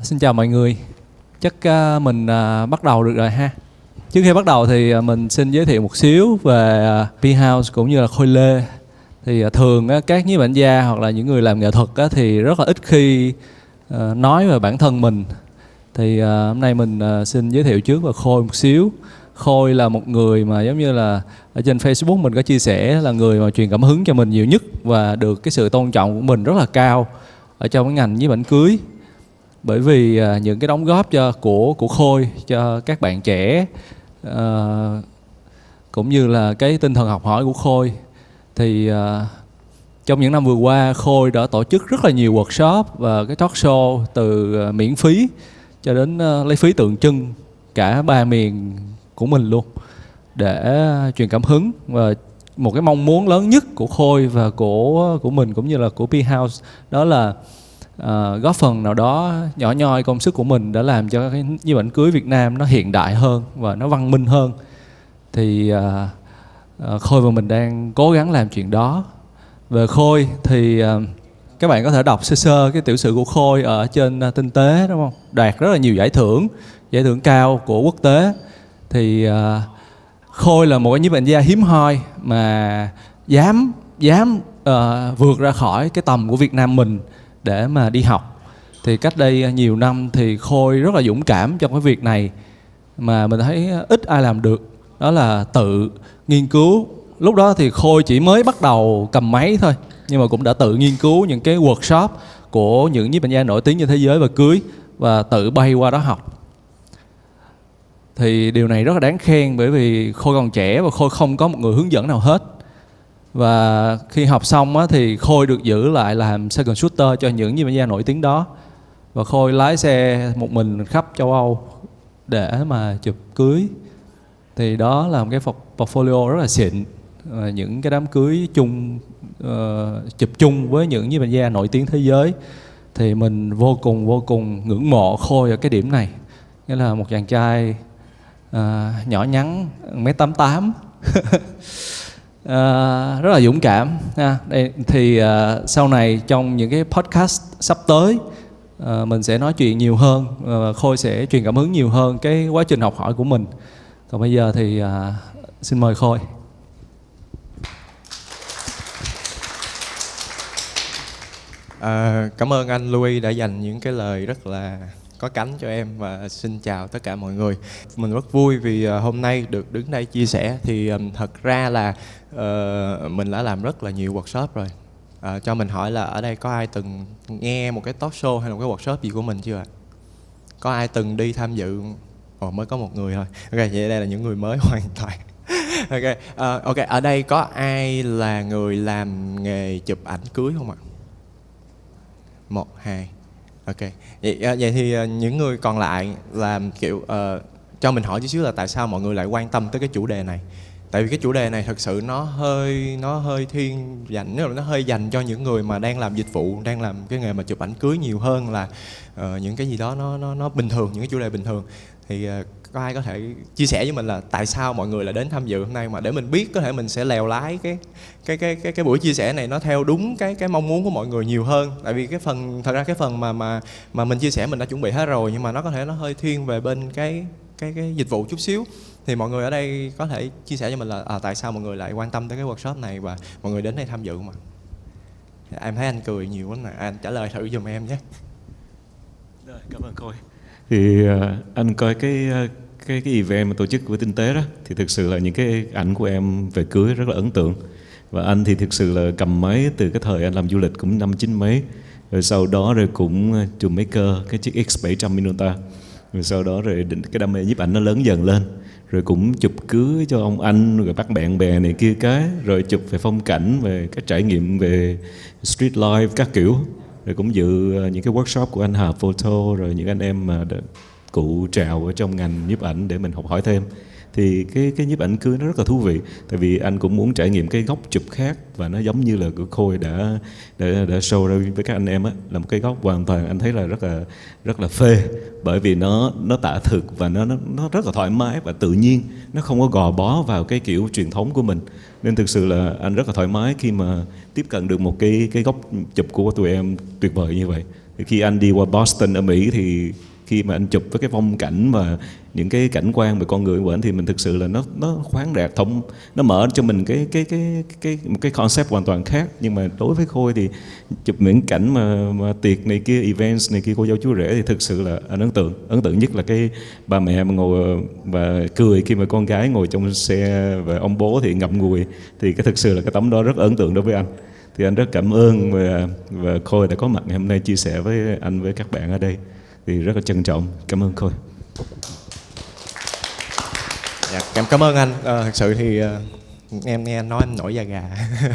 À, xin chào mọi người. Chắc uh, mình uh, bắt đầu được rồi ha. Trước khi bắt đầu thì uh, mình xin giới thiệu một xíu về uh, P House cũng như là Khôi Lê. Thì uh, thường uh, các nhiếp ảnh gia hoặc là những người làm nghệ thuật uh, thì rất là ít khi uh, nói về bản thân mình. Thì uh, hôm nay mình uh, xin giới thiệu trước về Khôi một xíu. Khôi là một người mà giống như là ở trên Facebook mình có chia sẻ là người mà truyền cảm hứng cho mình nhiều nhất và được cái sự tôn trọng của mình rất là cao ở trong cái ngành nhiếp ảnh cưới bởi vì uh, những cái đóng góp cho của của khôi cho các bạn trẻ uh, cũng như là cái tinh thần học hỏi của khôi thì uh, trong những năm vừa qua khôi đã tổ chức rất là nhiều workshop và cái talk show từ uh, miễn phí cho đến uh, lấy phí tượng trưng cả ba miền của mình luôn để truyền cảm hứng. Và một cái mong muốn lớn nhất của khôi và của của mình cũng như là của P House đó là uh, góp phần nào đó nhỏ nhoi công sức của mình đã làm cho cái nhiếp ảnh cưới Việt Nam nó hiện đại hơn và nó văn minh hơn. Thì uh, uh, Khôi và mình đang cố gắng làm chuyện đó. Về Khôi thì uh, các bạn có thể đọc sơ sơ cái tiểu sử của Khôi ở trên uh, tinh tế đúng không? Đạt rất là nhiều giải thưởng giải thưởng cao của quốc tế. Thì uh, Khôi là một cái nhiếp ảnh gia hiếm hoi mà dám dám uh, vượt ra khỏi cái tầm của Việt Nam mình để mà đi học. Thì cách đây à, nhiều năm thì khôi rất là dũng cảm trong cái việc này, mà mình thấy à, ít ai làm được. Đó là tự nghiên cứu. Lúc đó thì khôi chỉ mới bắt đầu cầm máy thôi, nhưng mà cũng đã tự nghiên cứu những cái workshop của những nhiếp ảnh gia nổi tiếng trên thế giới và cưới và tự bay qua đó học. Thì điều này rất là đáng khen bởi vì khôi còn trẻ và khôi không có một người hướng dẫn nào hết và khi học xong á, thì khôi được giữ lại làm second shooter cho những nhiếp ảnh gia nổi tiếng đó. Và khôi lái xe một mình khắp châu âu để mà chụp cưới. Thì đó là một cái portfolio rất là xịn. Ờ, những cái đám cưới chung uh, chụp chung với những nhiếp ảnh gia nổi tiếng thế giới. Thì mình vô cùng vô cùng ngưỡng mộ khôi ở cái điểm này. Nghĩa là một chàng trai uh, nhỏ nhắn mét tám tám. Uh, rất là dũng cảm ha. Đây thì uh, sau này trong những cái podcast sắp tới uh, mình sẽ nói chuyện nhiều hơn uh, khôi sẽ truyền cảm hứng nhiều hơn cái quá trình học hỏi của mình. Còn bây giờ thì uh, xin mời khôi. À, cảm ơn anh Louis đã dành những cái lời rất là có cánh cho em và xin chào tất cả mọi người. Mình rất vui vì hôm nay được đứng đây chia sẻ. Thì thật ra là uh, mình đã làm rất là nhiều workshop rồi. Uh, cho mình hỏi là ở đây có ai từng nghe một cái talk show hay là một cái workshop gì của mình chưa ạ? Có ai từng đi tham dự? Ồ mới có một người thôi. Ok vậy đây là những người mới hoàn toàn. Ok uh, ok ở đây có ai là người làm nghề chụp ảnh cưới không ạ? Một hai. Ok vậy, uh, vậy thì uh, những người còn lại làm kiểu uh, cho mình hỏi chút xíu là tại sao mọi người lại quan tâm tới cái chủ đề này? Tại vì cái chủ đề này thật sự nó hơi nó hơi thiên dành nó hơi dành cho những người mà đang làm dịch vụ đang làm cái nghề mà chụp ảnh cưới nhiều hơn là uh, những cái gì đó nó nó nó bình thường những cái chủ đề bình thường. Thì uh, có ai có thể chia sẻ với mình là tại sao mọi người lại đến tham dự hôm nay mà để mình biết có thể mình sẽ lèo lái cái cái cái cái cái buổi chia sẻ này nó theo đúng cái cái mong muốn của mọi người nhiều hơn? Tại vì cái phần thật ra cái phần mà mà mà mình chia sẻ mình đã chuẩn bị hết rồi nhưng mà nó có thể nó hơi thiên về bên cái cái cái dịch vụ chút xíu thì mọi người ở đây có thể chia sẻ cho mình là à, tại sao mọi người lại quan tâm tới cái workshop này và mọi người đến đây tham dự mà em thấy anh cười nhiều lắm nè. Anh trả lời thử giùm em nhé. Rồi, cảm ơn khôi thì uh, anh coi cái uh, cái cái event mà tổ chức của tinh tế đó thì thực sự là những cái ảnh của em về cưới rất là ấn tượng. Và anh thì thực sự là cầm máy từ cái thời anh làm du lịch cũng năm chín mấy. Rồi sau đó rồi cũng chùm maker cái chiếc X700 Minolta rồi sau đó rồi cái đam mê nhiếp ảnh nó lớn dần lên rồi cũng chụp cưới cho ông anh, rồi bắt bạn bè này kia cái. Rồi chụp về phong cảnh, về các trải nghiệm về street life các kiểu. Rồi cũng dự ờ, những cái workshop của anh Hà Photo, rồi những anh em mà cụ trào ở trong ngành nhiếp ảnh để mình học hỏi thêm thì cái cái nhiếp ảnh cưới nó rất là thú vị. Tại vì anh cũng muốn trải nghiệm cái góc chụp khác và nó giống như là của khôi đã đã, đã show ra với các anh em á. Là một cái góc hoàn toàn anh thấy là rất là rất là phê. Bởi vì nó nó tả thực và nó nó nó rất là thoải mái và tự nhiên. Nó không có gò bó vào cái kiểu truyền thống của mình. Nên thực sự là anh rất là thoải mái khi mà tiếp cận được một cái cái góc chụp của tụi em tuyệt vời như vậy. Thì khi anh đi qua Boston ở Mỹ thì khi mà anh chụp với cái phong cảnh mà những cái cảnh quan về con người của anh thì mình thực sự là nó nó khoáng đạt thông nó mở cho mình cái cái cái cái một cái concept hoàn toàn khác. Nhưng mà đối với khôi thì chụp những cảnh mà, mà tiệc này kia events này kia cô dâu chú rể thì thực sự là anh ấn tượng. Ấn tượng nhất là cái bà mẹ mà ngồi ờ, và cười khi mà con gái ngồi trong xe và ông bố thì ngậm ngùi. Thì cái thực sự là cái tấm đó rất ấn tượng đối với anh. Thì anh rất cảm ơn và và khôi đã có mặt ngày hôm nay chia sẻ với anh với các bạn ở đây. Thì rất là trân trọng. Cảm ơn khôi dạ, em cảm ơn anh. À, thật sự thì ờ, em nghe anh nói em nổi da gà.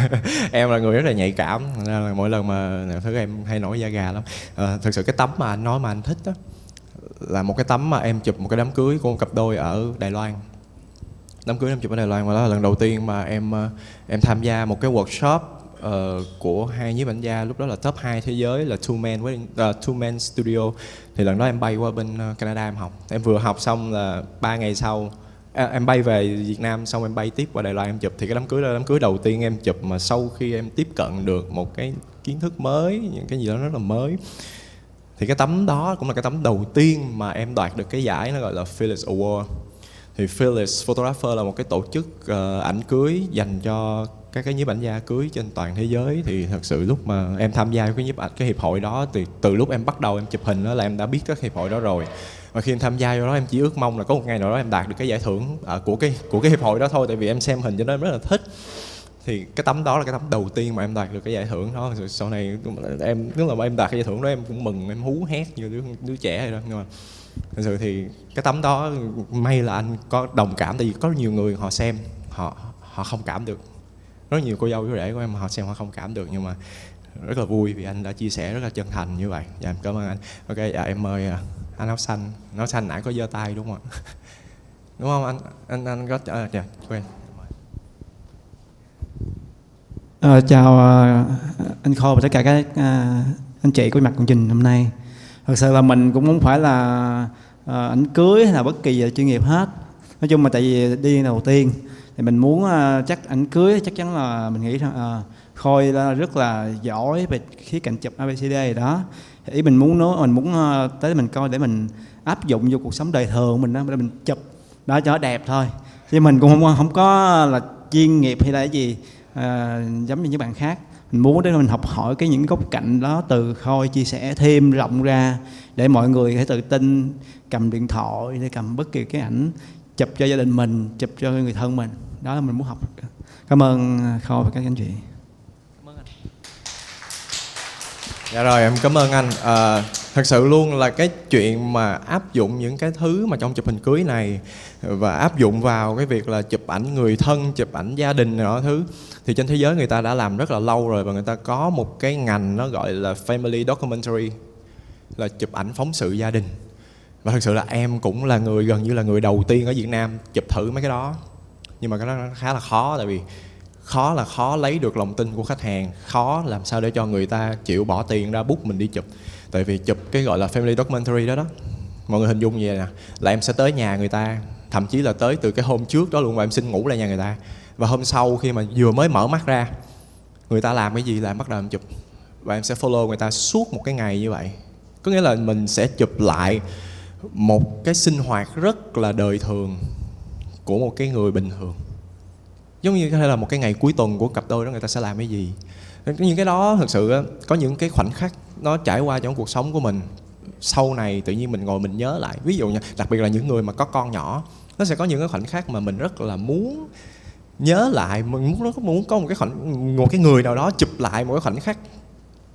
Em là người rất là nhạy cảm nên là mỗi lần mà thứ em hay nổi da gà lắm. Ờ, à, thực sự cái tấm mà anh nói mà anh thích đó là một cái tấm mà em chụp một cái đám cưới của một cặp đôi ở Đài Loan. Đám cưới em chụp ở Đài Loan và đó là lần đầu tiên mà em em tham gia một cái workshop uh, của hai nhiếp ảnh gia lúc đó là top 2 thế giới là Two Man với uh, Two Man Studio. Thì lần đó em bay qua bên Canada em học. Em vừa học xong là ba ngày sau à, em bay về Việt Nam xong em bay tiếp qua Đài Loan em chụp. Thì cái đám cưới đó là đám cưới đầu tiên em chụp mà sau khi em tiếp cận được một cái kiến thức mới những cái gì đó rất là mới. Thì cái tấm đó cũng là cái tấm đầu tiên mà em đoạt được cái giải nó gọi là Phyllis Award. Thì Phyllis Photographer là một cái tổ chức uh, ảnh cưới dành cho các cái nhiếp ảnh gia cưới trên toàn thế giới. Thì thật sự lúc mà em tham gia cái nhiếp ảnh cái hiệp hội đó thì từ lúc em bắt đầu em chụp hình đó là em đã biết các hiệp hội đó rồi và khi em tham gia vô đó em chỉ ước mong là có một ngày nào đó em đạt được cái giải thưởng à, của cái của cái hiệp hội đó thôi tại vì em xem hình cho nó rất là thích. Thì cái tấm đó là cái tấm đầu tiên mà em đạt được cái giải thưởng đó. Rồi sau này em tức là em đạt cái giải thưởng đó em cũng mừng em hú hét như đứa đứa trẻ vậy đó. Nhưng mà thật sự thì cái tấm đó may là anh có đồng cảm tại vì có nhiều người họ xem họ họ không cảm được. Rất nhiều cô dâu chú rể của em họ xem họ không cảm được nhưng mà rất là vui vì anh đã chia sẻ rất là chân thành như vậy. Dạ em cảm ơn anh. Ok dạ em mời à, anh áo xanh. Áo xanh nãy có giơ tay đúng không ạ? Đúng không? Anh anh anh có à, dạ quên. À, chào ờ, anh kho và tất cả các à, anh chị có mặt chương trình hôm nay. Thật sự là mình cũng không phải là ờ, ảnh cưới hay là bất kỳ chuyên nghiệp hết. Nói chung mà tại vì đi đầu tiên thì mình muốn uh, chắc ảnh cưới chắc chắn là mình nghĩ rằng uh, khôi là rất là giỏi về khía cạnh chụp abcd đó ý mình muốn nói mình muốn ờ, tới mình coi để mình áp dụng vô cuộc sống đời thường mình đó để mình chụp đó cho đẹp thôi. Chứ mình cũng không không có là chuyên nghiệp hay là cái gì à, giống như những bạn khác. Mình muốn để mình học hỏi cái những góc cạnh đó từ khôi chia sẻ thêm rộng ra để mọi người hãy tự tin cầm điện thoại để cầm bất kỳ cái ảnh chụp cho gia đình mình chụp cho người thân mình. Đó là mình muốn học. Cảm ơn khôi và các anh chị. Dạ rồi em cảm ơn anh. À, thật sự luôn là cái chuyện mà áp dụng những cái thứ mà trong chụp hình cưới này và áp dụng vào cái việc là chụp ảnh người thân chụp ảnh gia đình nọ thứ thì trên thế giới người ta đã làm rất là lâu rồi và người ta có một cái ngành nó gọi là family documentary là chụp ảnh phóng sự gia đình. Và thật sự là em cũng là người gần như là người đầu tiên ở Việt Nam chụp thử mấy cái đó. Nhưng mà cái đó khá là khó tại vì khó là khó lấy được lòng tin của khách hàng, khó làm sao để cho người ta chịu bỏ tiền ra bút mình đi chụp. Tại vì chụp cái gọi là family documentary đó đó, mọi người hình dung như vậy nè, là em sẽ tới nhà người ta, thậm chí là tới từ cái hôm trước đó luôn và em xin ngủ lại nhà người ta. Và hôm sau khi mà vừa mới mở mắt ra, người ta làm cái gì là em bắt đầu em chụp. Và em sẽ follow người ta suốt một cái ngày như vậy. Có nghĩa là mình sẽ chụp lại một cái sinh hoạt rất là đời thường của một cái người bình thường giống như có thể là một cái ngày cuối tuần của cặp đôi đó, người ta sẽ làm cái gì. Những cái đó thực sự có những cái khoảnh khắc nó trải qua trong cuộc sống của mình. Sau này tự nhiên mình ngồi mình nhớ lại. Ví dụ như, đặc biệt là những người mà có con nhỏ, nó sẽ có những cái khoảnh khắc mà mình rất là muốn nhớ lại, mình muốn, nó muốn có một cái khoảnh, một cái người nào đó chụp lại một cái khoảnh khắc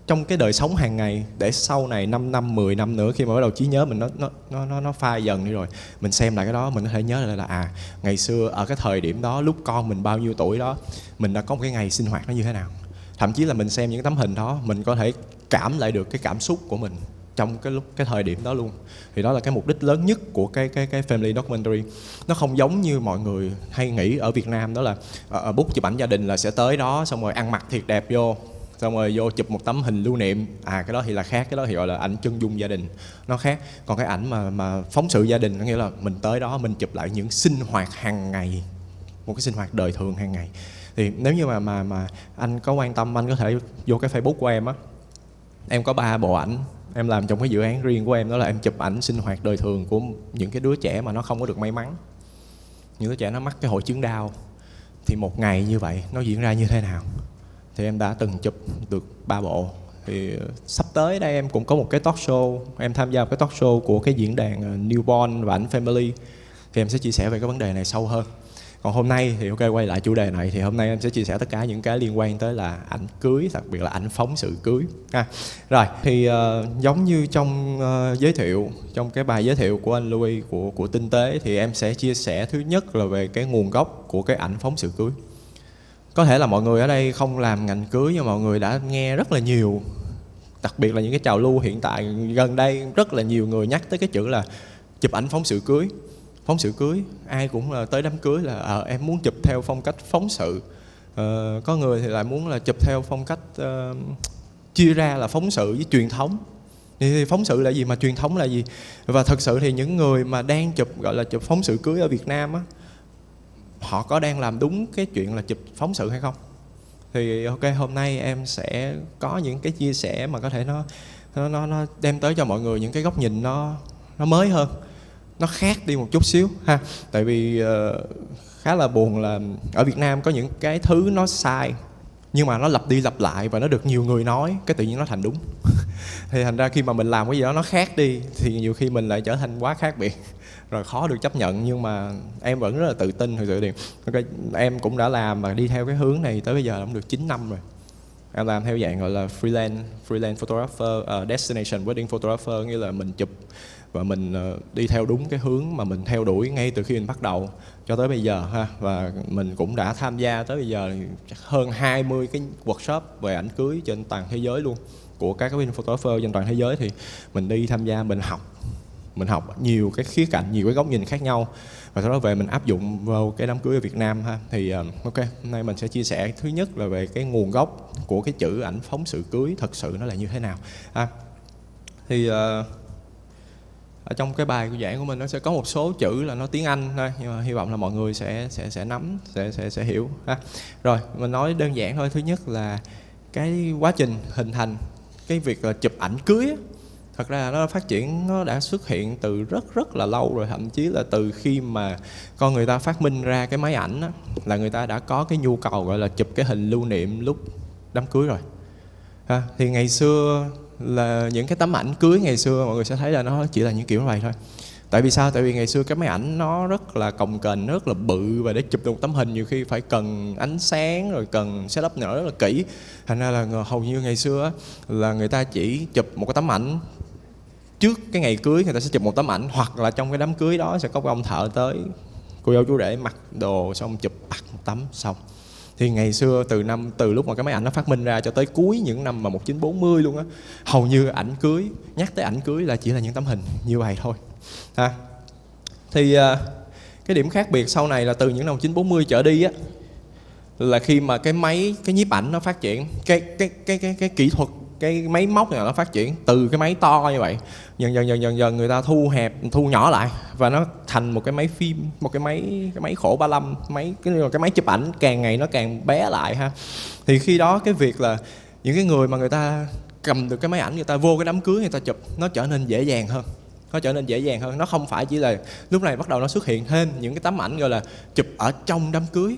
trong cái đời sống hàng ngày để sau này 5 năm 10 năm nữa khi mà bắt đầu trí nhớ mình nó nó nó nó, nó phai dần đi rồi mình xem lại cái đó mình có thể nhớ lại là à ngày xưa ở cái thời điểm đó lúc con mình bao nhiêu tuổi đó mình đã có một cái ngày sinh hoạt nó như thế nào. Thậm chí là mình xem những tấm hình đó mình có thể cảm lại được cái cảm xúc của mình trong cái lúc cái thời điểm đó luôn. Thì đó là cái mục đích lớn nhất của cái cái cái family documentary. Nó không giống như mọi người hay nghĩ ở Việt Nam đó là uh, bút chụp ảnh gia đình là sẽ tới đó xong rồi ăn mặc thiệt đẹp vô xong rồi vô chụp một tấm hình lưu niệm. À cái đó thì là khác, cái đó thì gọi là ảnh chân dung gia đình. Nó khác. Còn cái ảnh mà mà phóng sự gia đình có nghĩa là mình tới đó mình chụp lại những sinh hoạt hàng ngày, một cái sinh hoạt đời thường hàng ngày. Thì nếu như mà mà mà anh có quan tâm, anh có thể vô cái facebook của em á. Em có ba bộ ảnh em làm trong cái dự án riêng của em, đó là em chụp ảnh sinh hoạt đời thường của những cái đứa trẻ mà nó không có được may mắn. Những đứa trẻ nó mắc cái hội chứng đau. Thì một ngày như vậy nó diễn ra như thế nào? Thì em đã từng chụp được ba bộ. Thì ờ, sắp tới đây em cũng có một cái talk show em tham gia một cái talk show của cái diễn đàn ờ, newborn và ảnh family. Thì em sẽ chia sẻ về cái vấn đề này sâu hơn. Còn hôm nay thì ok quay lại chủ đề này thì hôm nay em sẽ chia sẻ tất cả những cái liên quan tới là ảnh cưới đặc biệt là ảnh phóng sự cưới ha. Rồi thì uh, giống như trong uh, giới thiệu trong cái bài giới thiệu của anh Louis của của tinh tế thì em sẽ chia sẻ thứ nhất là về cái nguồn gốc của cái ảnh phóng sự cưới có thể là mọi người ở đây không làm ngành cưới nhưng mọi người đã nghe rất là nhiều. Đặc biệt là những cái trào lưu hiện tại gần đây rất là nhiều người nhắc tới cái chữ là chụp ảnh phóng sự cưới. Phóng sự cưới ai cũng là tới đám cưới là à, em muốn chụp theo phong cách phóng sự. À, có người thì lại muốn là chụp theo phong cách uh, chia ra là phóng sự với truyền thống. Thì phóng sự là gì mà truyền thống là gì? Và thật sự thì những người mà đang chụp gọi là chụp phóng sự cưới ở Việt Nam á họ có đang làm đúng cái chuyện là chụp phóng sự hay không? Thì ok hôm nay em sẽ có những cái chia sẻ mà có thể nó nó nó đem tới cho mọi người những cái góc nhìn nó nó mới hơn nó khác đi một chút xíu ha. Tại vì uh, khá là buồn là ở Việt Nam có những cái thứ nó sai nhưng mà nó lặp đi lặp lại và nó được nhiều người nói cái tự nhiên nó thành đúng. Thì thành ra khi mà mình làm cái gì đó nó khác đi thì nhiều khi mình lại trở thành quá khác biệt rồi khó được chấp nhận nhưng mà em vẫn rất là tự tin thực sự thì okay, em cũng đã làm và đi theo cái hướng này tới bây giờ cũng được 9 năm rồi. Em làm theo dạng gọi là freelance freelance photographer uh, destination wedding photographer nghĩa là mình chụp và mình ờ, đi theo đúng cái hướng mà mình theo đuổi ngay từ khi mình bắt đầu cho tới bây giờ ha. Và mình cũng đã tham gia tới bây giờ hơn 20 cái workshop về ảnh cưới trên toàn thế giới luôn của các cái photographer trên toàn thế giới thì mình đi tham gia mình học mình học nhiều cái khía cạnh nhiều cái góc nhìn khác nhau. Và sau đó về mình áp dụng vào cái đám cưới ở Việt Nam ha. Thì ờ, ok hôm nay mình sẽ chia sẻ thứ nhất là về cái nguồn gốc của cái chữ ảnh phóng sự cưới thật sự nó là như thế nào. Ha thì uh, ở trong cái bài của giảng của mình nó sẽ có một số chữ là nó tiếng Anh thôi nhưng mà hy vọng là mọi người sẽ sẽ sẽ nắm sẽ sẽ sẽ hiểu ha. Rồi mình nói đơn giản thôi. Thứ nhất là cái quá trình hình thành cái việc là chụp ảnh cưới thật ra nó phát triển nó đã xuất hiện từ rất rất là lâu rồi. Thậm chí là từ khi mà con người ta phát minh ra cái máy ảnh á, là người ta đã có cái nhu cầu gọi là chụp cái hình lưu niệm lúc đám cưới rồi. Ha. thì ngày xưa là những cái tấm ảnh cưới ngày xưa mọi người sẽ thấy là nó chỉ là những kiểu như vậy thôi. Tại vì sao? Tại vì ngày xưa cái máy ảnh nó rất là cồng kềnh rất là bự và để chụp được một tấm hình nhiều khi phải cần ánh sáng rồi cần setup nhỏ rất là kỹ. Thành ra là hầu như ngày xưa là người ta chỉ chụp một cái tấm ảnh trước cái ngày cưới người ta sẽ chụp một tấm ảnh, hoặc là trong cái đám cưới đó sẽ có ông thợ tới, cô dâu chú rể mặc đồ xong chụp bắt một tấm xong. Thì ngày xưa từ năm, từ lúc mà cái máy ảnh nó phát minh ra cho tới cuối những năm mà 1940 luôn á, hầu như ảnh cưới, nhắc tới ảnh cưới là chỉ là những tấm hình như vậy thôi. Ha. Thì à, cái điểm khác biệt sau này là từ những năm 1940 trở đi á, là khi mà cái máy, cái nhiếp ảnh nó phát triển, cái cái cái cái cái kỹ thuật cái máy móc này nó phát triển từ cái máy to như vậy. Dần dần dần dần dần người ta thu hẹp, thu nhỏ lại và nó thành một cái máy phim, một cái máy cái máy khổ 35 máy, cái cái máy chụp ảnh, càng ngày nó càng bé lại ha. Thì khi đó cái việc là những cái người mà người ta cầm được cái máy ảnh, người ta vô cái đám cưới, người ta chụp, nó trở nên dễ dàng hơn. Nó trở nên dễ dàng hơn. Nó không phải chỉ là lúc này bắt đầu nó xuất hiện thêm những cái tấm ảnh, gọi là, chụp ở trong đám cưới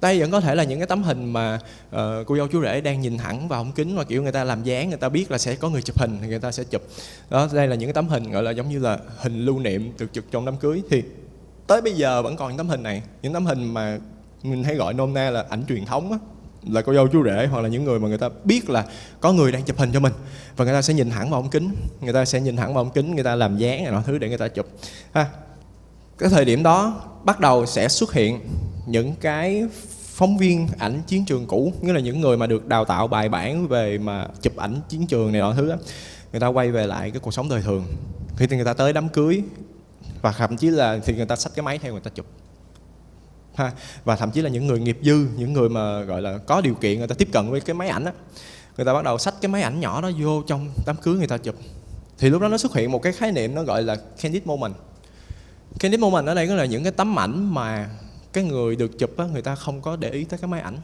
đây vẫn có thể là những cái tấm hình mà uh, cô dâu chú rể đang nhìn thẳng vào ống kính mà kiểu người ta làm dáng người ta biết là sẽ có người chụp hình thì người ta sẽ chụp. Đó đây là những cái tấm hình gọi là giống như là hình lưu niệm được chụp trong đám cưới. Thì tới bây giờ vẫn còn những tấm hình này những tấm hình mà mình hay gọi nôm na là ảnh truyền thống á là cô dâu chú rể hoặc là những người mà người ta biết là có người đang chụp hình cho mình. Và người ta sẽ nhìn thẳng vào ống kính người ta sẽ nhìn thẳng vào ống kính người ta làm dáng này nọ thứ để người ta chụp. Ha cái thời điểm đó bắt đầu sẽ xuất hiện những cái phóng viên ảnh chiến trường cũ, nghĩa là những người mà được đào tạo bài bản về mà chụp ảnh chiến trường này nọ thứ đó, người ta quay về lại cái cuộc sống đời thường. Khi thì người ta tới đám cưới, và thậm chí là thì người ta xách cái máy theo người ta chụp. Ha, và thậm chí là những người nghiệp dư, những người mà gọi là có điều kiện người ta tiếp cận với cái máy ảnh á, người ta bắt đầu xách cái máy ảnh nhỏ đó vô trong đám cưới người ta chụp. Thì lúc đó nó xuất hiện một cái khái niệm nó gọi là candid moment. Candid moment ở đây có là những cái tấm ảnh mà cái người được chụp á người ta không có để ý tới cái máy ảnh.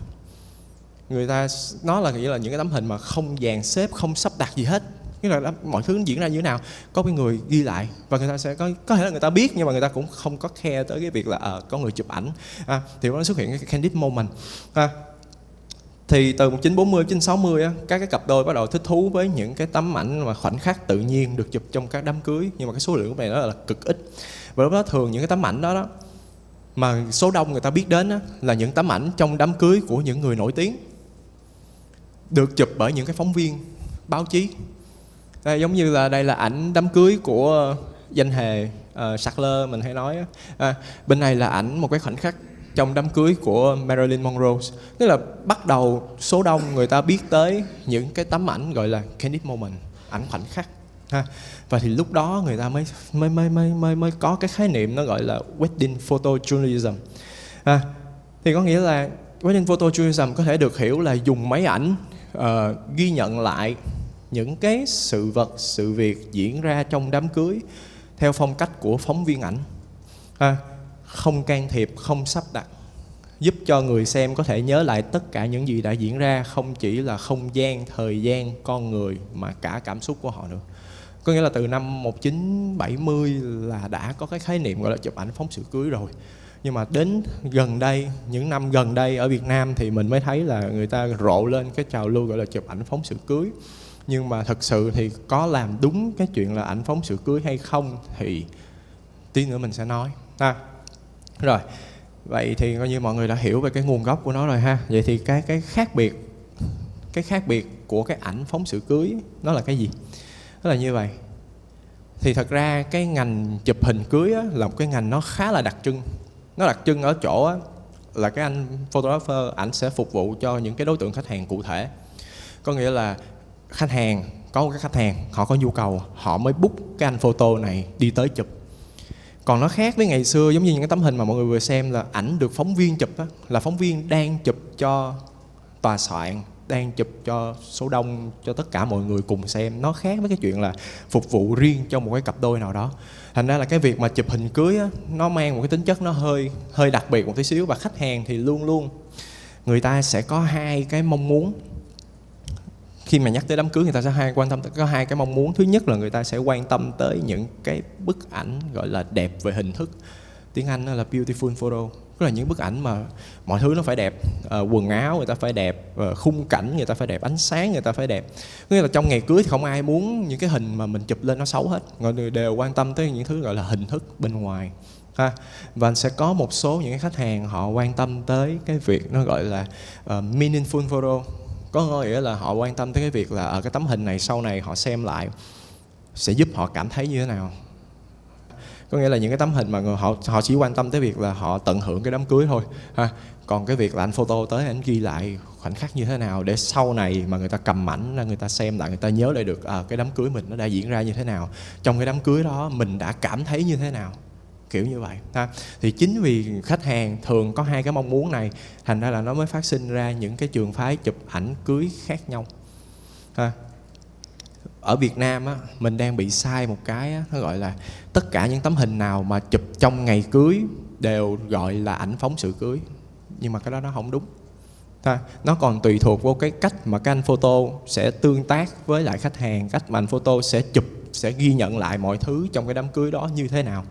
Người ta nó là nghĩa là những cái tấm hình mà không dàn xếp không sắp đặt gì hết. Nghĩa là mọi thứ diễn ra như thế nào có cái người ghi lại và người ta sẽ có có thể là người ta biết nhưng mà người ta cũng không có khe tới cái việc là à, có người chụp ảnh. À, thì nó xuất hiện cái candid moment. À, thì từ 1940 1960 á, các cái cặp đôi bắt đầu thích thú với những cái tấm ảnh mà khoảnh khắc tự nhiên được chụp trong các đám cưới. Nhưng mà cái số lượng của này đó là cực ít. Và lúc đó thường những cái tấm ảnh đó đó mà số đông người ta biết đến á, là những tấm ảnh trong đám cưới của những người nổi tiếng. Được chụp bởi những cái phóng viên báo chí. Đây, giống như là đây là ảnh đám cưới của danh hề ờ, uh, Sackler mình hay nói à, bên này là ảnh một cái khoảnh khắc trong đám cưới của Marilyn Monroe. Tức là bắt đầu số đông người ta biết tới những cái tấm ảnh gọi là candid moment ảnh khoảnh khắc ha. Và thì lúc đó người ta mới mới mới mới mới, mới có cái khái niệm nó gọi là wedding photojournalism. Ha. Thì có nghĩa là wedding photojournalism có thể được hiểu là dùng máy ảnh uh, ghi nhận lại những cái sự vật sự việc diễn ra trong đám cưới theo phong cách của phóng viên ảnh. Ha. Không can thiệp không sắp đặt. Giúp cho người xem có thể nhớ lại tất cả những gì đã diễn ra không chỉ là không gian thời gian con người mà cả cảm xúc của họ nữa có nghĩa là từ năm 1970 là đã có cái khái niệm gọi là chụp ảnh phóng sự cưới rồi. Nhưng mà đến gần đây những năm gần đây ở Việt Nam thì mình mới thấy là người ta rộ lên cái trào lưu gọi là chụp ảnh phóng sự cưới. Nhưng mà thật sự thì có làm đúng cái chuyện là ảnh phóng sự cưới hay không thì tí nữa mình sẽ nói. À, rồi. Vậy thì coi như mọi người đã hiểu về cái nguồn gốc của nó rồi ha. Vậy thì cái cái khác biệt cái khác biệt của cái ảnh phóng sự cưới nó là cái gì? Là như vậy. Thì thật ra cái ngành chụp hình cưới á, là một cái ngành nó khá là đặc trưng. Nó đặc trưng ở chỗ á, là cái anh photographer ảnh sẽ phục vụ cho những cái đối tượng khách hàng cụ thể. Có nghĩa là khách hàng có một cái khách hàng họ có nhu cầu họ mới book cái anh photo này đi tới chụp. Còn nó khác với ngày xưa giống như những cái tấm hình mà mọi người vừa xem là ảnh được phóng viên chụp á, là phóng viên đang chụp cho tòa soạn đang chụp cho số đông cho tất cả mọi người cùng xem. Nó khác với cái chuyện là phục vụ riêng cho một cái cặp đôi nào đó. Thành ra là cái việc mà chụp hình cưới á, nó mang một cái tính chất nó hơi hơi đặc biệt một tí xíu. Và khách hàng thì luôn luôn người ta sẽ có hai cái mong muốn. Khi mà nhắc tới đám cưới người ta sẽ hai quan tâm có hai cái mong muốn. Thứ nhất là người ta sẽ quan tâm tới những cái bức ảnh gọi là đẹp về hình thức. Tiếng anh là beautiful photo tức là những bức ảnh mà mọi thứ nó phải đẹp à, quần áo người ta phải đẹp à, khung cảnh người ta phải đẹp ánh sáng người ta phải đẹp. Nghĩa là trong ngày cưới thì không ai muốn những cái hình mà mình chụp lên nó xấu hết. Mọi người đều quan tâm tới những thứ gọi là hình thức bên ngoài ha. Và sẽ có một số những cái khách hàng họ quan tâm tới cái việc nó gọi là ờ, uh, meaningful photo. Có nghĩa là họ quan tâm tới cái việc là ở cái tấm hình này sau này họ xem lại sẽ giúp họ cảm thấy như thế nào? Có nghĩa là những cái tấm hình mà người họ họ chỉ quan tâm tới việc là họ tận hưởng cái đám cưới thôi ha. Còn cái việc là anh photo tới anh ghi lại khoảnh khắc như thế nào để sau này mà người ta cầm ảnh ra người ta xem lại người ta nhớ lại được à, cái đám cưới mình nó đã diễn ra như thế nào trong cái đám cưới đó mình đã cảm thấy như thế nào kiểu như vậy ha. Thì chính vì khách hàng thường có hai cái mong muốn này thành ra là nó mới phát sinh ra những cái trường phái chụp ảnh cưới khác nhau ha ở Việt Nam á, mình đang bị sai một cái á, nó gọi là tất cả những tấm hình nào mà chụp trong ngày cưới đều gọi là ảnh phóng sự cưới nhưng mà cái đó nó không đúng ha. nó còn tùy thuộc vô cái cách mà các anh photo sẽ tương tác với lại khách hàng cách mà anh photo sẽ chụp sẽ ghi nhận lại mọi thứ trong cái đám cưới đó như thế nào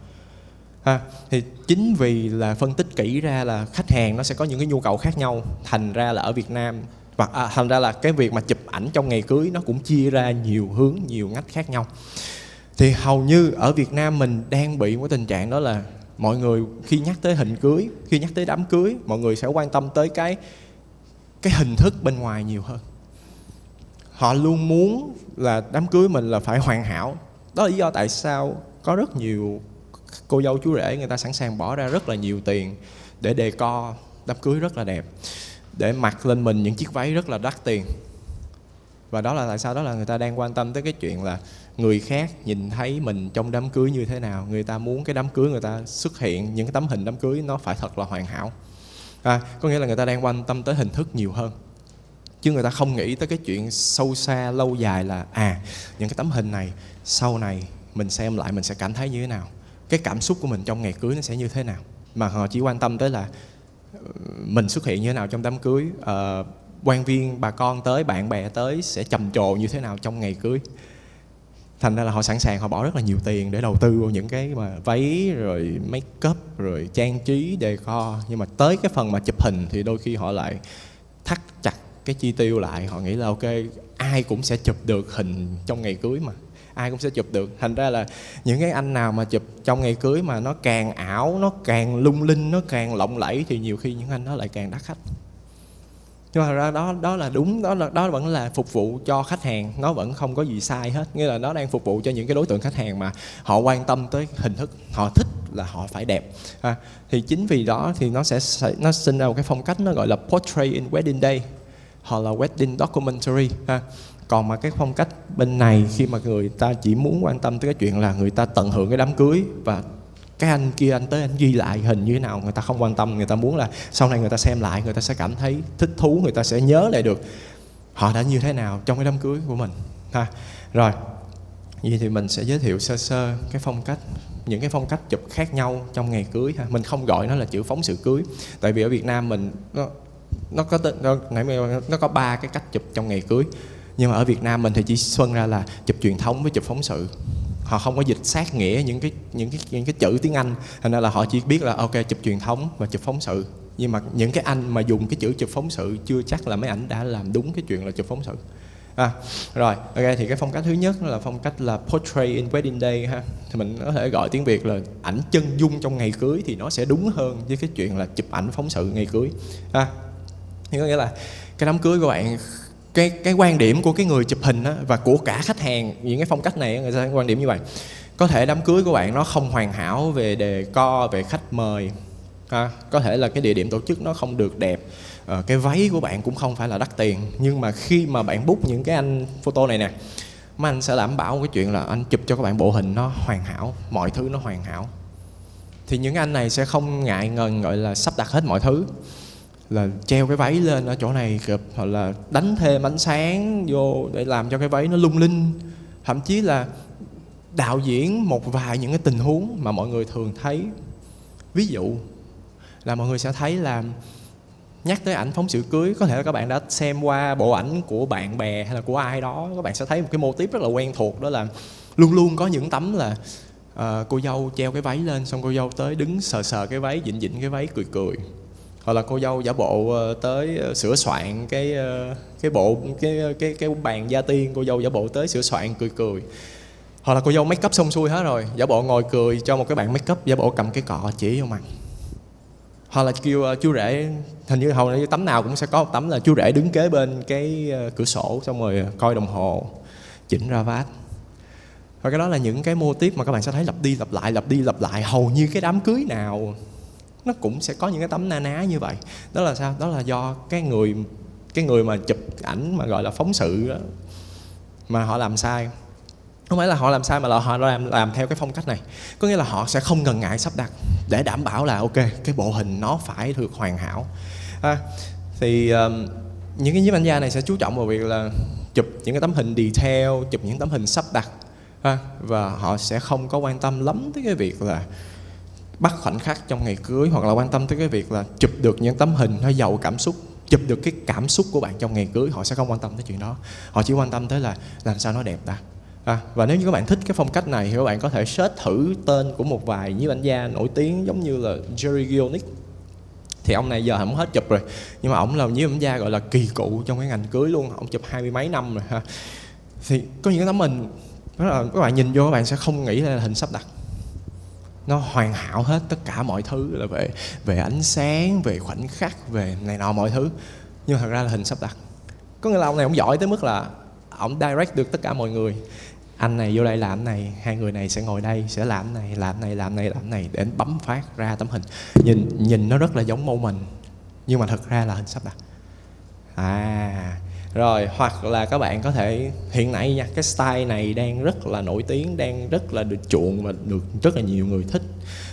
ha thì chính vì là phân tích kỹ ra là khách hàng nó sẽ có những cái nhu cầu khác nhau thành ra là ở Việt Nam và à, thành ra là cái việc mà chụp ảnh trong ngày cưới nó cũng chia ra nhiều hướng nhiều ngách khác nhau. Thì hầu như ở Việt Nam mình đang bị một tình trạng đó là mọi người khi nhắc tới hình cưới khi nhắc tới đám cưới mọi người sẽ quan tâm tới cái cái hình thức bên ngoài nhiều hơn. Họ luôn muốn là đám cưới mình là phải hoàn hảo. Đó là lý do tại sao có rất nhiều cô dâu chú rể người ta sẵn sàng bỏ ra rất là nhiều tiền để đề co đám cưới rất là đẹp để mặc lên mình những chiếc váy rất là đắt tiền. Và đó là tại sao đó là người ta đang quan tâm tới cái chuyện là người khác nhìn thấy mình trong đám cưới như thế nào. Người ta muốn cái đám cưới người ta xuất hiện những cái tấm hình đám cưới nó phải thật là hoàn hảo. À, có nghĩa là người ta đang quan tâm tới hình thức nhiều hơn. Chứ người ta không nghĩ tới cái chuyện sâu xa lâu dài là à những cái tấm hình này sau này mình xem lại mình sẽ cảm thấy như thế nào. Cái cảm xúc của mình trong ngày cưới nó sẽ như thế nào. Mà họ chỉ quan tâm tới là mình xuất hiện như thế nào trong đám cưới? Uh, quan viên bà con tới bạn bè tới sẽ trầm trồ như thế nào trong ngày cưới? Thành ra là họ sẵn sàng họ bỏ rất là nhiều tiền để đầu tư vào những cái mà váy rồi make up rồi trang trí đề co nhưng mà tới cái phần mà chụp hình thì đôi khi họ lại thắt chặt cái chi tiêu lại. Họ nghĩ là ok ai cũng sẽ chụp được hình trong ngày cưới mà ai cũng sẽ chụp được. Thành ra là những cái anh nào mà chụp trong ngày cưới mà nó càng ảo nó càng lung linh nó càng lộng lẫy thì nhiều khi những anh đó lại càng đắt khách. Nhưng mà ra đó đó là đúng đó là đó vẫn là phục vụ cho khách hàng nó vẫn không có gì sai hết. Nghĩa là nó đang phục vụ cho những cái đối tượng khách hàng mà họ quan tâm tới hình thức họ thích là họ phải đẹp. À, thì chính vì đó thì nó sẽ nó sinh ra một cái phong cách nó gọi là portrait in wedding day hoặc là wedding documentary, ha. Còn mà cái phong cách bên này khi mà người ta chỉ muốn quan tâm tới cái chuyện là người ta tận hưởng cái đám cưới và cái anh kia, anh tới anh ghi lại hình như thế nào, người ta không quan tâm, người ta muốn là sau này người ta xem lại, người ta sẽ cảm thấy thích thú, người ta sẽ nhớ lại được họ đã như thế nào trong cái đám cưới của mình, ha. Rồi, vậy thì mình sẽ giới thiệu sơ sơ cái phong cách, những cái phong cách chụp khác nhau trong ngày cưới, ha. Mình không gọi nó là chữ phóng sự cưới, tại vì ở Việt Nam mình nó nó có nó, nó có ba cái cách chụp trong ngày cưới. Nhưng mà ở Việt Nam mình thì chỉ phân ra là chụp truyền thống với chụp phóng sự. Họ không có dịch sát nghĩa những cái những cái những cái chữ tiếng Anh. Thành ra là họ chỉ biết là ok chụp truyền thống và chụp phóng sự. Nhưng mà những cái anh mà dùng cái chữ chụp phóng sự chưa chắc là mấy ảnh đã làm đúng cái chuyện là chụp phóng sự. À, rồi ok thì cái phong cách thứ nhất là phong cách là portrait in wedding day ha. Thì mình có thể gọi tiếng việt là ảnh chân dung trong ngày cưới thì nó sẽ đúng hơn với cái chuyện là chụp ảnh phóng sự ngày cưới. Ha thì có nghĩa là cái đám cưới của bạn cái cái quan điểm của cái người chụp hình đó, và của cả khách hàng những cái phong cách này người ta quan điểm như vậy. Có thể đám cưới của bạn nó không hoàn hảo về đề co về khách mời à, có thể là cái địa điểm tổ chức nó không được đẹp à, cái váy của bạn cũng không phải là đắt tiền. Nhưng mà khi mà bạn bút những cái anh photo này nè mà anh sẽ đảm bảo cái chuyện là anh chụp cho các bạn bộ hình nó hoàn hảo mọi thứ nó hoàn hảo. Thì những anh này sẽ không ngại ngần gọi là sắp đặt hết mọi thứ là treo cái váy lên ở chỗ này kịp hoặc là đánh thêm ánh sáng vô để làm cho cái váy nó lung linh. Thậm chí là đạo diễn một vài những cái tình huống mà mọi người thường thấy. Ví dụ là mọi người sẽ thấy là nhắc tới ảnh phóng sự cưới có thể là các bạn đã xem qua bộ ảnh của bạn bè hay là của ai đó các bạn sẽ thấy một cái mô típ rất là quen thuộc đó là luôn luôn có những tấm là uh, cô dâu treo cái váy lên xong cô dâu tới đứng sờ sờ cái váy dịnh dịnh cái váy cười cười hoặc là cô dâu giả bộ ờ, tới ờ, sửa soạn cái ờ, cái bộ cái cái cái bàn gia tiên cô dâu giả bộ tới sửa soạn cười cười. Hoặc là cô dâu make up xong xuôi hết rồi giả bộ ngồi cười cho một cái bạn make up giả bộ cầm cái cọ chỉ vô mặt. Hoặc là kêu uh, chú rể hình như hầu như tấm nào cũng sẽ có một tấm là chú rể đứng kế bên cái uh, cửa sổ xong rồi coi đồng hồ chỉnh ra vát. Và cái đó là những cái mô tiếp mà các bạn sẽ thấy lặp đi lặp lại lặp đi lặp lại. Hầu như cái đám cưới nào nó cũng sẽ có những cái tấm na ná như vậy. Đó là sao? Đó là do cái người cái người mà chụp ảnh mà gọi là phóng sự đó, mà họ làm sai. Không phải là họ làm sai mà là họ làm làm theo cái phong cách này. Có nghĩa là họ sẽ không ngần ngại sắp đặt để đảm bảo là ok cái bộ hình nó phải được hoàn hảo. À, thì um, những cái nhiếp ảnh gia này sẽ chú trọng vào việc là chụp những cái tấm hình detail chụp những tấm hình sắp đặt. À, và họ sẽ không có quan tâm lắm tới cái việc là bắt khoảnh khắc trong ngày cưới hoặc là quan tâm tới cái việc là chụp được những tấm hình nó giàu cảm xúc chụp được cái cảm xúc của bạn trong ngày cưới họ sẽ không quan tâm tới chuyện đó. Họ chỉ quan tâm tới là làm sao nó đẹp ta à, và nếu như các bạn thích cái phong cách này thì các bạn có thể search thử tên của một vài nhiếp ảnh gia nổi tiếng giống như là Jerry Gionic thì ông này giờ không hết chụp rồi nhưng mà ông là nhiếp ảnh gia gọi là kỳ cụ trong cái ngành cưới luôn ông chụp hai mươi mấy năm rồi ha. Thì có những cái tấm hình đó là các bạn nhìn vô các bạn sẽ không nghĩ là hình sắp đặt nó hoàn hảo hết tất cả mọi thứ, là về về ánh sáng, về khoảnh khắc, về này nọ mọi thứ. Nhưng thật ra là hình sắp đặt. Có nghĩa là ông này ông giỏi tới mức là ông direct được tất cả mọi người. Anh này vô đây làm này, hai người này sẽ ngồi đây, sẽ làm này làm này làm này làm này để bấm phát ra tấm hình. Nhìn nhìn nó rất là giống mô mình. Nhưng mà thật ra là hình sắp đặt. À rồi hoặc là các bạn có thể hiện nay nha cái style này đang rất là nổi tiếng đang rất là được chuộng và được rất là nhiều người thích.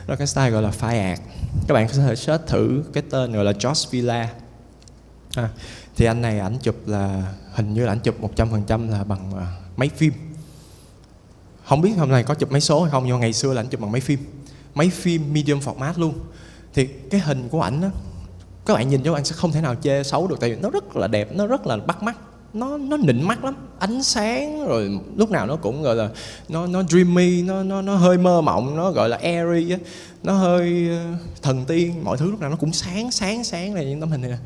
Đó cái style gọi là phai ạt các bạn có thể search thử cái tên gọi là George Villa. À, thì anh này ảnh chụp là hình như là ảnh chụp 100% là bằng uh, máy phim. Không biết hôm nay có chụp máy số hay không nhưng ngày xưa là ảnh chụp bằng máy phim. Máy phim medium format luôn. Thì cái hình của ảnh á các bạn nhìn vô bạn sẽ không thể nào chê xấu được tại vì nó rất là đẹp nó rất là bắt mắt. Nó nó nịnh mắt lắm ánh sáng rồi lúc nào nó cũng gọi là nó nó dreamy nó nó nó hơi mơ mộng nó gọi là airy á. Nó hơi ờ, thần tiên mọi thứ lúc nào nó cũng sáng sáng sáng này những tấm hình này.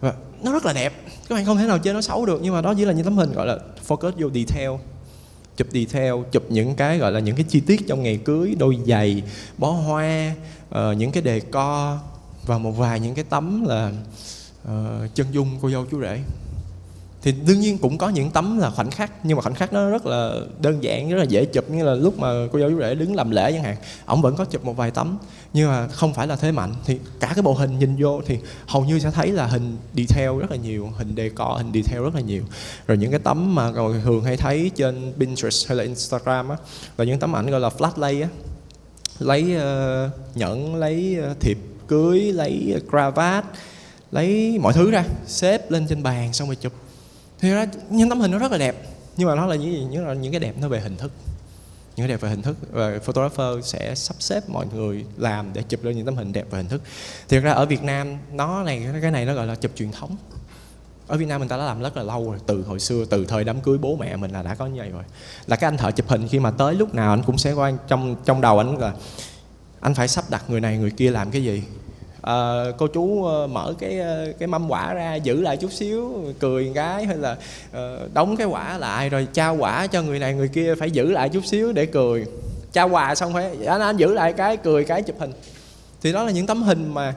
Và nó rất là đẹp. Các bạn không thể nào chơi nó xấu được nhưng mà đó chỉ là những tấm hình gọi là focus vô detail chụp detail chụp những cái gọi là những cái chi tiết trong ngày cưới đôi giày bó hoa uh, những cái đề co và một vài những cái tấm là uh, chân dung cô dâu chú rể. Thì đương nhiên cũng có những tấm là khoảnh khắc nhưng mà khoảnh khắc nó rất là đơn giản rất là dễ chụp. Như là lúc mà cô dâu chú rể đứng làm lễ chẳng hạn ổng vẫn có chụp một vài tấm nhưng mà không phải là thế mạnh. Thì cả cái bộ hình nhìn vô thì hầu như sẽ thấy là hình detail rất là nhiều hình decor hình detail rất là nhiều. Rồi những cái tấm mà thường hay thấy trên Pinterest hay là Instagram á là những tấm ảnh gọi là flat lay á lấy uh, nhẫn lấy uh, thiệp cưới, lấy ờ, cravat, lấy mọi thứ ra, xếp lên trên bàn xong rồi chụp. Thì ra những tấm hình nó rất là đẹp, nhưng mà nó là những gì, những là những cái đẹp nó về hình thức. Những cái đẹp về hình thức và photographer sẽ sắp xếp mọi người làm để chụp lên những tấm hình đẹp về hình thức. Thì ra ở Việt Nam, nó này, cái này nó gọi là chụp truyền thống. Ở Việt Nam mình ta đã làm rất là lâu rồi, từ hồi xưa, từ thời đám cưới bố mẹ mình là đã có như vậy rồi. Là cái anh thợ chụp hình khi mà tới lúc nào anh cũng sẽ qua trong trong đầu anh là anh phải sắp đặt người này người kia làm cái gì? À, cô chú ờ, mở cái ờ, cái mâm quả ra giữ lại chút xíu cười cái hay là uh, đóng cái quả lại rồi trao quả cho người này người kia phải giữ lại chút xíu để cười. Trao quà xong phải anh, anh giữ lại cái cười cái chụp hình. Thì đó là những tấm hình mà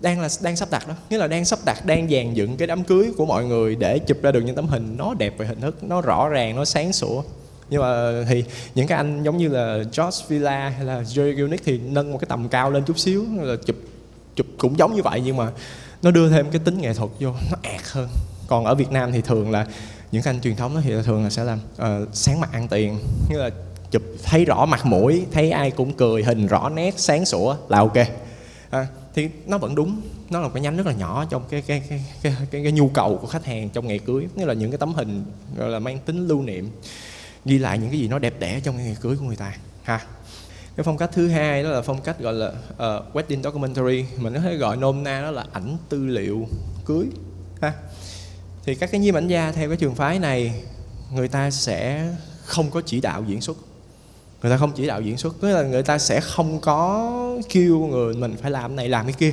đang là đang sắp đặt đó. Nghĩa là đang sắp đặt đang dàn dựng cái đám cưới của mọi người để chụp ra được những tấm hình nó đẹp về hình thức nó rõ ràng nó sáng sủa nhưng mà thì những cái anh giống như là George Villa hay là Jerry Gilnick thì nâng một cái tầm cao lên chút xíu là chụp chụp cũng giống như vậy nhưng mà nó đưa thêm cái tính nghệ thuật vô nó ẹt hơn. Còn ở Việt Nam thì thường là những anh truyền thống thì thường là sẽ làm uh, sáng mặt ăn tiền như là chụp thấy rõ mặt mũi thấy ai cũng cười hình rõ nét sáng sủa là ok. À, thì nó vẫn đúng nó là một cái nhánh rất là nhỏ trong cái cái cái cái, cái, cái nhu cầu của khách hàng trong ngày cưới như là những cái tấm hình gọi là mang tính lưu niệm ghi lại những cái gì nó đẹp đẽ trong ngày cưới của người ta ha. Cái phong cách thứ hai đó là phong cách gọi là uh, wedding documentary mình có thể gọi nôm na đó là ảnh tư liệu cưới ha. Thì các cái nhiếp ảnh gia theo cái trường phái này người ta sẽ không có chỉ đạo diễn xuất. Người ta không chỉ đạo diễn xuất tức là người ta sẽ không có kêu người mình phải làm này làm cái kia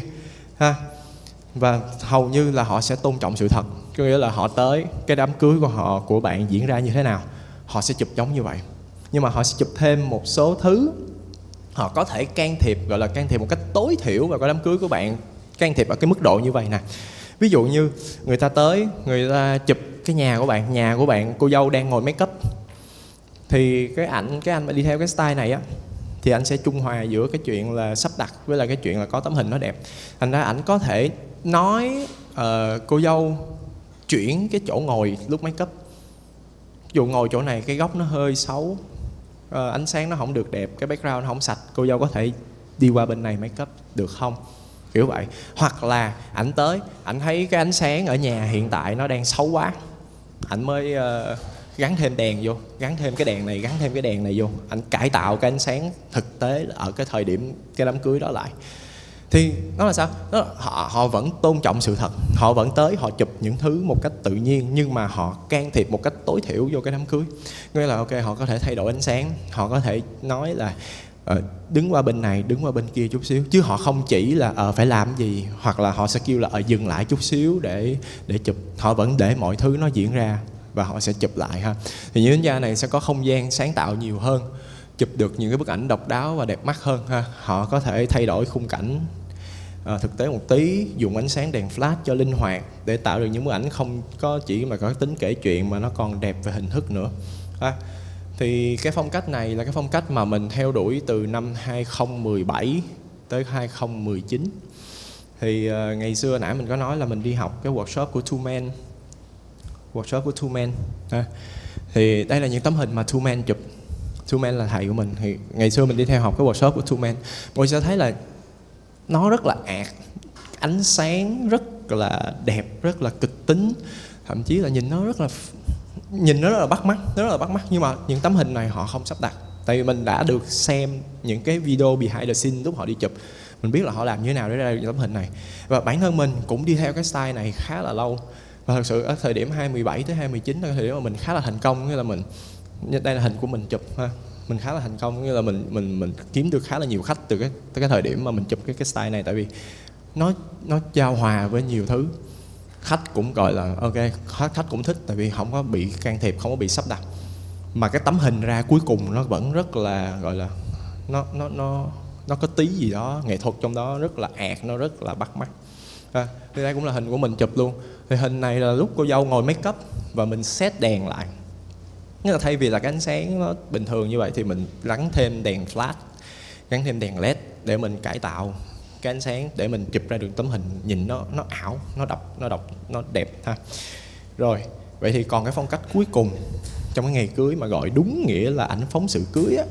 ha. Và hầu như là họ sẽ tôn trọng sự thật có nghĩa là họ tới cái đám cưới của họ của bạn diễn ra như thế nào họ sẽ chụp giống như vậy. Nhưng mà họ sẽ chụp thêm một số thứ họ có thể can thiệp gọi là can thiệp một cách tối thiểu vào cái đám cưới của bạn can thiệp ở cái mức độ như vậy nè. Ví dụ như người ta tới người ta chụp cái nhà của bạn nhà của bạn cô dâu đang ngồi make up thì cái ảnh cái anh mà đi theo cái style này á thì anh sẽ trung hòa giữa cái chuyện là sắp đặt với là cái chuyện là có tấm hình nó đẹp. Thành ra ảnh có thể nói uh, cô dâu chuyển cái chỗ ngồi lúc make up dụ ngồi chỗ này cái góc nó hơi xấu à, ánh sáng nó không được đẹp cái background nó không sạch cô dâu có thể đi qua bên này make up được không? Kiểu vậy. Hoặc là ảnh tới ảnh thấy cái ánh sáng ở nhà hiện tại nó đang xấu quá ảnh mới uh, gắn thêm đèn vô gắn thêm cái đèn này gắn thêm cái đèn này vô. Ảnh cải tạo cái ánh sáng thực tế ở cái thời điểm cái đám cưới đó lại thì nó là sao? Nó là họ họ vẫn tôn trọng sự thật. Họ vẫn tới họ chụp những thứ một cách tự nhiên nhưng mà họ can thiệp một cách tối thiểu vô cái đám cưới. Nghĩa là ok họ có thể thay đổi ánh sáng họ có thể nói là uh, đứng qua bên này đứng qua bên kia chút xíu. Chứ họ không chỉ là uh, phải làm gì hoặc là họ sẽ kêu là uh, dừng lại chút xíu để để chụp. Họ vẫn để mọi thứ nó diễn ra và họ sẽ chụp lại ha. Thì những gia này sẽ có không gian sáng tạo nhiều hơn chụp được những cái bức ảnh độc đáo và đẹp mắt hơn ha. Họ có thể thay đổi khung cảnh à, thực tế một tí dùng ánh sáng đèn flash cho linh hoạt để tạo được những bức ảnh không có chỉ mà có tính kể chuyện mà nó còn đẹp về hình thức nữa. À, thì cái phong cách này là cái phong cách mà mình theo đuổi từ năm 2017 tới 2019 thì uh, ngày xưa nãy mình có nói là mình đi học cái workshop của Two Man workshop của Two Man à, thì đây là những tấm hình mà Two Man chụp. Two Man là thầy của mình. Thì ngày xưa mình đi theo học cái workshop của Two Man mọi người sẽ thấy là nó rất là ạt, ánh sáng rất là đẹp, rất là kịch tính. Thậm chí là nhìn nó rất là nhìn nó rất là bắt mắt, nó rất là bắt mắt. Nhưng mà những tấm hình này họ không sắp đặt. Tại vì mình đã được xem những cái video behind the scene lúc họ đi chụp. Mình biết là họ làm như thế nào để ra được những tấm hình này. Và bản thân mình cũng đi theo cái style này khá là lâu. Và thật sự ở thời điểm 27 tới 29 là thời điểm mà mình khá là thành công, nghĩa là mình, đây là hình của mình chụp ha mình khá là thành công nghĩa là mình mình mình kiếm được khá là nhiều khách từ cái từ cái thời điểm mà mình chụp cái cái style này. Tại vì nó nó giao hòa với nhiều thứ. Khách cũng gọi là ok khách khách cũng thích tại vì không có bị can thiệp không có bị sắp đặt. Mà cái tấm hình ra cuối cùng nó vẫn rất là gọi là nó nó nó nó có tí gì đó nghệ thuật trong đó rất là ạt nó rất là bắt mắt. À, thì đây cũng là hình của mình chụp luôn. Thì hình này là lúc cô dâu ngồi make up và mình set đèn lại. Nghĩa là thay vì là cái ánh sáng nó bình thường như vậy thì mình gắn thêm đèn flash, gắn thêm đèn led để mình cải tạo cái ánh sáng để mình chụp ra được tấm hình nhìn nó nó ảo, nó độc nó độc, nó đẹp ha. Rồi, vậy thì còn cái phong cách cuối cùng trong cái ngày cưới mà gọi đúng nghĩa là ảnh phóng sự cưới á.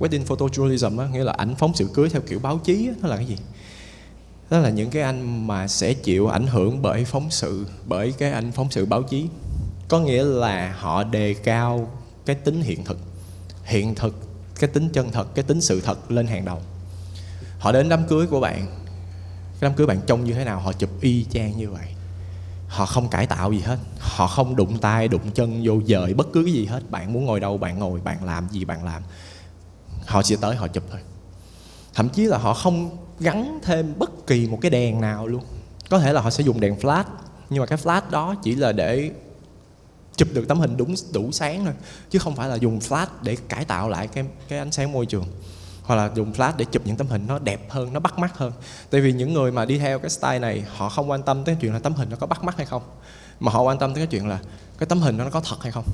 Wedding photojournalism á, nghĩa là ảnh phóng sự cưới theo kiểu báo chí á, nó là cái gì? Đó là những cái anh mà sẽ chịu ảnh hưởng bởi phóng sự, bởi cái anh phóng sự báo chí có nghĩa là họ đề cao cái tính hiện thực. Hiện thực, cái tính chân thật, cái tính sự thật lên hàng đầu. Họ đến đám cưới của bạn. Cái đám cưới bạn trông như thế nào, họ chụp y chang như vậy. Họ không cải tạo gì hết. Họ không đụng tay, đụng chân vô dời bất cứ cái gì hết. Bạn muốn ngồi đâu, bạn ngồi. Bạn làm gì, bạn làm. Họ sẽ tới, họ chụp thôi. Thậm chí là họ không gắn thêm bất kỳ một cái đèn nào luôn. Có thể là họ sẽ dùng đèn flash, nhưng mà cái flash đó chỉ là để chụp được tấm hình đúng đủ sáng thôi, chứ không phải là dùng flash để cải tạo lại cái cái ánh sáng môi trường, hoặc là dùng flash để chụp những tấm hình nó đẹp hơn, nó bắt mắt hơn. Tại vì những người mà đi theo cái style này, họ không quan tâm tới chuyện là tấm hình nó có bắt mắt hay không, mà họ quan tâm tới cái chuyện là cái tấm hình nó có thật hay không,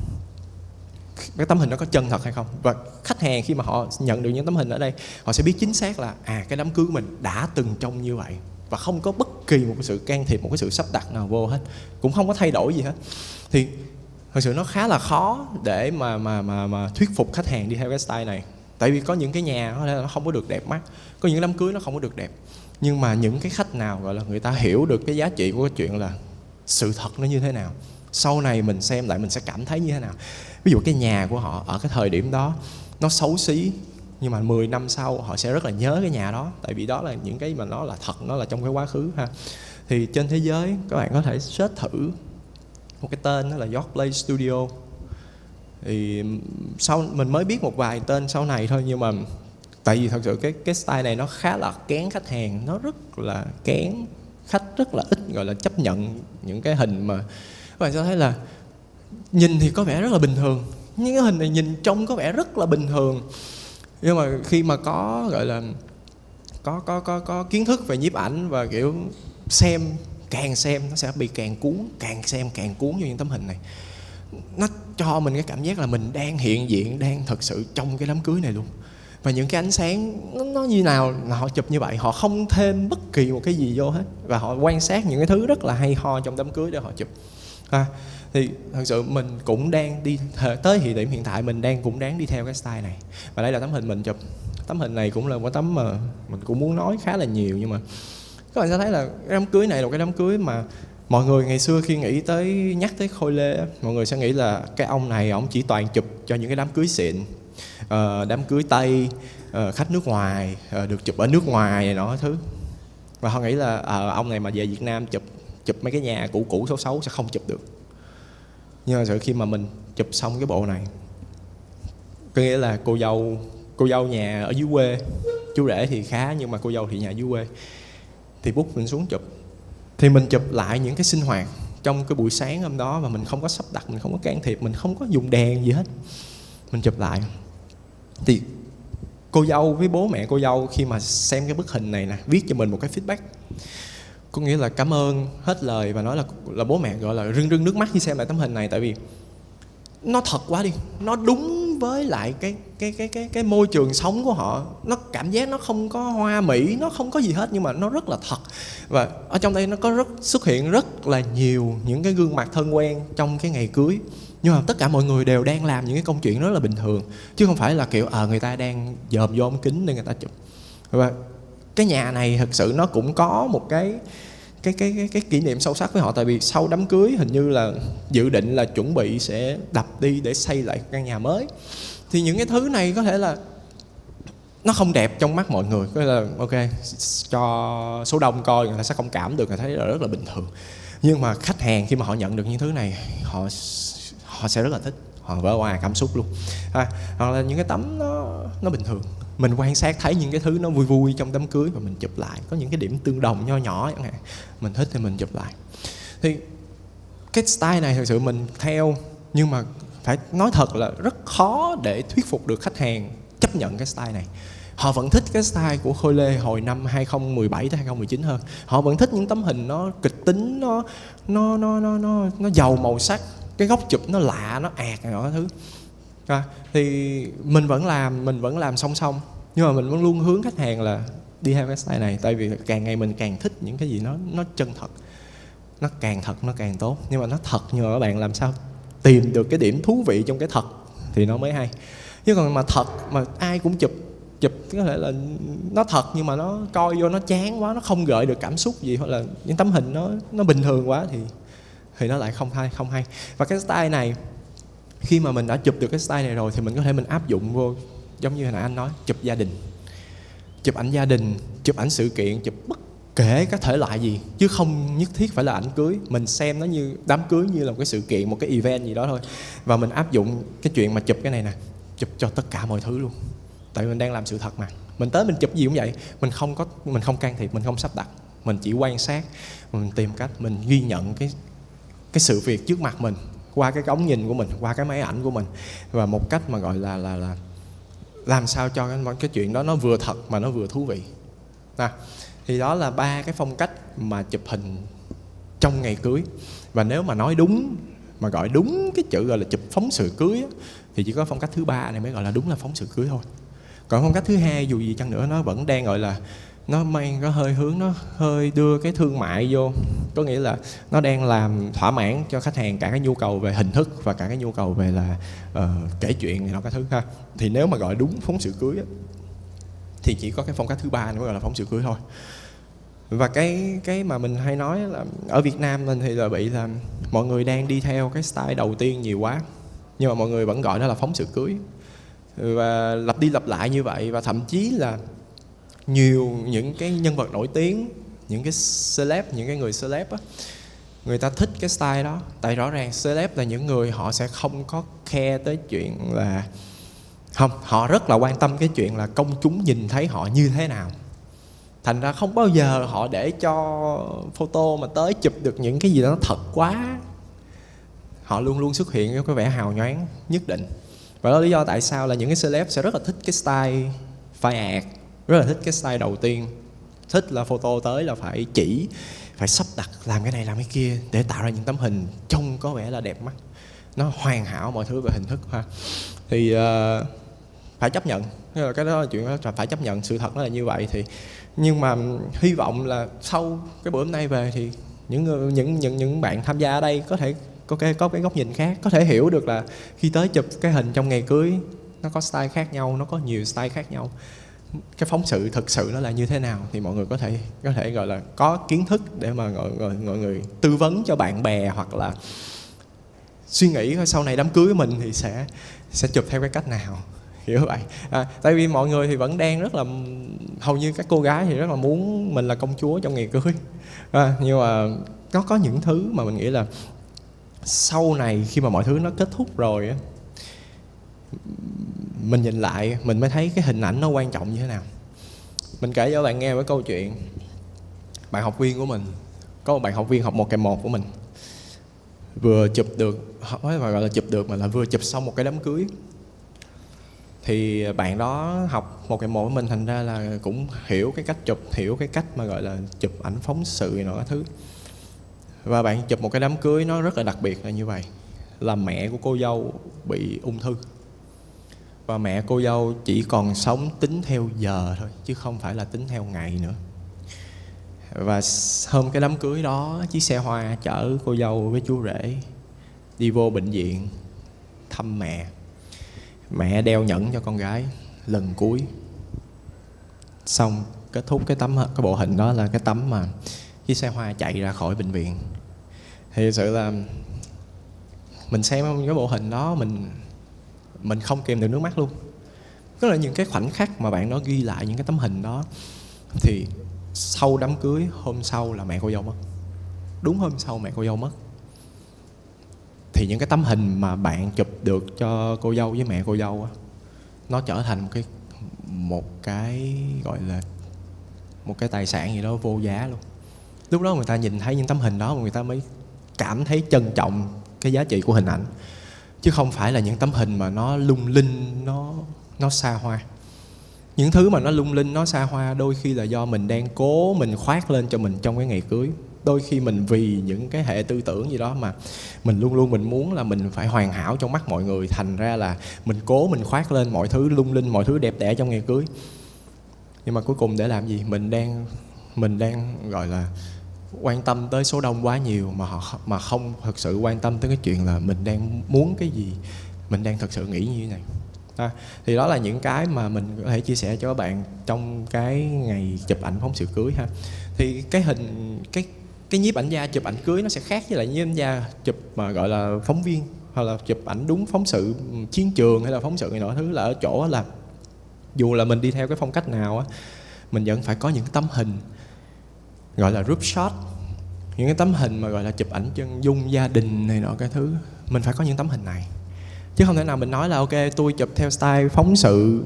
cái tấm hình nó có chân thật hay không. Và khách hàng khi mà họ nhận được những tấm hình ở đây, họ sẽ biết chính xác là à cái đám cưới của mình đã từng trông như vậy, và không có bất kỳ một cái sự can thiệp, một cái sự sắp đặt nào vô hết, cũng không có thay đổi gì hết. Thì thật sự nó khá là khó để mà mà mà mà thuyết phục khách hàng đi theo cái style này. Tại vì có những cái nhà có thể nó không có được đẹp mắt, có những đám cưới nó không có được đẹp. Nhưng mà những cái khách nào, gọi là, người ta hiểu được cái giá trị của cái chuyện là sự thật nó như thế nào, sau này mình xem lại mình sẽ cảm thấy như thế nào. Ví dụ cái nhà của họ ở cái thời điểm đó, nó xấu xí, nhưng mà 10 năm sau họ sẽ rất là nhớ cái nhà đó, tại vì đó là những cái mà nó là thật, nó là trong cái quá khứ ha. Thì trên thế giới, các bạn có thể search thử một cái tên đó là York Play Studio. Thì sau, mình mới biết một vài tên sau này thôi, nhưng mà tại vì thật sự cái cái style này nó khá là kén khách hàng, nó rất là kén khách, rất là ít gọi là chấp nhận những cái hình mà các bạn sẽ thấy là nhìn thì có vẻ rất là bình thường, nhưng cái hình này nhìn trông có vẻ rất là bình thường. Nhưng mà khi mà có gọi là có có có có kiến thức về nhiếp ảnh và kiểu xem càng xem nó sẽ bị càng cuốn càng xem càng cuốn vô những tấm hình này. Nó cho mình cái cảm giác là mình đang hiện diện đang thật sự trong cái đám cưới này luôn. Và những cái ánh sáng nó, nó như nào là họ chụp như vậy họ không thêm bất kỳ một cái gì vô hết. Và họ quan sát những cái thứ rất là hay ho trong đám cưới để họ chụp. À, thì thật sự mình cũng đang đi tới hiện điểm hiện tại mình đang cũng đáng đi theo cái style này. Và đây là tấm hình mình chụp. Tấm hình này cũng là một tấm mà mình cũng muốn nói khá là nhiều nhưng mà các bạn sẽ thấy là cái đám cưới này là cái đám cưới mà mọi người ngày xưa khi nghĩ tới nhắc tới khôi lê mọi người sẽ nghĩ là cái ông này ông chỉ toàn chụp cho những cái đám cưới xịn uh, đám cưới tây ờ, khách nước ngoài ờ, được chụp ở nước ngoài này nọ thứ. Và họ nghĩ là à, ông này mà về Việt Nam chụp chụp mấy cái nhà cũ cũ xấu xấu sẽ không chụp được. Nhưng mà sự khi mà mình chụp xong cái bộ này có nghĩa là cô dâu cô dâu nhà ở dưới quê chú rể thì khá nhưng mà cô dâu thì nhà dưới quê thì bút mình xuống chụp. Thì mình chụp lại những cái sinh hoạt trong cái buổi sáng hôm đó và mình không có sắp đặt, mình không có can thiệp, mình không có dùng đèn gì hết. Mình chụp lại. Thì cô dâu, với bố mẹ cô dâu khi mà xem cái bức hình này nè, viết cho mình một cái feedback. Có nghĩa là cảm ơn, hết lời và nói là là bố mẹ gọi là rưng rưng nước mắt khi xem lại tấm hình này. Tại vì nó thật quá đi, nó đúng với lại cái cái cái cái cái môi trường sống của họ nó cảm giác nó không có hoa mỹ nó không có gì hết nhưng mà nó rất là thật. Và ở trong đây nó có rất xuất hiện rất là nhiều những cái gương mặt thân quen trong cái ngày cưới. Nhưng mà tất cả mọi người đều đang làm những cái công chuyện rất là bình thường chứ không phải là kiểu ờ à, người ta đang dòm vô ống kính để người ta chụp. Và cái nhà này thực sự nó cũng có một cái cái cái cái cái kỷ niệm sâu sắc với họ. Tại vì sau đám cưới hình như là dự định là chuẩn bị sẽ đập đi để xây lại căn nhà mới. Thì những cái thứ này có thể là nó không đẹp trong mắt mọi người. Có là ok cho số đông coi người ta sẽ không cảm được người thấy là rất là bình thường. Nhưng mà khách hàng khi mà họ nhận được những thứ này họ họ sẽ rất là thích. Họ vỡ hòa cảm xúc luôn. À, hoặc là những cái tấm nó nó bình thường mình quan sát thấy những cái thứ nó vui vui trong đám cưới và mình chụp lại. Có những cái điểm tương đồng nho nhỏ chẳng hạn. Mình thích thì mình chụp lại. Thì cái style này thực sự mình theo nhưng mà phải nói thật là rất khó để thuyết phục được khách hàng chấp nhận cái style này. Họ vẫn thích cái style của Khôi Lê hồi năm 2017 tới 2019 hơn. Họ vẫn thích những tấm hình nó kịch tính nó nó nó nó nó, nó giàu màu sắc. Cái góc chụp nó lạ nó ạt này nọ thứ à, thì mình vẫn làm mình vẫn làm song song. Nhưng mà mình vẫn luôn hướng khách hàng là đi theo cái style này tại vì càng ngày mình càng thích những cái gì nó nó chân thật. Nó càng thật nó càng tốt. Nhưng mà nó thật nhưng mà các bạn làm sao tìm được cái điểm thú vị trong cái thật thì nó mới hay. Chứ còn mà thật mà ai cũng chụp chụp có thể là nó thật nhưng mà nó coi vô nó chán quá nó không gợi được cảm xúc gì hoặc là những tấm hình nó nó bình thường quá thì thì nó lại không hay không hay. Và cái style này khi mà mình đã chụp được cái style này rồi thì mình có thể mình áp dụng vô, giống như hồi nãy anh nói, chụp gia đình. Chụp ảnh gia đình, chụp ảnh sự kiện, chụp bất kể các thể loại gì, chứ không nhất thiết phải là ảnh cưới. Mình xem nó như, đám cưới như là một cái sự kiện, một cái event gì đó thôi. Và mình áp dụng cái chuyện mà chụp cái này nè, chụp cho tất cả mọi thứ luôn. Tại vì mình đang làm sự thật mà. Mình tới mình chụp gì cũng vậy. Mình không có, mình không can thiệp, mình không sắp đặt. Mình chỉ quan sát, mình tìm cách mình ghi nhận cái cái sự việc trước mặt mình qua cái ống nhìn của mình qua cái máy ảnh của mình. Và một cách mà gọi là là là làm sao cho cái, cái chuyện đó nó vừa thật mà nó vừa thú vị. À, thì đó là ba cái phong cách mà chụp hình trong ngày cưới. Và nếu mà nói đúng mà gọi đúng cái chữ gọi là chụp phóng sự cưới á, thì chỉ có phong cách thứ ba này mới gọi là đúng là phóng sự cưới thôi. Còn phong cách thứ hai dù gì chăng nữa nó vẫn đang gọi là nó mang có hơi hướng nó hơi đưa cái thương mại vô. Có nghĩa là nó đang làm thỏa mãn cho khách hàng cả cái nhu cầu về hình thức và cả cái nhu cầu về là uh, kể chuyện này nó cái thứ ha. Thì nếu mà gọi đúng phóng sự cưới á, thì chỉ có cái phong cách thứ ba mới gọi là phóng sự cưới thôi. Và cái cái mà mình hay nói là ở Việt Nam mình thì là bị là mọi người đang đi theo cái style đầu tiên nhiều quá nhưng mà mọi người vẫn gọi đó là phóng sự cưới. Và lặp đi lặp lại như vậy và thậm chí là nhiều những cái nhân vật nổi tiếng, những cái celeb, những cái người celeb á, người ta thích cái style đó. Tại rõ ràng celeb là những người họ sẽ không có khe tới chuyện là, không, họ rất là quan tâm cái chuyện là công chúng nhìn thấy họ như thế nào. Thành ra không bao giờ họ để cho photo mà tới chụp được những cái gì đó thật quá. Họ luôn luôn xuất hiện với cái vẻ hào nhoáng nhất định. Và đó là lý do tại sao là những cái celeb sẽ rất là thích cái style phai ạt rất là thích cái style đầu tiên. Thích là photo tới là phải chỉ phải sắp đặt làm cái này làm cái kia để tạo ra những tấm hình trông có vẻ là đẹp mắt. Nó hoàn hảo mọi thứ về hình thức ha. Thì uh, phải chấp nhận. Cái đó là chuyện đó là phải chấp nhận. Sự thật nó là như vậy thì nhưng mà hy vọng là sau cái bữa hôm nay về thì những những những những bạn tham gia ở đây có thể có cái có cái góc nhìn khác có thể hiểu được là khi tới chụp cái hình trong ngày cưới nó có style khác nhau nó có nhiều style khác nhau cái phóng sự thực sự nó là như thế nào thì mọi người có thể có thể gọi là có kiến thức để mà mọi, mọi, mọi người tư vấn cho bạn bè hoặc là suy nghĩ sau này đám cưới mình thì sẽ sẽ chụp theo cái cách nào? Hiểu vậy. À, tại vì mọi người thì vẫn đang rất là hầu như các cô gái thì rất là muốn mình là công chúa trong ngày cưới. À, nhưng mà nó có những thứ mà mình nghĩ là sau này khi mà mọi thứ nó kết thúc rồi á mình nhìn lại, mình mới thấy cái hình ảnh nó quan trọng như thế nào. Mình kể cho bạn nghe với câu chuyện. Bạn học viên của mình, có một bạn học viên học một kèm một của mình. Vừa chụp được nói mà gọi là chụp được mà là vừa chụp xong một cái đám cưới. Thì bạn đó học một cái một của mình, thành ra là cũng hiểu cái cách chụp, hiểu cái cách mà gọi là chụp ảnh phóng sự này nọ thứ. Và bạn chụp một cái đám cưới nó rất là đặc biệt là như vậy. Là mẹ của cô dâu bị ung thư và mẹ cô dâu chỉ còn sống tính theo giờ thôi, chứ không phải là tính theo ngày nữa. Và hôm cái đám cưới đó, chiếc xe hoa chở cô dâu với chú rể đi vô bệnh viện thăm mẹ. Mẹ đeo nhẫn cho con gái lần cuối. Xong, kết thúc cái tấm, cái bộ hình đó là cái tấm mà chiếc xe hoa chạy ra khỏi bệnh viện. Thì thực sự là mình xem cái bộ hình đó, mình mình không kìm được nước mắt luôn. Tức là những cái khoảnh khắc mà bạn đó ghi lại những cái tấm hình đó, thì sau đám cưới hôm sau là mẹ cô dâu mất. Đúng hôm sau mẹ cô dâu mất. Thì những cái tấm hình mà bạn chụp được cho cô dâu với mẹ cô dâu á, nó trở thành một cái một cái gọi là một cái tài sản gì đó vô giá luôn. Lúc đó người ta nhìn thấy những tấm hình đó người ta mới cảm thấy trân trọng cái giá trị của hình ảnh chứ không phải là những tấm hình mà nó lung linh, nó nó xa hoa. Những thứ mà nó lung linh, nó xa hoa đôi khi là do mình đang cố mình khoác lên cho mình trong cái ngày cưới. Đôi khi mình vì những cái hệ tư tưởng gì đó mà mình luôn luôn mình muốn là mình phải hoàn hảo trong mắt mọi người, thành ra là mình cố mình khoác lên mọi thứ lung linh, mọi thứ đẹp đẽ trong ngày cưới. Nhưng mà cuối cùng để làm gì? Mình đang mình đang, gọi là quan tâm tới số đông quá nhiều mà họ mà không thực sự quan tâm tới cái chuyện là mình đang muốn cái gì mình đang thực sự nghĩ như thế này. À, thì đó là những cái mà mình có thể chia sẻ cho các bạn trong cái ngày chụp ảnh phóng sự cưới ha. Thì cái hình cái cái nhiếp ảnh gia chụp ảnh cưới nó sẽ khác với lại nhiếp ảnh gia chụp mà gọi là phóng viên hoặc là chụp ảnh đúng phóng sự ừ, chiến trường hay là phóng sự này nọ thứ là ở chỗ là dù là mình đi theo cái phong cách nào á mình vẫn phải có những tấm hình gọi là group shot. Những cái tấm hình mà gọi là chụp ảnh chân dung gia đình này nọ cái thứ, mình phải có những tấm hình này. Chứ không thể nào mình nói là, ok, tôi chụp theo style phóng sự.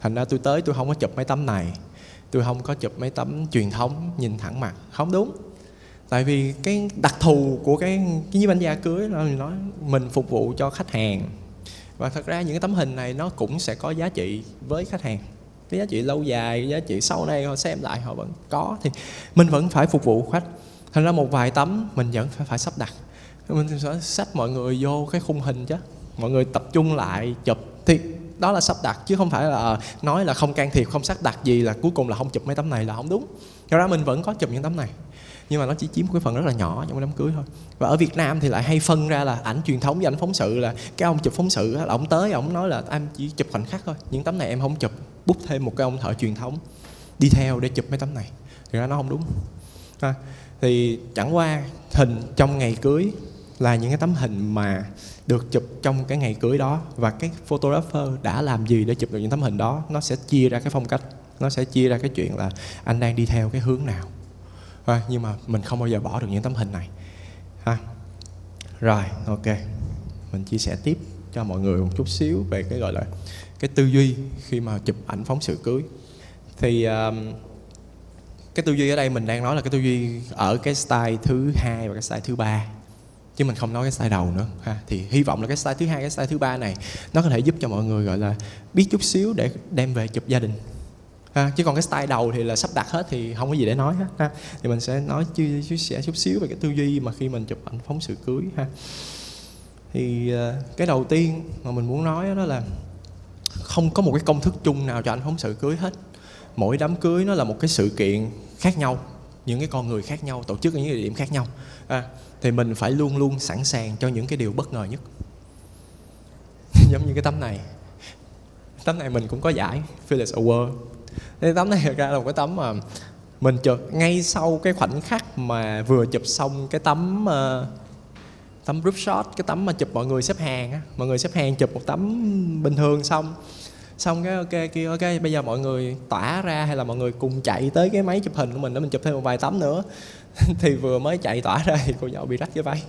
Thành ra tôi tới tôi không có chụp mấy tấm này. Tôi không có chụp mấy tấm truyền thống, nhìn thẳng mặt. Không đúng. Tại vì cái đặc thù của cái cái nhiếp ảnh gia cưới là mình nói mình phục vụ cho khách hàng. Và thật ra những cái tấm hình này nó cũng sẽ có giá trị với khách hàng cái giá trị lâu dài giá trị sau này họ xem lại, họ vẫn có. Thì mình vẫn phải phục vụ khách. Thành ra một vài tấm mình vẫn phải phải sắp đặt. Mình sẽ sắp mọi người vô cái khung hình chứ. Mọi người tập trung lại, chụp. Thì đó là sắp đặt, chứ không phải là ờ, nói là không can thiệp, không sắp đặt gì là cuối cùng là không chụp mấy tấm này là không đúng. Thật ra mình vẫn có chụp những tấm này, nhưng mà nó chỉ chiếm một cái phần rất là nhỏ trong đám cưới thôi. Và ở Việt Nam thì lại hay phân ra là ảnh truyền thống với ảnh phóng sự là cái ông chụp phóng sự là ông tới, ông nói là, em chỉ chụp khoảnh khắc thôi, những tấm này em không chụp bút thêm một cái ông thợ truyền thống đi theo để chụp mấy tấm này. Thì ra nó không đúng. Ha. thì chẳng qua hình trong ngày cưới là những cái tấm hình mà được chụp trong cái ngày cưới đó và cái photographer đã làm gì để chụp được những tấm hình đó nó sẽ chia ra cái phong cách nó sẽ chia ra cái chuyện là anh đang đi theo cái hướng nào. À, nhưng mà mình không bao giờ bỏ được những tấm hình này. Ha rồi ok. Mình chia sẻ tiếp cho mọi người một chút xíu về cái gọi là cái tư duy khi mà chụp ảnh phóng sự cưới. Thì um, cái tư duy ở đây mình đang nói là cái tư duy ở cái style thứ hai và cái style thứ ba. Chứ mình không nói cái style đầu nữa ha. Thì hy vọng là cái style thứ hai cái style thứ ba này nó có thể giúp cho mọi người gọi là biết chút xíu để đem về chụp gia đình ha. Chứ còn cái style đầu thì là sắp đặt hết thì không có gì để nói hết ha. Thì mình sẽ nói chia sẻ chút xíu về cái tư duy mà khi mình chụp ảnh phóng sự cưới ha. Thì ờ, cái đầu tiên mà mình muốn nói đó là không có một cái công thức chung nào cho anh phóng sự cưới hết. Mỗi đám cưới nó là một cái sự kiện khác nhau những cái con người khác nhau tổ chức ở những địa điểm khác nhau. À, thì mình phải luôn luôn sẵn sàng cho những cái điều bất ngờ nhất. Giống như cái tấm này. Tấm này mình cũng có giải Phyllis Award cái tấm này ra là một cái tấm mà mình chụp ngay sau cái khoảnh khắc mà vừa chụp xong cái tấm uh, tấm group shot cái tấm mà chụp mọi người xếp hàng á. Mọi người xếp hàng chụp một tấm bình thường xong. Xong cái ok kia ok bây giờ mọi người tỏa ra hay là mọi người cùng chạy tới cái máy chụp hình của mình để mình chụp thêm một vài tấm nữa. Thì vừa mới chạy tỏa ra thì cô dâu bị rách cái váy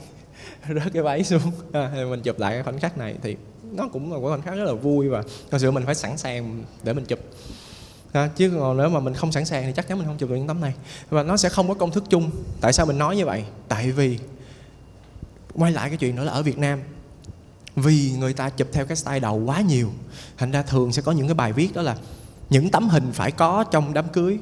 rớt cái váy xuống. À, thì mình chụp lại cái khoảnh khắc này thì nó cũng là một khoảnh khắc rất là vui và thật sự mình phải sẵn sàng để mình chụp. À, chứ còn nếu mà mình không sẵn sàng thì chắc chắn mình không chụp được những tấm này. Và nó sẽ không có công thức chung. Tại sao mình nói như vậy? Tại vì quay lại cái chuyện nữa là ở Việt Nam. Vì người ta chụp theo cái style đầu quá nhiều thành ra thường sẽ có những cái bài viết đó là những tấm hình phải có trong đám cưới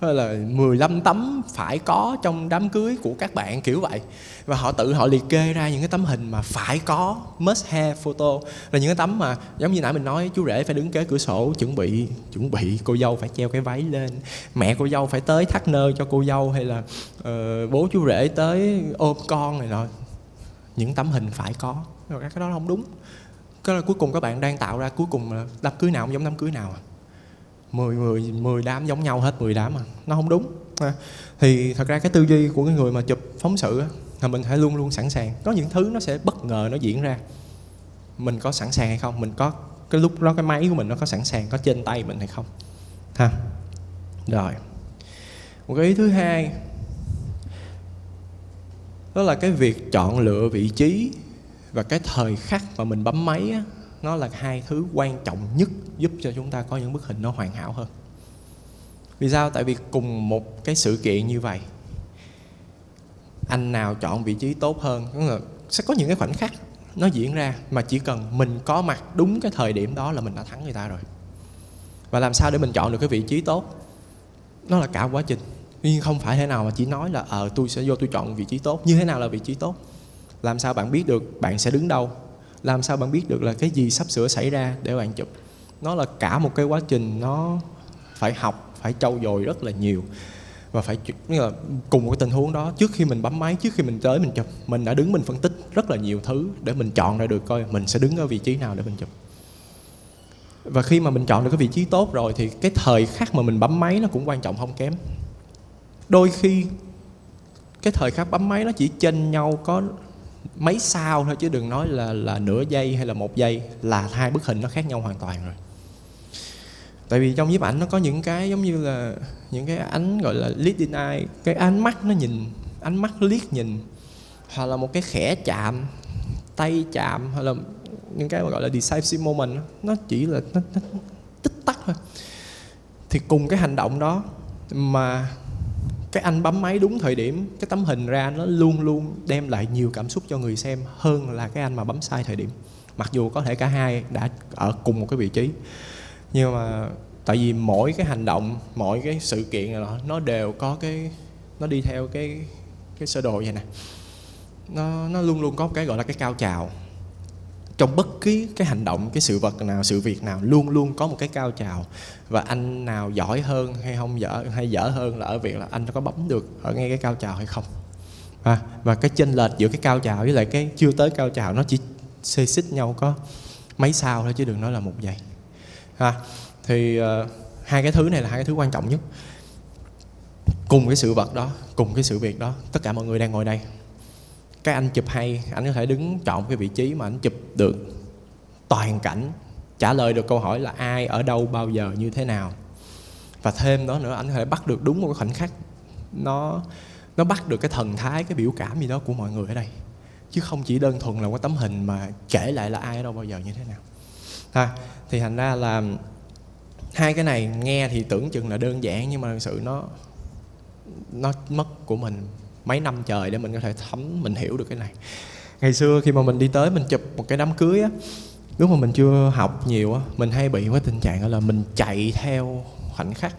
hay là 15 tấm phải có trong đám cưới của các bạn kiểu vậy. Và họ tự họ liệt kê ra những cái tấm hình mà phải có must have photo. Là những cái tấm mà giống như nãy mình nói chú rể phải đứng kế cửa sổ chuẩn bị chuẩn bị cô dâu phải treo cái váy lên mẹ cô dâu phải tới thắt nơ cho cô dâu hay là uh, bố chú rể tới ôm con này nọ những tấm hình phải có. Rồi cái đó không đúng. Cái là cuối cùng các bạn đang tạo ra cuối cùng là đám cưới nào cũng giống đám cưới nào à. 10, 10, 10 đám giống nhau hết 10 đám mà nó không đúng. À, thì thật ra cái tư duy của cái người mà chụp phóng sự á, là mình phải luôn luôn sẵn sàng. Có những thứ nó sẽ bất ngờ nó diễn ra. Mình có sẵn sàng hay không? Mình có cái lúc đó cái máy của mình nó có sẵn sàng có trên tay mình hay không? Ha. Rồi. Một cái ý thứ hai đó là cái việc chọn lựa vị trí và cái thời khắc mà mình bấm máy á, nó là hai thứ quan trọng nhất giúp cho chúng ta có những bức hình nó hoàn hảo hơn. Vì sao? Tại vì cùng một cái sự kiện như vậy anh nào chọn vị trí tốt hơn sẽ có những cái khoảnh khắc nó diễn ra mà chỉ cần mình có mặt đúng cái thời điểm đó là mình đã thắng người ta rồi. Và làm sao để mình chọn được cái vị trí tốt? Nó là cả quá trình nhưng không phải thế nào mà chỉ nói là ờ tôi sẽ vô tôi chọn vị trí tốt. Như thế nào là vị trí tốt? Làm sao bạn biết được bạn sẽ đứng đâu? Làm sao bạn biết được là cái gì sắp sửa xảy ra để bạn chụp? Nó là cả một cái quá trình nó phải học, phải trau dồi rất là nhiều và phải là cùng một cái tình huống đó. Trước khi mình bấm máy, trước khi mình tới mình chụp, mình đã đứng, mình phân tích rất là nhiều thứ để mình chọn ra được coi mình sẽ đứng ở vị trí nào để mình chụp. Và khi mà mình chọn được cái vị trí tốt rồi thì cái thời khắc mà mình bấm máy nó cũng quan trọng không kém đôi khi cái thời khắc bấm máy nó chỉ chênh nhau có mấy sao thôi chứ đừng nói là là nửa giây hay là một giây là hai bức hình nó khác nhau hoàn toàn rồi. Tại vì trong nhiếp ảnh nó có những cái giống như là những cái ánh gọi là lead in eye cái ánh mắt nó nhìn ánh mắt liếc nhìn hoặc là một cái khẽ chạm tay chạm hoặc là những cái mà gọi là decisive moment nó chỉ là nó, nó tích tắc thôi. Thì cùng cái hành động đó mà cái anh bấm máy đúng thời điểm, cái tấm hình ra nó luôn luôn đem lại nhiều cảm xúc cho người xem hơn là cái anh mà bấm sai thời điểm. Mặc dù có thể cả hai đã ở cùng một cái vị trí, nhưng mà tại vì mỗi cái hành động, mỗi cái sự kiện này nó đều có cái, nó đi theo cái cái sơ đồ vậy nè. Nó nó luôn luôn có cái gọi là cái cao trào trong bất kỳ cái hành động cái sự vật nào sự việc nào luôn luôn có một cái cao trào và anh nào giỏi hơn hay không dở hay dở hơn là ở việc là anh có bấm được ở ngay cái cao trào hay không. À, và cái chênh lệch giữa cái cao trào với lại cái chưa tới cao trào nó chỉ xê xích nhau có mấy sao thôi chứ đừng nói là một giây. À, thì uh, hai cái thứ này là hai cái thứ quan trọng nhất. Cùng cái sự vật đó cùng cái sự việc đó tất cả mọi người đang ngồi đây cái anh chụp hay, anh có thể đứng chọn cái vị trí mà anh chụp được toàn cảnh, trả lời được câu hỏi là ai, ở đâu, bao giờ, như thế nào. Và thêm đó nữa, anh có thể bắt được đúng một cái khoảnh khắc, nó nó bắt được cái thần thái, cái biểu cảm gì đó của mọi người ở đây. Chứ không chỉ đơn thuần là một tấm hình mà kể lại là ai ở đâu, bao giờ, như thế nào. Ha thì thành ra là hai cái này nghe thì tưởng chừng là đơn giản, nhưng mà thực sự nó nó mất của mình mấy năm trời để mình có thể thấm, mình hiểu được cái này. Ngày xưa khi mà mình đi tới, mình chụp một cái đám cưới á, lúc mà mình chưa học nhiều á, mình hay bị cái tình trạng là mình chạy theo khoảnh khắc.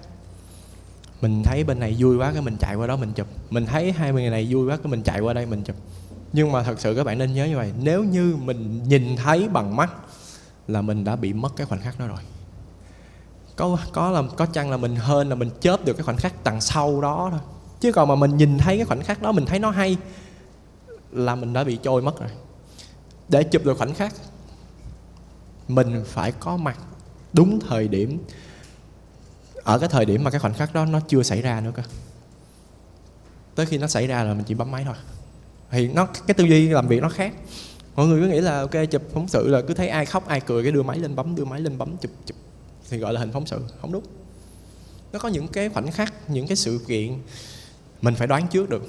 Mình thấy bên này vui quá cái mình chạy qua đó mình chụp. Mình thấy hai bên này vui quá cái mình chạy qua đây mình chụp. Nhưng mà thật sự các bạn nên nhớ như vậy, nếu như mình nhìn thấy bằng mắt là mình đã bị mất cái khoảnh khắc đó rồi. Có có là, có chăng là mình hơn là mình chớp được cái khoảnh khắc đằng sau đó thôi chứ còn mà mình nhìn thấy cái khoảnh khắc đó, mình thấy nó hay, là mình đã bị trôi mất rồi. Để chụp được khoảnh khắc, mình phải có mặt đúng thời điểm. Ở cái thời điểm mà cái khoảnh khắc đó nó chưa xảy ra nữa cơ. Tới khi nó xảy ra là mình chỉ bấm máy thôi. Thì nó, cái tư duy làm việc nó khác. Mọi người cứ nghĩ là, ok, chụp phóng sự là cứ thấy ai khóc, ai cười, cái đưa máy lên bấm, đưa máy lên bấm, chụp chụp. Thì gọi là hình phóng sự, không đúng. Nó có những cái khoảnh khắc, những cái sự kiện mình phải đoán trước được.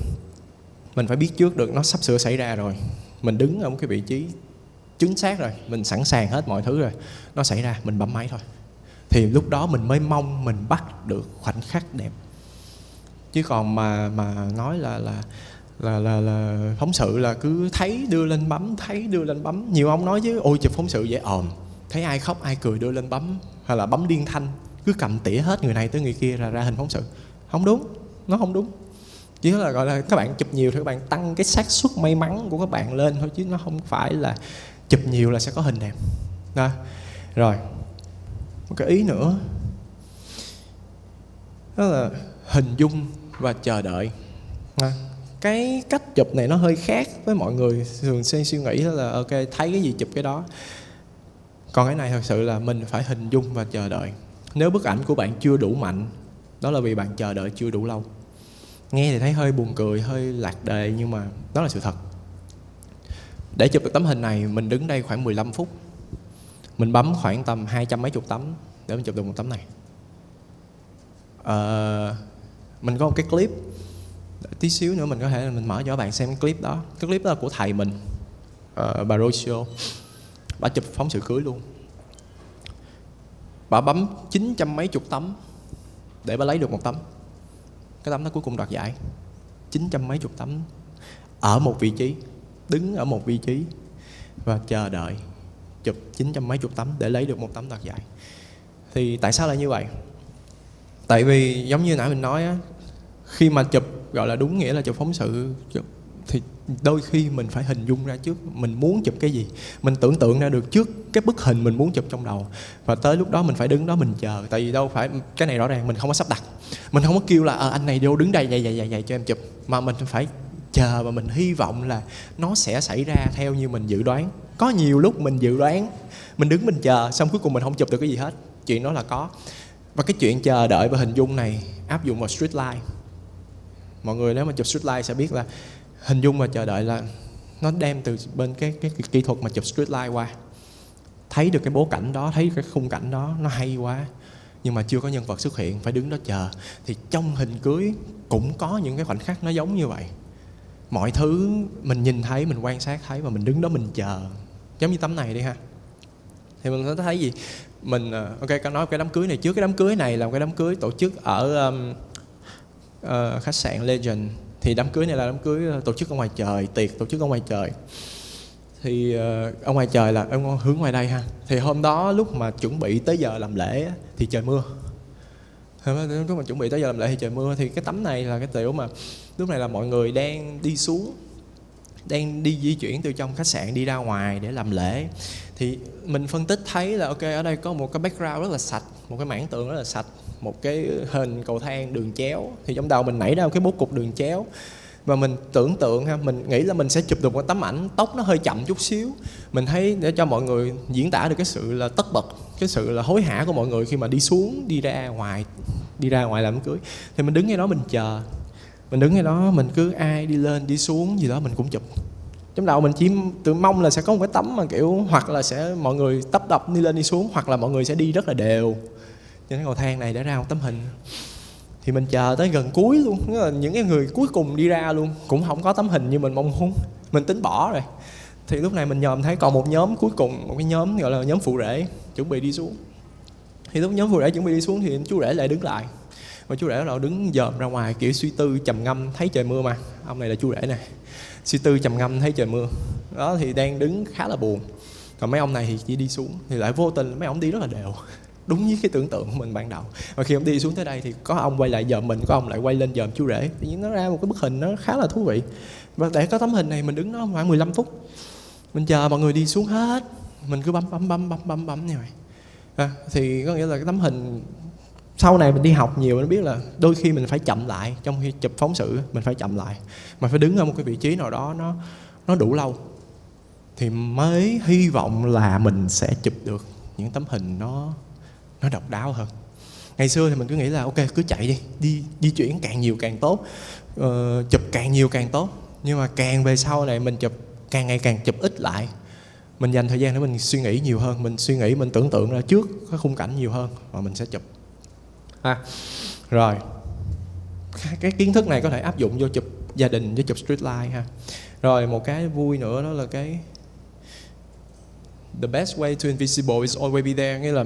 Mình phải biết trước được nó sắp sửa xảy ra rồi. Mình đứng ở một cái vị trí chính xác rồi. Mình sẵn sàng hết mọi thứ rồi. Nó xảy ra mình bấm máy thôi. Thì lúc đó mình mới mong mình bắt được khoảnh khắc đẹp. Chứ còn mà mà nói là là là là, là phóng sự là cứ thấy đưa lên bấm thấy đưa lên bấm. Nhiều ông nói chứ ôi chụp phóng sự dễ ồn. Thấy ai khóc ai cười đưa lên bấm. Hay là bấm điên thanh cứ cầm tỉa hết người này tới người kia là ra hình phóng sự. Không đúng nó không đúng chỉ là gọi là các bạn chụp nhiều thì các bạn tăng cái xác suất may mắn của các bạn lên thôi chứ nó không phải là chụp nhiều là sẽ có hình đẹp. Đó. Rồi. Một cái ý nữa. Đó là hình dung và chờ đợi. À, cái cách chụp này nó hơi khác với mọi người thường xuyên suy nghĩ là ok thấy cái gì chụp cái đó. Còn cái này thật sự là mình phải hình dung và chờ đợi. Nếu bức ảnh của bạn chưa đủ mạnh đó là vì bạn chờ đợi chưa đủ lâu nghe thì thấy hơi buồn cười hơi lạc đề nhưng mà đó là sự thật. Để chụp được tấm hình này mình đứng đây khoảng 15 phút. Mình bấm khoảng tầm hai trăm mấy chục tấm để mình chụp được một tấm này. À, mình có một cái clip. Tí xíu nữa mình có thể mình mở cho các bạn xem cái clip đó. Cái clip đó là của thầy mình. Uh, bà Rocio. Bà chụp phóng sự cưới luôn. Bà bấm chín trăm mấy chục tấm để bà lấy được một tấm cái tấm đó cuối cùng đoạt giải. Chín trăm mấy chục tấm. Ở một vị trí. Đứng ở một vị trí. Và chờ đợi chụp chín trăm mấy chục tấm để lấy được một tấm đoạt giải. Thì tại sao lại như vậy? Tại vì giống như nãy mình nói á khi mà chụp gọi là đúng nghĩa là chụp phóng sự chụp, thì đôi khi mình phải hình dung ra trước mình muốn chụp cái gì mình tưởng tượng ra được trước cái bức hình mình muốn chụp trong đầu. Và tới lúc đó mình phải đứng đó mình chờ tại vì đâu phải cái này rõ ràng mình không có sắp đặt. Mình không có kêu là à, anh này vô đứng đây vậy vậy vậy vậy cho em chụp. Mà mình phải chờ và mình hy vọng là nó sẽ xảy ra theo như mình dự đoán. Có nhiều lúc mình dự đoán mình đứng mình chờ xong cuối cùng mình không chụp được cái gì hết. Chuyện đó là có. Và cái chuyện chờ đợi và hình dung này áp dụng vào street life. Mọi người nếu mà chụp street life sẽ biết là hình dung và chờ đợi là nó đem từ bên cái cái, cái kỹ thuật mà chụp street light qua. Thấy được cái bố cảnh đó thấy cái khung cảnh đó nó hay quá. Nhưng mà chưa có nhân vật xuất hiện phải đứng đó chờ. Thì trong hình cưới cũng có những cái khoảnh khắc nó giống như vậy. Mọi thứ mình nhìn thấy mình quan sát thấy và mình đứng đó mình chờ. Giống như tấm này đi ha. Thì mình sẽ thấy gì? Mình ờ, ok có nói cái đám cưới này. Trước cái đám cưới này là một cái đám cưới tổ chức ở um, uh, khách sạn Legend thì đám cưới này là đám cưới ờ, tổ chức ở ngoài trời, tiệc tổ chức ở ngoài trời. Thì ờ, ở ngoài trời là, em hướng ngoài đây ha. Thì hôm đó lúc mà chuẩn bị tới giờ làm lễ thì trời mưa. Lúc mà chuẩn bị tới giờ làm lễ thì trời mưa. Thì cái tấm này là cái tiểu mà, lúc này là mọi người đang đi xuống, đang đi di chuyển từ trong khách sạn đi ra ngoài để làm lễ. Thì mình phân tích thấy là, ok, ở đây có một cái background rất là sạch, một cái mảng tường rất là sạch một cái hình cầu thang đường chéo. Thì trong đầu mình nảy ra một cái bố cục đường chéo. Và mình tưởng tượng ha, mình nghĩ là mình sẽ chụp được một tấm ảnh, tóc nó hơi chậm chút xíu. Mình thấy để cho mọi người diễn tả được cái sự là tất bật, cái sự là hối hả của mọi người khi mà đi xuống, đi ra ngoài, đi ra ngoài làm đám cưới. Thì mình đứng ngay đó mình chờ. Mình đứng ngay đó, mình cứ ai đi lên, đi xuống gì đó mình cũng chụp. Trong đầu mình chỉ tự mong là sẽ có một cái tấm mà kiểu hoặc là sẽ mọi người tấp đập đi lên, đi xuống, hoặc là mọi người sẽ đi rất là đều trên cái cầu thang này để ra một tấm hình. Thì mình chờ tới gần cuối luôn. Nghĩa là những cái người cuối cùng đi ra luôn. Cũng không có tấm hình như mình mong muốn. Mình tính bỏ rồi. Thì lúc này mình nhòm thấy còn một nhóm cuối cùng, một cái nhóm gọi là nhóm phụ rể chuẩn bị đi xuống. Thì lúc nhóm phụ rể chuẩn bị đi xuống thì chú rể lại đứng lại. Và chú rể bắt đứng dòm ra ngoài, kiểu suy tư trầm ngâm thấy trời mưa mà. Ông này là chú rể này suy tư trầm ngâm thấy trời mưa. Đó thì đang đứng khá là buồn. Còn mấy ông này thì chỉ đi xuống. Thì lại vô tình mấy ông đi rất là đều đúng với cái tưởng tượng của mình ban đầu. Và khi ông đi xuống tới đây thì có ông quay lại dòm mình có ông lại quay lên dòm chú rể. Thì nó ra một cái bức hình nó khá là thú vị. Và để có tấm hình này mình đứng đó khoảng 15 phút. Mình chờ mọi người đi xuống hết. Mình cứ bấm bấm bấm bấm bấm bấm như vậy. À, thì có nghĩa là cái tấm hình sau này mình đi học nhiều mình biết là đôi khi mình phải chậm lại trong khi chụp phóng sự mình phải chậm lại. Mà phải đứng ở một cái vị trí nào đó nó nó đủ lâu thì mới hy vọng là mình sẽ chụp được những tấm hình nó nó độc đáo hơn. Ngày xưa thì mình cứ nghĩ là ok cứ chạy đi đi di chuyển càng nhiều càng tốt. Ờ, chụp càng nhiều càng tốt. Nhưng mà càng về sau này mình chụp càng ngày càng chụp ít lại. Mình dành thời gian để mình suy nghĩ nhiều hơn mình suy nghĩ mình tưởng tượng ra trước cái khung cảnh nhiều hơn và mình sẽ chụp. Ha. Rồi. Cái kiến thức này có thể áp dụng vô chụp gia đình với chụp street life ha. Rồi một cái vui nữa đó là cái the best way to invisible is always be there. Nghĩa là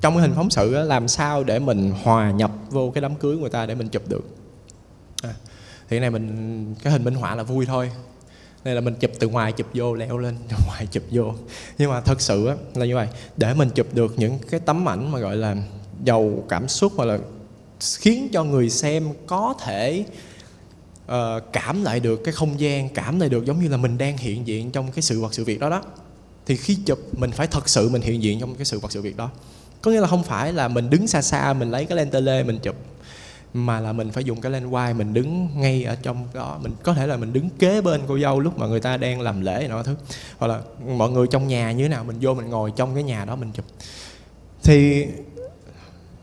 trong cái hình phóng sự đó, làm sao để mình hòa nhập vô cái đám cưới người ta để mình chụp được? À, thì này mình cái hình minh họa là vui thôi. Nên là mình chụp từ ngoài chụp vô leo lên từ ngoài chụp vô. Nhưng mà thật sự á, là như vậy. Để mình chụp được những cái tấm ảnh mà gọi là giàu cảm xúc hoặc là khiến cho người xem có thể uh, cảm lại được cái không gian cảm lại được giống như là mình đang hiện diện trong cái sự vật sự việc đó đó thì khi chụp mình phải thật sự mình hiện diện trong cái sự vật sự việc đó có nghĩa là không phải là mình đứng xa xa mình lấy cái lens tele mình chụp mà là mình phải dùng cái lens wide mình đứng ngay ở trong đó. Mình có thể là mình đứng kế bên cô dâu lúc mà người ta đang làm lễ nọ thứ hoặc là mọi người trong nhà như thế nào mình vô mình ngồi trong cái nhà đó mình chụp. Thì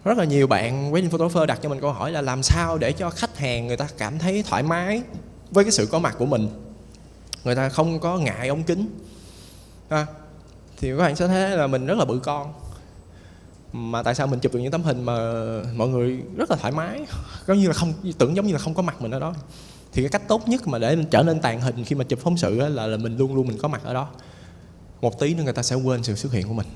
rất là nhiều bạn wedding photographer đặt cho mình câu hỏi là làm sao để cho khách hàng người ta cảm thấy thoải mái với cái sự có mặt của mình? Người ta không có ngại ống kính. À, thì các bạn sẽ thấy là mình rất là bự con mà tại sao mình chụp được những tấm hình mà mọi người rất là thoải mái? Có như là không, tưởng giống như là không có mặt mình ở đó. Thì cái cách tốt nhất mà để mình trở nên tàn hình khi mà chụp phóng sự là là mình luôn luôn mình có mặt ở đó. Một tí nữa người ta sẽ quên sự xuất hiện của mình.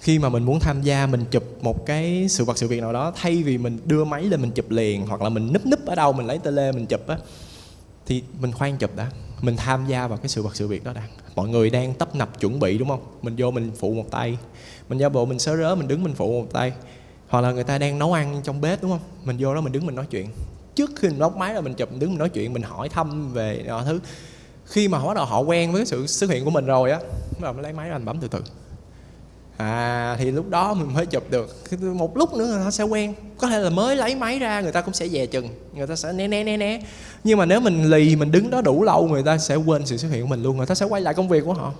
Khi mà mình muốn tham gia, mình chụp một cái sự vật, sự việc nào đó, thay vì mình đưa máy lên mình chụp liền hoặc là mình núp núp ở đâu, mình lấy tele mình chụp á, thì mình khoan chụp đã mình tham gia vào cái sự vật sự việc đó đang, mọi người đang tấp nập chuẩn bị đúng không? Mình vô mình phụ một tay. Mình giả bộ mình sớ rớ mình đứng mình phụ một tay. Hoặc là người ta đang nấu ăn trong bếp đúng không? Mình vô đó mình đứng mình nói chuyện. Trước khi mình đóng máy là mình chụp mình đứng mình nói chuyện mình hỏi thăm về mọi thứ. Khi mà bắt đầu họ quen với sự xuất hiện của mình rồi á bắt đầu lấy máy ra mình bấm từ từ à thì lúc đó mình mới chụp được. Một lúc nữa họ sẽ quen. Có thể là mới lấy máy ra, người ta cũng sẽ dè chừng. Người ta sẽ né né né né. Nhưng mà nếu mình lì, mình đứng đó đủ lâu, người ta sẽ quên sự xuất hiện của mình luôn. Người ta sẽ quay lại công việc của họ.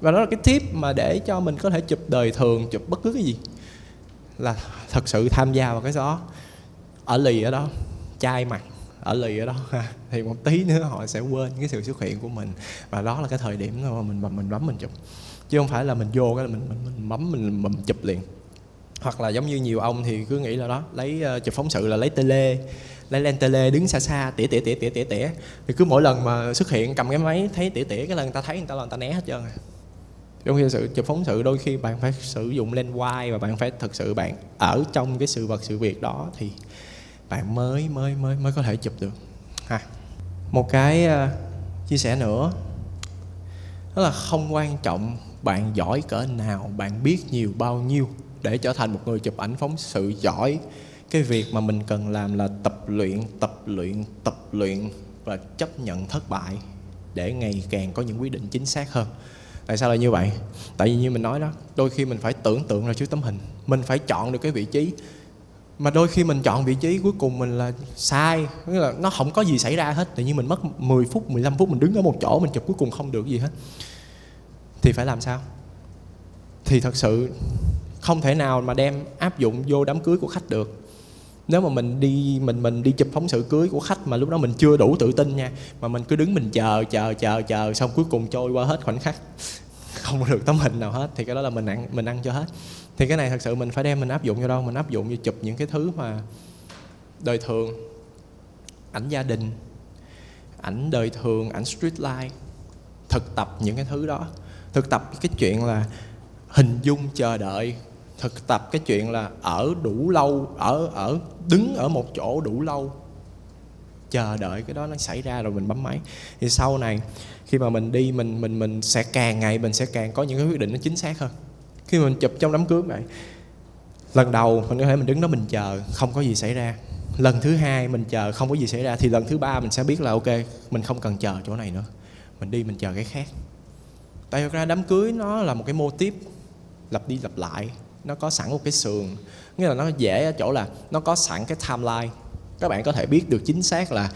Và đó là cái tip mà để cho mình có thể chụp đời thường, chụp bất cứ cái gì. Là thật sự tham gia vào cái đó. Ở lì ở đó, chai mặt ở lì ở đó thì một tí nữa họ sẽ quên cái sự xuất hiện của mình. Và đó là cái thời điểm mà mình mình bấm mình chụp chứ không phải là mình vô cái mình mình, mình bấm mình, mình chụp liền. Hoặc là giống như nhiều ông thì cứ nghĩ là đó lấy uh, chụp phóng sự là lấy tele lấy lên tele đứng xa xa tỉa tỉa tỉa tỉa tỉa tỉa. Thì cứ mỗi lần mà xuất hiện cầm cái máy thấy tỉa tỉa cái lần ta thấy người ta là người ta né hết trơn à. trong khi sự chụp phóng sự đôi khi bạn phải sử dụng lên wide và bạn phải thực sự bạn ở trong cái sự vật sự việc đó thì bạn mới mới mới mới có thể chụp được. Ha. Một cái uh, chia sẻ nữa đó là không quan trọng bạn giỏi cỡ nào, bạn biết nhiều bao nhiêu để trở thành một người chụp ảnh phóng sự giỏi. Cái việc mà mình cần làm là tập luyện tập luyện tập luyện và chấp nhận thất bại để ngày càng có những quyết định chính xác hơn. Tại sao lại như vậy? Tại vì như mình nói đó, đôi khi mình phải tưởng tượng ra trước tấm hình, mình phải chọn được cái vị trí. Mà đôi khi mình chọn vị trí cuối cùng mình là sai nghĩa là nó không có gì xảy ra hết. Tự nhiên mình mất 10 phút 15 phút mình đứng ở một chỗ, mình chụp cuối cùng không được gì hết thì phải làm sao? Thì thật sự không thể nào mà đem áp dụng vô đám cưới của khách được. Nếu mà mình đi, mình mình đi chụp phóng sự cưới của khách mà lúc đó mình chưa đủ tự tin nha, mà mình cứ đứng mình chờ chờ chờ chờ, xong cuối cùng trôi qua hết khoảnh khắc không được tấm hình nào hết, thì cái đó là mình ăn mình ăn cho hết. Thì cái này thật sự mình phải đem mình áp dụng vô đâu, mình áp dụng như chụp những cái thứ mà đời thường, ảnh gia đình, ảnh đời thường, ảnh street life, thực tập những cái thứ đó thực tập cái chuyện là hình dung chờ đợi, thực tập cái chuyện là ở đủ lâu, ở ở, đứng ở một chỗ đủ lâu, chờ đợi cái đó nó xảy ra rồi mình bấm máy. Thì sau này khi mà mình đi, mình mình mình sẽ càng ngày mình sẽ càng có những cái quyết định nó chính xác hơn. Khi mình chụp trong đám cưới vậy lần đầu mình có thể mình đứng đó mình chờ, không có gì xảy ra. Lần thứ hai mình chờ, không có gì xảy ra. Thì lần thứ ba mình sẽ biết là ok, mình không cần chờ chỗ này nữa. Mình đi mình chờ cái khác tại thực ra đám cưới nó là một cái mô tiếp lặp đi lặp lại. Nó có sẵn một cái sườn. Nghĩa là nó dễ ở chỗ là nó có sẵn cái timeline. Các bạn có thể biết được chính xác là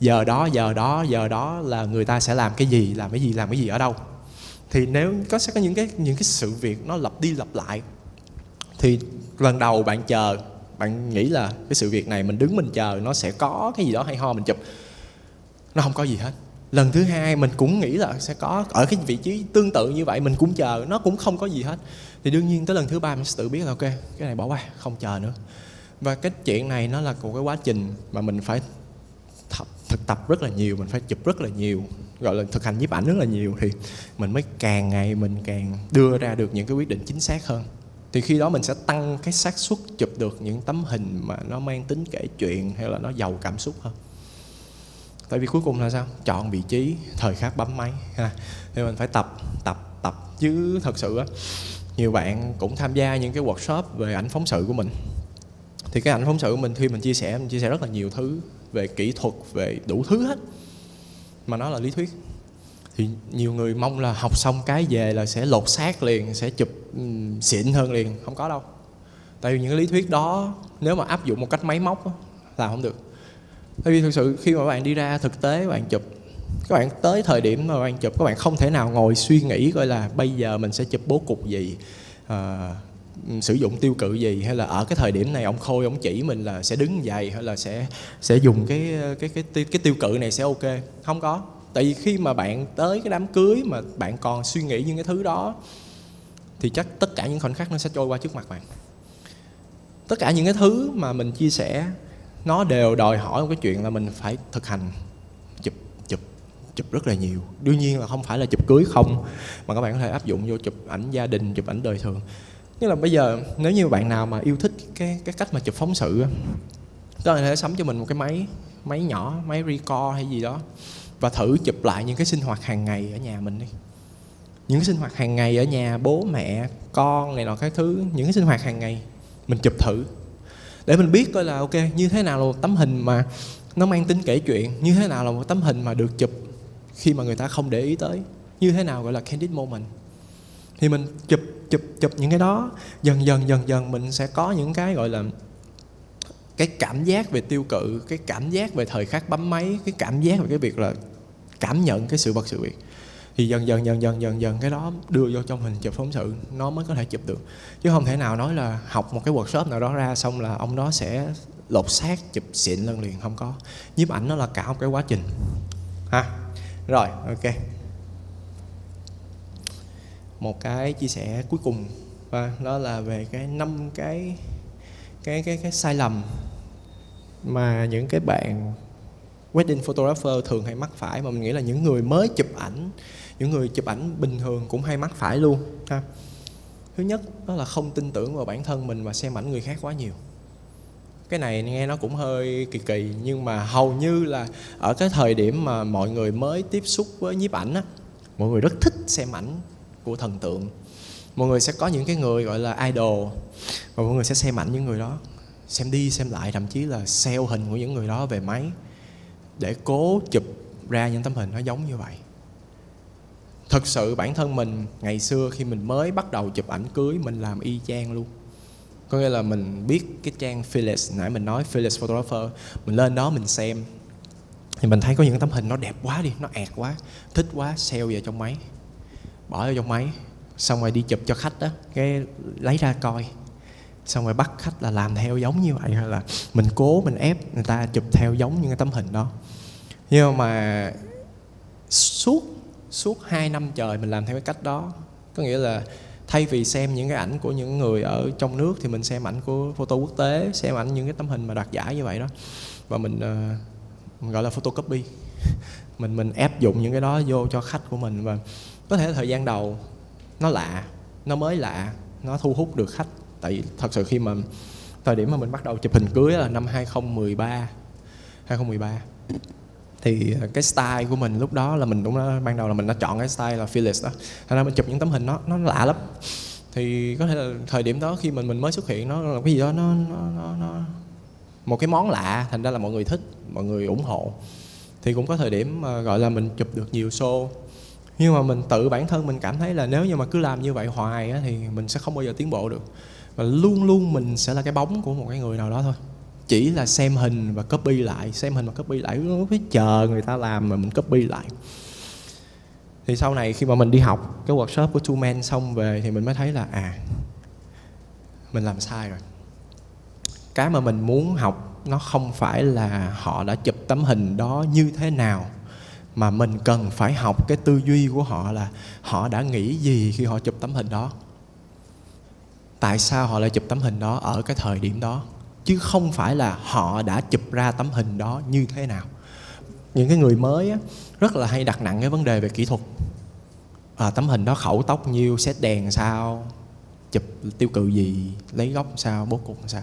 giờ đó giờ đó giờ đó là người ta sẽ làm cái gì, làm cái gì, làm cái gì ở đâu. Thì nếu có sẽ có những cái những cái sự việc nó lặp đi lặp lại, thì lần đầu bạn chờ, bạn nghĩ là cái sự việc này mình đứng mình chờ, nó sẽ có cái gì đó hay ho mình chụp. Nó không có gì hết lần thứ hai mình cũng nghĩ là sẽ có ở cái vị trí tương tự như vậy mình cũng chờ nó cũng không có gì hết. Thì đương nhiên tới lần thứ ba mình sẽ tự biết là ok cái này bỏ qua không chờ nữa. Và cái chuyện này nó là một cái quá trình mà mình phải tập, thực tập rất là nhiều mình phải chụp rất là nhiều gọi là thực hành nhiếp ảnh rất là nhiều thì mình mới càng ngày mình càng đưa ra được những cái quyết định chính xác hơn. Thì khi đó mình sẽ tăng cái xác suất chụp được những tấm hình mà nó mang tính kể chuyện hay là nó giàu cảm xúc hơn tại vì cuối cùng là sao? Chọn vị trí thời khắc bấm máy ha. Thì mình phải tập tập tập. Chứ thật sự á nhiều bạn cũng tham gia những cái workshop về ảnh phóng sự của mình. Thì cái ảnh phóng sự của mình khi mình chia sẻ mình chia sẻ rất là nhiều thứ về kỹ thuật về đủ thứ hết. Mà nó là lý thuyết. Thì nhiều người mong là học xong cái về là sẽ lột xác liền sẽ chụp um, xịn hơn liền. Không có đâu. Tại vì những cái lý thuyết đó nếu mà áp dụng một cách máy móc là không được tại vì thực sự khi mà bạn đi ra thực tế bạn chụp các bạn tới thời điểm mà bạn chụp các bạn không thể nào ngồi suy nghĩ coi là bây giờ mình sẽ chụp bố cục gì à, sử dụng tiêu cự gì hay là ở cái thời điểm này ông khôi ông chỉ mình là sẽ đứng dậy hay là sẽ sẽ dùng cái cái cái cái, cái tiêu cự này sẽ ok? Không có. Tại vì khi mà bạn tới cái đám cưới mà bạn còn suy nghĩ những cái thứ đó thì chắc tất cả những khoảnh khắc nó sẽ trôi qua trước mặt bạn. Tất cả những cái thứ mà mình chia sẻ nó đều đòi hỏi một cái chuyện là mình phải thực hành chụp chụp chụp rất là nhiều. Đương nhiên là không phải là chụp cưới không, mà các bạn có thể áp dụng vô chụp ảnh gia đình, chụp ảnh đời thường. Như là bây giờ nếu như bạn nào mà yêu thích cái cái cách mà chụp phóng sự các bạn có thể sắm cho mình một cái máy máy nhỏ, máy record hay gì đó, và thử chụp lại những cái sinh hoạt hàng ngày ở nhà mình đi. Những cái sinh hoạt hàng ngày ở nhà, bố mẹ, con này nọ cái thứ, những cái sinh hoạt hàng ngày, mình chụp thử để mình biết coi là, ok, như thế nào là một tấm hình mà nó mang tính kể chuyện, như thế nào là một tấm hình mà được chụp khi mà người ta không để ý tới, như thế nào gọi là candid moment. Thì mình chụp chụp chụp những cái đó, dần dần dần dần mình sẽ có những cái gọi là cái cảm giác về tiêu cự, cái cảm giác về thời khắc bấm máy, cái cảm giác về cái việc là cảm nhận cái sự vật, sự việc thì dần dần dần dần dần dần cái đó đưa vô trong hình chụp phóng sự, nó mới có thể chụp được. Chứ không thể nào nói là học một cái workshop nào đó ra xong là ông đó sẽ lột xác chụp xịn lần liền, không có. Nhiếp ảnh nó là cả một cái quá trình. Ha, rồi, ok. Một cái chia sẻ cuối cùng và đó là về cái năm cái cái cái cái sai lầm mà những cái bạn wedding photographer thường hay mắc phải mà mình nghĩ là những người mới chụp ảnh những người chụp ảnh bình thường cũng hay mắc phải luôn, ha. Thứ nhất, đó là không tin tưởng vào bản thân mình và xem ảnh người khác quá nhiều. Cái này nghe nó cũng hơi kỳ kỳ, nhưng mà hầu như là ở cái thời điểm mà mọi người mới tiếp xúc với nhiếp ảnh á, mọi người rất thích xem ảnh của thần tượng. Mọi người sẽ có những cái người gọi là idol, và mọi người sẽ xem ảnh những người đó, xem đi xem lại, thậm chí là sale hình của những người đó về máy để cố chụp ra những tấm hình nó giống như vậy thật sự bản thân mình ngày xưa khi mình mới bắt đầu chụp ảnh cưới, mình làm y chang luôn. Có nghĩa là mình biết cái trang Philips, nãy mình nói Philips Photographer, mình lên đó mình xem. Thì mình thấy có những tấm hình nó đẹp quá đi, nó ẹt quá, thích quá, sale vào trong máy, bỏ vào trong máy, xong rồi đi chụp cho khách đó cái lấy ra coi. Xong rồi bắt khách là làm theo giống như vậy, hay là mình cố, mình ép người ta chụp theo giống những cái tấm hình đó. Nhưng mà suốt suốt 2 năm trời mình làm theo cái cách đó. Có nghĩa là thay vì xem những cái ảnh của những người ở trong nước thì mình xem ảnh của photo quốc tế xem ảnh những cái tấm hình mà đoạt giải như vậy đó. Và mình, uh, mình gọi là photocopy. Mình mình áp dụng những cái đó vô cho khách của mình và có thể thời gian đầu nó lạ nó mới lạ nó thu hút được khách. Tại vì thật sự khi mà thời điểm mà mình bắt đầu chụp hình cưới là năm 2013 2013 thì à, cái style của mình lúc đó là mình đúng đã, ban đầu là mình đã chọn cái style là fearless đó. Thành ra mình chụp những tấm hình nó nó lạ lắm. Thì có thể là thời điểm đó khi mình mình mới xuất hiện nó là cái gì đó nó nó nó, nó một cái món lạ thành ra là mọi người thích mọi người ủng hộ. Thì cũng có thời điểm mà gọi là mình chụp được nhiều show. Nhưng mà mình tự bản thân mình cảm thấy là nếu như mà cứ làm như vậy hoài á, thì mình sẽ không bao giờ tiến bộ được. Và luôn luôn mình sẽ là cái bóng của một cái người nào đó thôi chỉ là xem hình và copy lại, xem hình và copy lại. Nó phải chờ người ta làm mà mình copy lại. Thì sau này khi mà mình đi học cái workshop của Two xong về thì mình mới thấy là à mình làm sai rồi. Cái mà mình muốn học nó không phải là họ đã chụp tấm hình đó như thế nào, mà mình cần phải học cái tư duy của họ là họ đã nghĩ gì khi họ chụp tấm hình đó. Tại sao họ lại chụp tấm hình đó ở cái thời điểm đó? Chứ không phải là họ đã chụp ra tấm hình đó như thế nào. Những cái người mới á, rất là hay đặt nặng cái vấn đề về kỹ thuật. À, tấm hình đó khẩu tóc nhiêu xét đèn sao chụp tiêu cự gì lấy góc sao bố cục sao.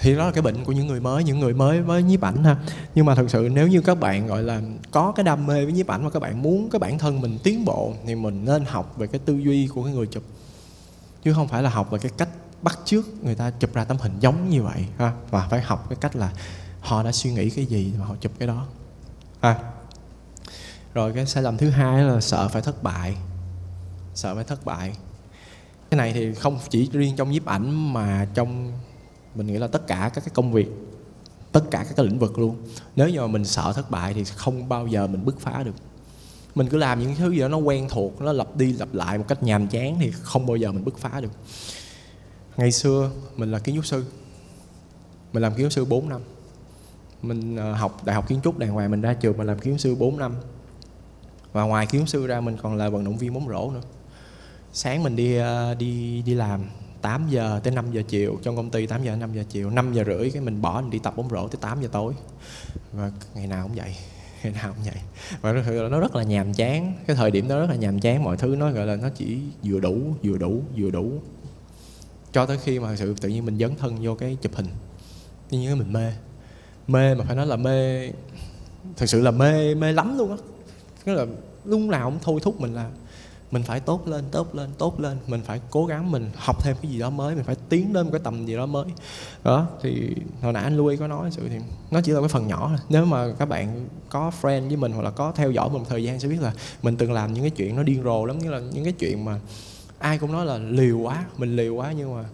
Thì đó là cái bệnh của những người mới những người mới với nhiếp ảnh ha. Nhưng mà thật sự nếu như các bạn gọi là có cái đam mê với nhiếp ảnh và các bạn muốn cái bản thân mình tiến bộ thì mình nên học về cái tư duy của cái người chụp. Chứ không phải là học về cái cách bắt trước người ta chụp ra tấm hình giống như vậy, ha? Và phải học cái cách là họ đã suy nghĩ cái gì mà họ chụp cái đó, ha? Rồi cái sai lầm thứ hai là sợ phải thất bại, sợ phải thất bại. Cái này thì không chỉ riêng trong nhiếp ảnh mà trong, mình nghĩ là tất cả các cái công việc, tất cả các cái lĩnh vực luôn. Nếu như mà mình sợ thất bại thì không bao giờ mình bứt phá được. Mình cứ làm những thứ gì đó nó quen thuộc, nó lặp đi lặp lại một cách nhàm chán thì không bao giờ mình bứt phá được ngày xưa mình là kiến trúc sư. Mình làm kiến trúc sư 4 năm. Mình ờ, học đại học kiến trúc đàng hoàng mình ra trường mình làm kiến trúc sư 4 năm. Và ngoài kiến trúc sư ra mình còn là vận động viên bóng rổ nữa. Sáng mình đi ờ, đi đi làm 8 giờ tới 5 giờ chiều trong công ty 8 giờ tới 5 giờ chiều 5 giờ rưỡi cái mình bỏ mình đi tập bóng rổ tới 8 giờ tối. Và ngày nào cũng vậy ngày nào cũng vậy. Và nó, nó rất là nhàm chán. Cái thời điểm đó rất là nhàm chán mọi thứ nó gọi là nó chỉ vừa đủ vừa đủ vừa đủ cho tới khi mà sự tự nhiên mình dấn thân vô cái chụp hình. Tự nhiên mình mê. Mê mà phải nói là mê, thật sự là mê mê lắm luôn á. Tức là lúc nào cũng thôi thúc mình là mình phải tốt lên tốt lên tốt lên. Mình phải cố gắng mình học thêm cái gì đó mới, mình phải tiến lên một cái tầm gì đó mới. Đó, thì hồi nãy anh Louis có nói sự thì nó chỉ là cái phần nhỏ thôi. Nếu mà các bạn có friend với mình hoặc là có theo dõi một thời gian sẽ biết là mình từng làm những cái chuyện nó điên rồ lắm. Như là những cái chuyện mà ai cũng nói là liều quá mình liều quá nhưng mà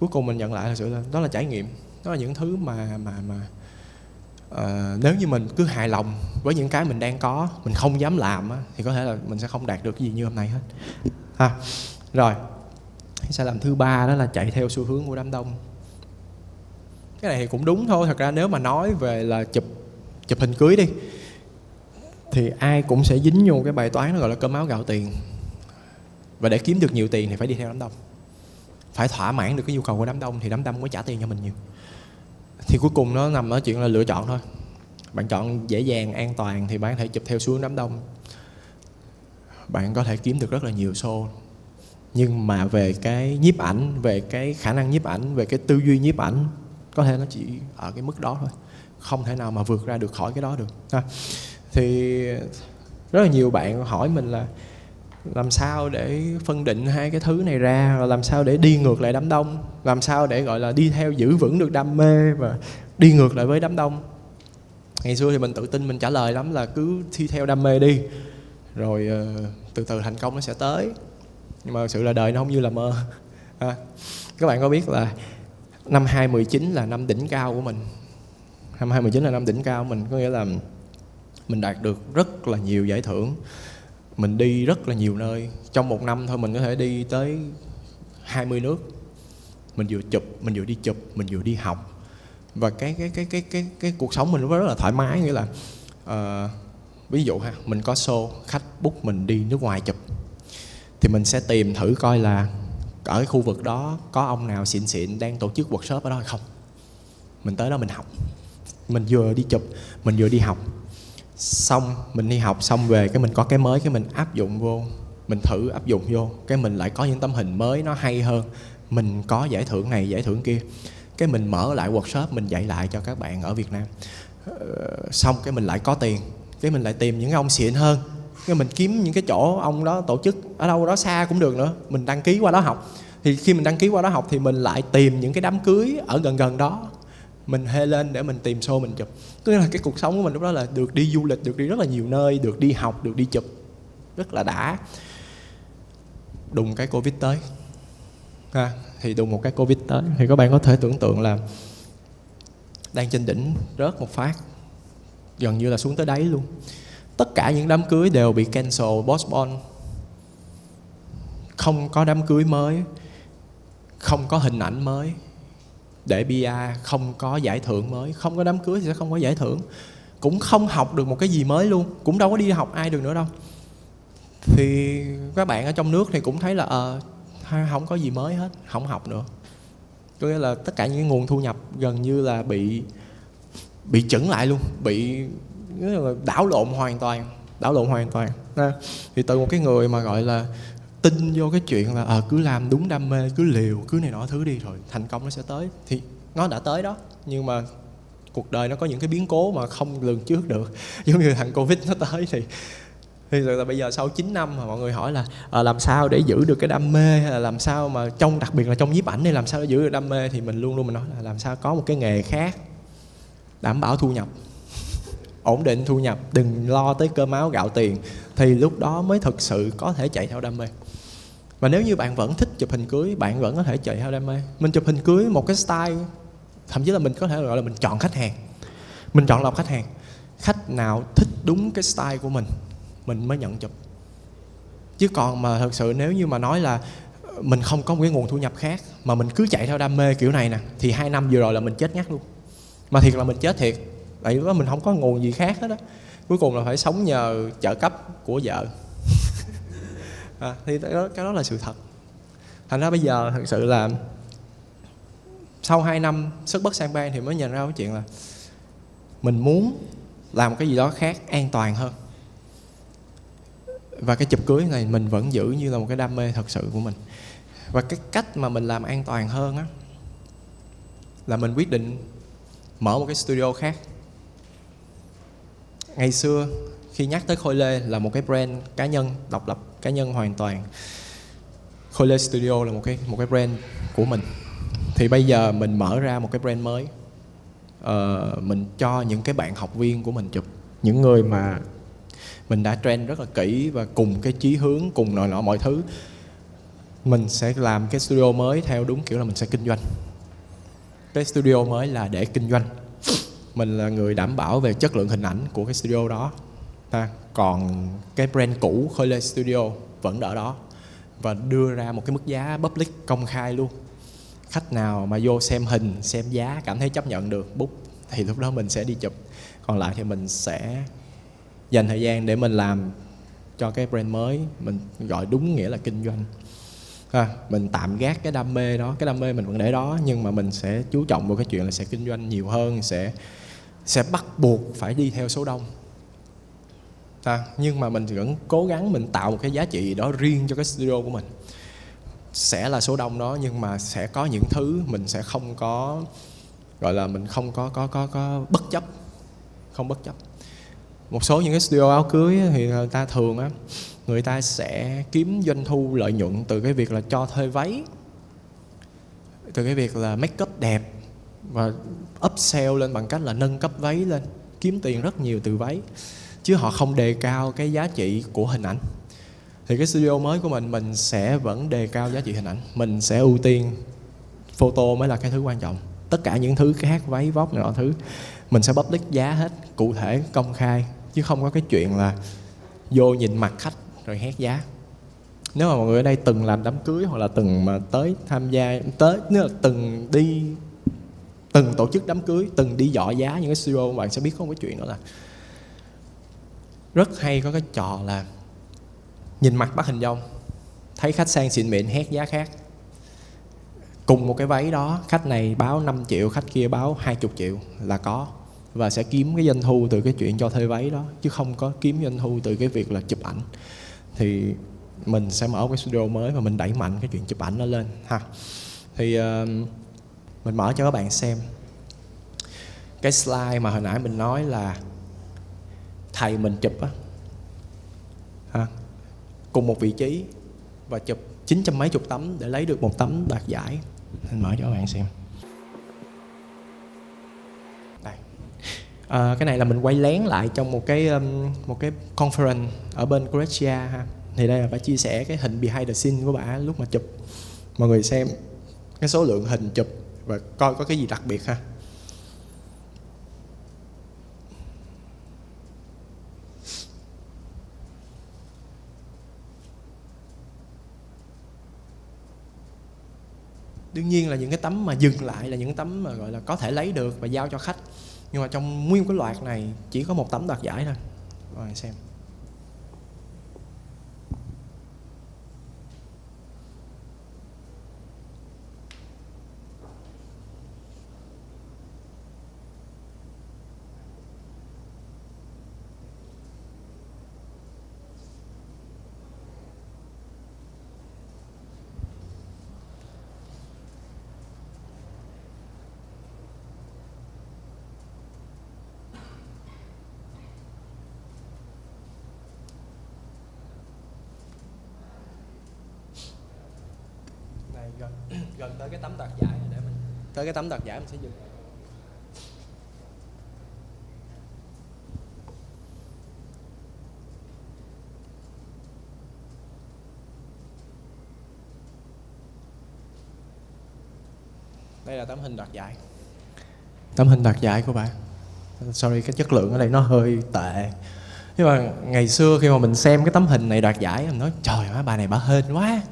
cuối cùng mình nhận lại là sự là đó là trải nghiệm. Đó là những thứ mà mà mà uh, nếu như mình cứ hài lòng với những cái mình đang có mình không dám làm á, thì có thể là mình sẽ không đạt được cái gì như hôm nay hết. Ha rồi. Sai lầm thứ ba đó là chạy theo xu hướng của đám đông. Cái này thì cũng đúng thôi thật ra nếu mà nói về là chụp chụp hình cưới đi thì ai cũng sẽ dính vô cái bài toán nó gọi là cơm áo gạo tiền và để kiếm được nhiều tiền thì phải đi theo đám đông. Phải thỏa mãn được cái nhu cầu của đám đông thì đám đông mới trả tiền cho mình nhiều. Thì cuối cùng nó nằm ở chuyện là lựa chọn thôi. Bạn chọn dễ dàng, an toàn thì bạn có thể chụp theo xuống đám đông. Bạn có thể kiếm được rất là nhiều show. Nhưng mà về cái nhiếp ảnh, về cái khả năng nhiếp ảnh, về cái tư duy nhiếp ảnh, có thể nó chỉ ở cái mức đó thôi. Không thể nào mà vượt ra được khỏi cái đó được, ha. thì rất là nhiều bạn hỏi mình là làm sao để phân định hai cái thứ này ra rồi làm sao để đi ngược lại đám đông? Làm sao để gọi là đi theo giữ vững được đam mê và đi ngược lại với đám đông? Ngày xưa thì mình tự tin mình trả lời lắm là cứ thi theo đam mê đi. Rồi ờ, từ từ thành công nó sẽ tới. Nhưng mà sự là đời nó không như là mơ. À, các bạn có biết là năm 2019 là năm đỉnh cao của mình? Năm 2019 là năm đỉnh cao của mình có nghĩa là mình đạt được rất là nhiều giải thưởng mình đi rất là nhiều nơi. Trong một năm thôi mình có thể đi tới 20 nước. Mình vừa chụp mình vừa đi chụp mình vừa đi học. Và cái cái cái cái cái cái cuộc sống mình nó rất là thoải mái nghĩa là uh, ví dụ ha mình có show khách book mình đi nước ngoài chụp thì mình sẽ tìm thử coi là ở cái khu vực đó có ông nào xịn xịn đang tổ chức workshop ở đó hay không. Mình tới đó mình học. Mình vừa đi chụp mình vừa đi học xong mình đi học xong về cái mình có cái mới cái mình áp dụng vô. Mình thử áp dụng vô cái mình lại có những tấm hình mới nó hay hơn. Mình có giải thưởng này giải thưởng kia. Cái mình mở lại workshop mình dạy lại cho các bạn ở Việt Nam. Ờ, xong cái mình lại có tiền. Cái mình lại tìm những ông xịn hơn. Cái mình kiếm những cái chỗ ông đó tổ chức ở đâu đó xa cũng được nữa. Mình đăng ký qua đó học. Thì khi mình đăng ký qua đó học thì mình lại tìm những cái đám cưới ở gần gần đó mình hê lên để mình tìm show mình chụp. Tức là cái cuộc sống của mình lúc đó là được đi du lịch được đi rất là nhiều nơi được đi học được đi chụp. Rất là đã. Đùng cái covid tới. Ha, thì đùng một cái covid tới. Thì các bạn có thể tưởng tượng là đang trên đỉnh rớt một phát. Gần như là xuống tới đáy luôn. Tất cả những đám cưới đều bị cancel postpone. Không có đám cưới mới. Không có hình ảnh mới để bia không có giải thưởng mới không có đám cưới thì sẽ không có giải thưởng. Cũng không học được một cái gì mới luôn cũng đâu có đi học ai được nữa đâu. Thì các bạn ở trong nước thì cũng thấy là ờ à, không có gì mới hết không học nữa. Có nghĩa là tất cả những nguồn thu nhập gần như là bị bị chững lại luôn bị đảo lộn hoàn toàn đảo lộn hoàn toàn. Thì từ một cái người mà gọi là tin vô cái chuyện là à, cứ làm đúng đam mê cứ liều cứ này nọ thứ đi rồi thành công nó sẽ tới. Thì nó đã tới đó nhưng mà cuộc đời nó có những cái biến cố mà không lường trước được. Giống như thằng covid nó tới thì thì là bây giờ sau 9 năm mà mọi người hỏi là à, làm sao để giữ được cái đam mê hay là làm sao mà trong đặc biệt là trong nhiếp ảnh này làm sao để giữ được đam mê? Thì mình luôn luôn mình nói là làm sao có một cái nghề khác đảm bảo thu nhập ổn định thu nhập đừng lo tới cơm áo gạo tiền. Thì lúc đó mới thực sự có thể chạy theo đam mê và nếu như bạn vẫn thích chụp hình cưới, bạn vẫn có thể chạy theo đam mê. Mình chụp hình cưới một cái style, thậm chí là mình có thể gọi là mình chọn khách hàng. Mình chọn lọc khách hàng. Khách nào thích đúng cái style của mình mình mới nhận chụp. Chứ còn mà thật sự nếu như mà nói là mình không có một cái nguồn thu nhập khác, mà mình cứ chạy theo đam mê kiểu này nè, thì hai năm vừa rồi là mình chết ngắt luôn. Mà thiệt là mình chết thiệt. Tại vì mình không có nguồn gì khác hết á. Cuối cùng là phải sống nhờ trợ cấp của vợ à, thì cái đó, cái đó là sự thật. Thành ra bây giờ thật sự là sau 2 năm xuất bất sang bang thì mới nhận ra cái chuyện là mình muốn làm cái gì đó khác an toàn hơn. Và cái chụp cưới này mình vẫn giữ như là một cái đam mê thật sự của mình. Và cái cách mà mình làm an toàn hơn á là mình quyết định mở một cái studio khác. Ngày xưa khi nhắc tới Khôi Lê là một cái brand cá nhân độc lập cá nhân hoàn toàn. Khôi Lê Studio là một cái một cái brand của mình. Thì bây giờ mình mở ra một cái brand mới. Uh, mình cho những cái bạn học viên của mình chụp. Những người mà mình đã train rất là kỹ và cùng cái chí hướng cùng nọ nọ mọi thứ mình sẽ làm cái studio mới theo đúng kiểu là mình sẽ kinh doanh. Cái studio mới là để kinh doanh. Mình là người đảm bảo về chất lượng hình ảnh của cái studio đó ha còn cái brand cũ khơi lên studio vẫn ở đó và đưa ra một cái mức giá public công khai luôn. Khách nào mà vô xem hình xem giá cảm thấy chấp nhận được bút thì lúc đó mình sẽ đi chụp. Còn lại thì mình sẽ dành thời gian để mình làm cho cái brand mới mình gọi đúng nghĩa là kinh doanh. Ha, mình tạm gác cái đam mê đó cái đam mê mình vẫn để đó nhưng mà mình sẽ chú trọng vào cái chuyện là sẽ kinh doanh nhiều hơn sẽ sẽ bắt buộc phải đi theo số đông à, nhưng mà mình vẫn cố gắng mình tạo một cái giá trị đó riêng cho cái studio của mình. Sẽ là số đông đó nhưng mà sẽ có những thứ mình sẽ không có gọi là mình không có có có có bất chấp. Không bất chấp. Một số những cái studio áo cưới thì người ta thường á người ta sẽ kiếm doanh thu lợi nhuận từ cái việc là cho thuê váy từ cái việc là make up đẹp và upsell lên bằng cách là nâng cấp váy lên kiếm tiền rất nhiều từ váy chứ họ không đề cao cái giá trị của hình ảnh. Thì cái studio mới của mình mình sẽ vẫn đề cao giá trị hình ảnh. Mình sẽ ưu tiên photo mới là cái thứ quan trọng. Tất cả những thứ khác, váy vóc nọ thứ, mình sẽ public giá hết, cụ thể, công khai. Chứ không có cái chuyện là vô nhìn mặt khách rồi hét giá. Nếu mà mọi người ở đây từng làm đám cưới hoặc là từng mà tới tham gia, tới, nếu là từng đi, từng tổ chức đám cưới, từng đi dọ giá những cái studio, bạn sẽ biết có cái chuyện đó là rất hay có cái trò là nhìn mặt bắt hình dung, thấy khách sang xịn mịn hét giá khác. Cùng một cái váy đó khách này báo 5 triệu khách kia báo 20 triệu là có. Và sẽ kiếm cái doanh thu từ cái chuyện cho thuê váy đó chứ không có kiếm doanh thu từ cái việc là chụp ảnh. Thì mình sẽ mở cái studio mới và mình đẩy mạnh cái chuyện chụp ảnh nó lên ha. Thì uh, mình mở cho các bạn xem. Cái slide mà hồi nãy mình nói là thầy mình chụp á. Ha cùng một vị trí và chụp chín trăm mấy chục tấm để lấy được một tấm đạt giải. Mình mở cho các bạn xem. Đây. À, cái này là mình quay lén lại trong một cái um, một cái conference ở bên Croatia ha. Thì đây là bà chia sẻ cái hình behind the scene của bà lúc mà chụp. Mọi người xem cái số lượng hình chụp và coi có cái gì đặc biệt ha đương nhiên là những cái tấm mà dừng lại là những tấm mà, gọi là, có thể lấy được và giao cho khách. Nhưng mà trong nguyên cái loạt này chỉ có một tấm đoạt giải thôi. Rồi, xem này gần gần tới cái tấm đoạt giải này để mình tới cái tấm đoạt giải mình sẽ dừng đây là tấm hình đoạt giải. Tấm hình đoạt giải của bạn. Sorry, cái chất lượng ở đây nó hơi tệ. Nhưng mà ngày xưa khi mà mình xem cái tấm hình này đoạt giải, mình nói, trời má bà này bà hên quá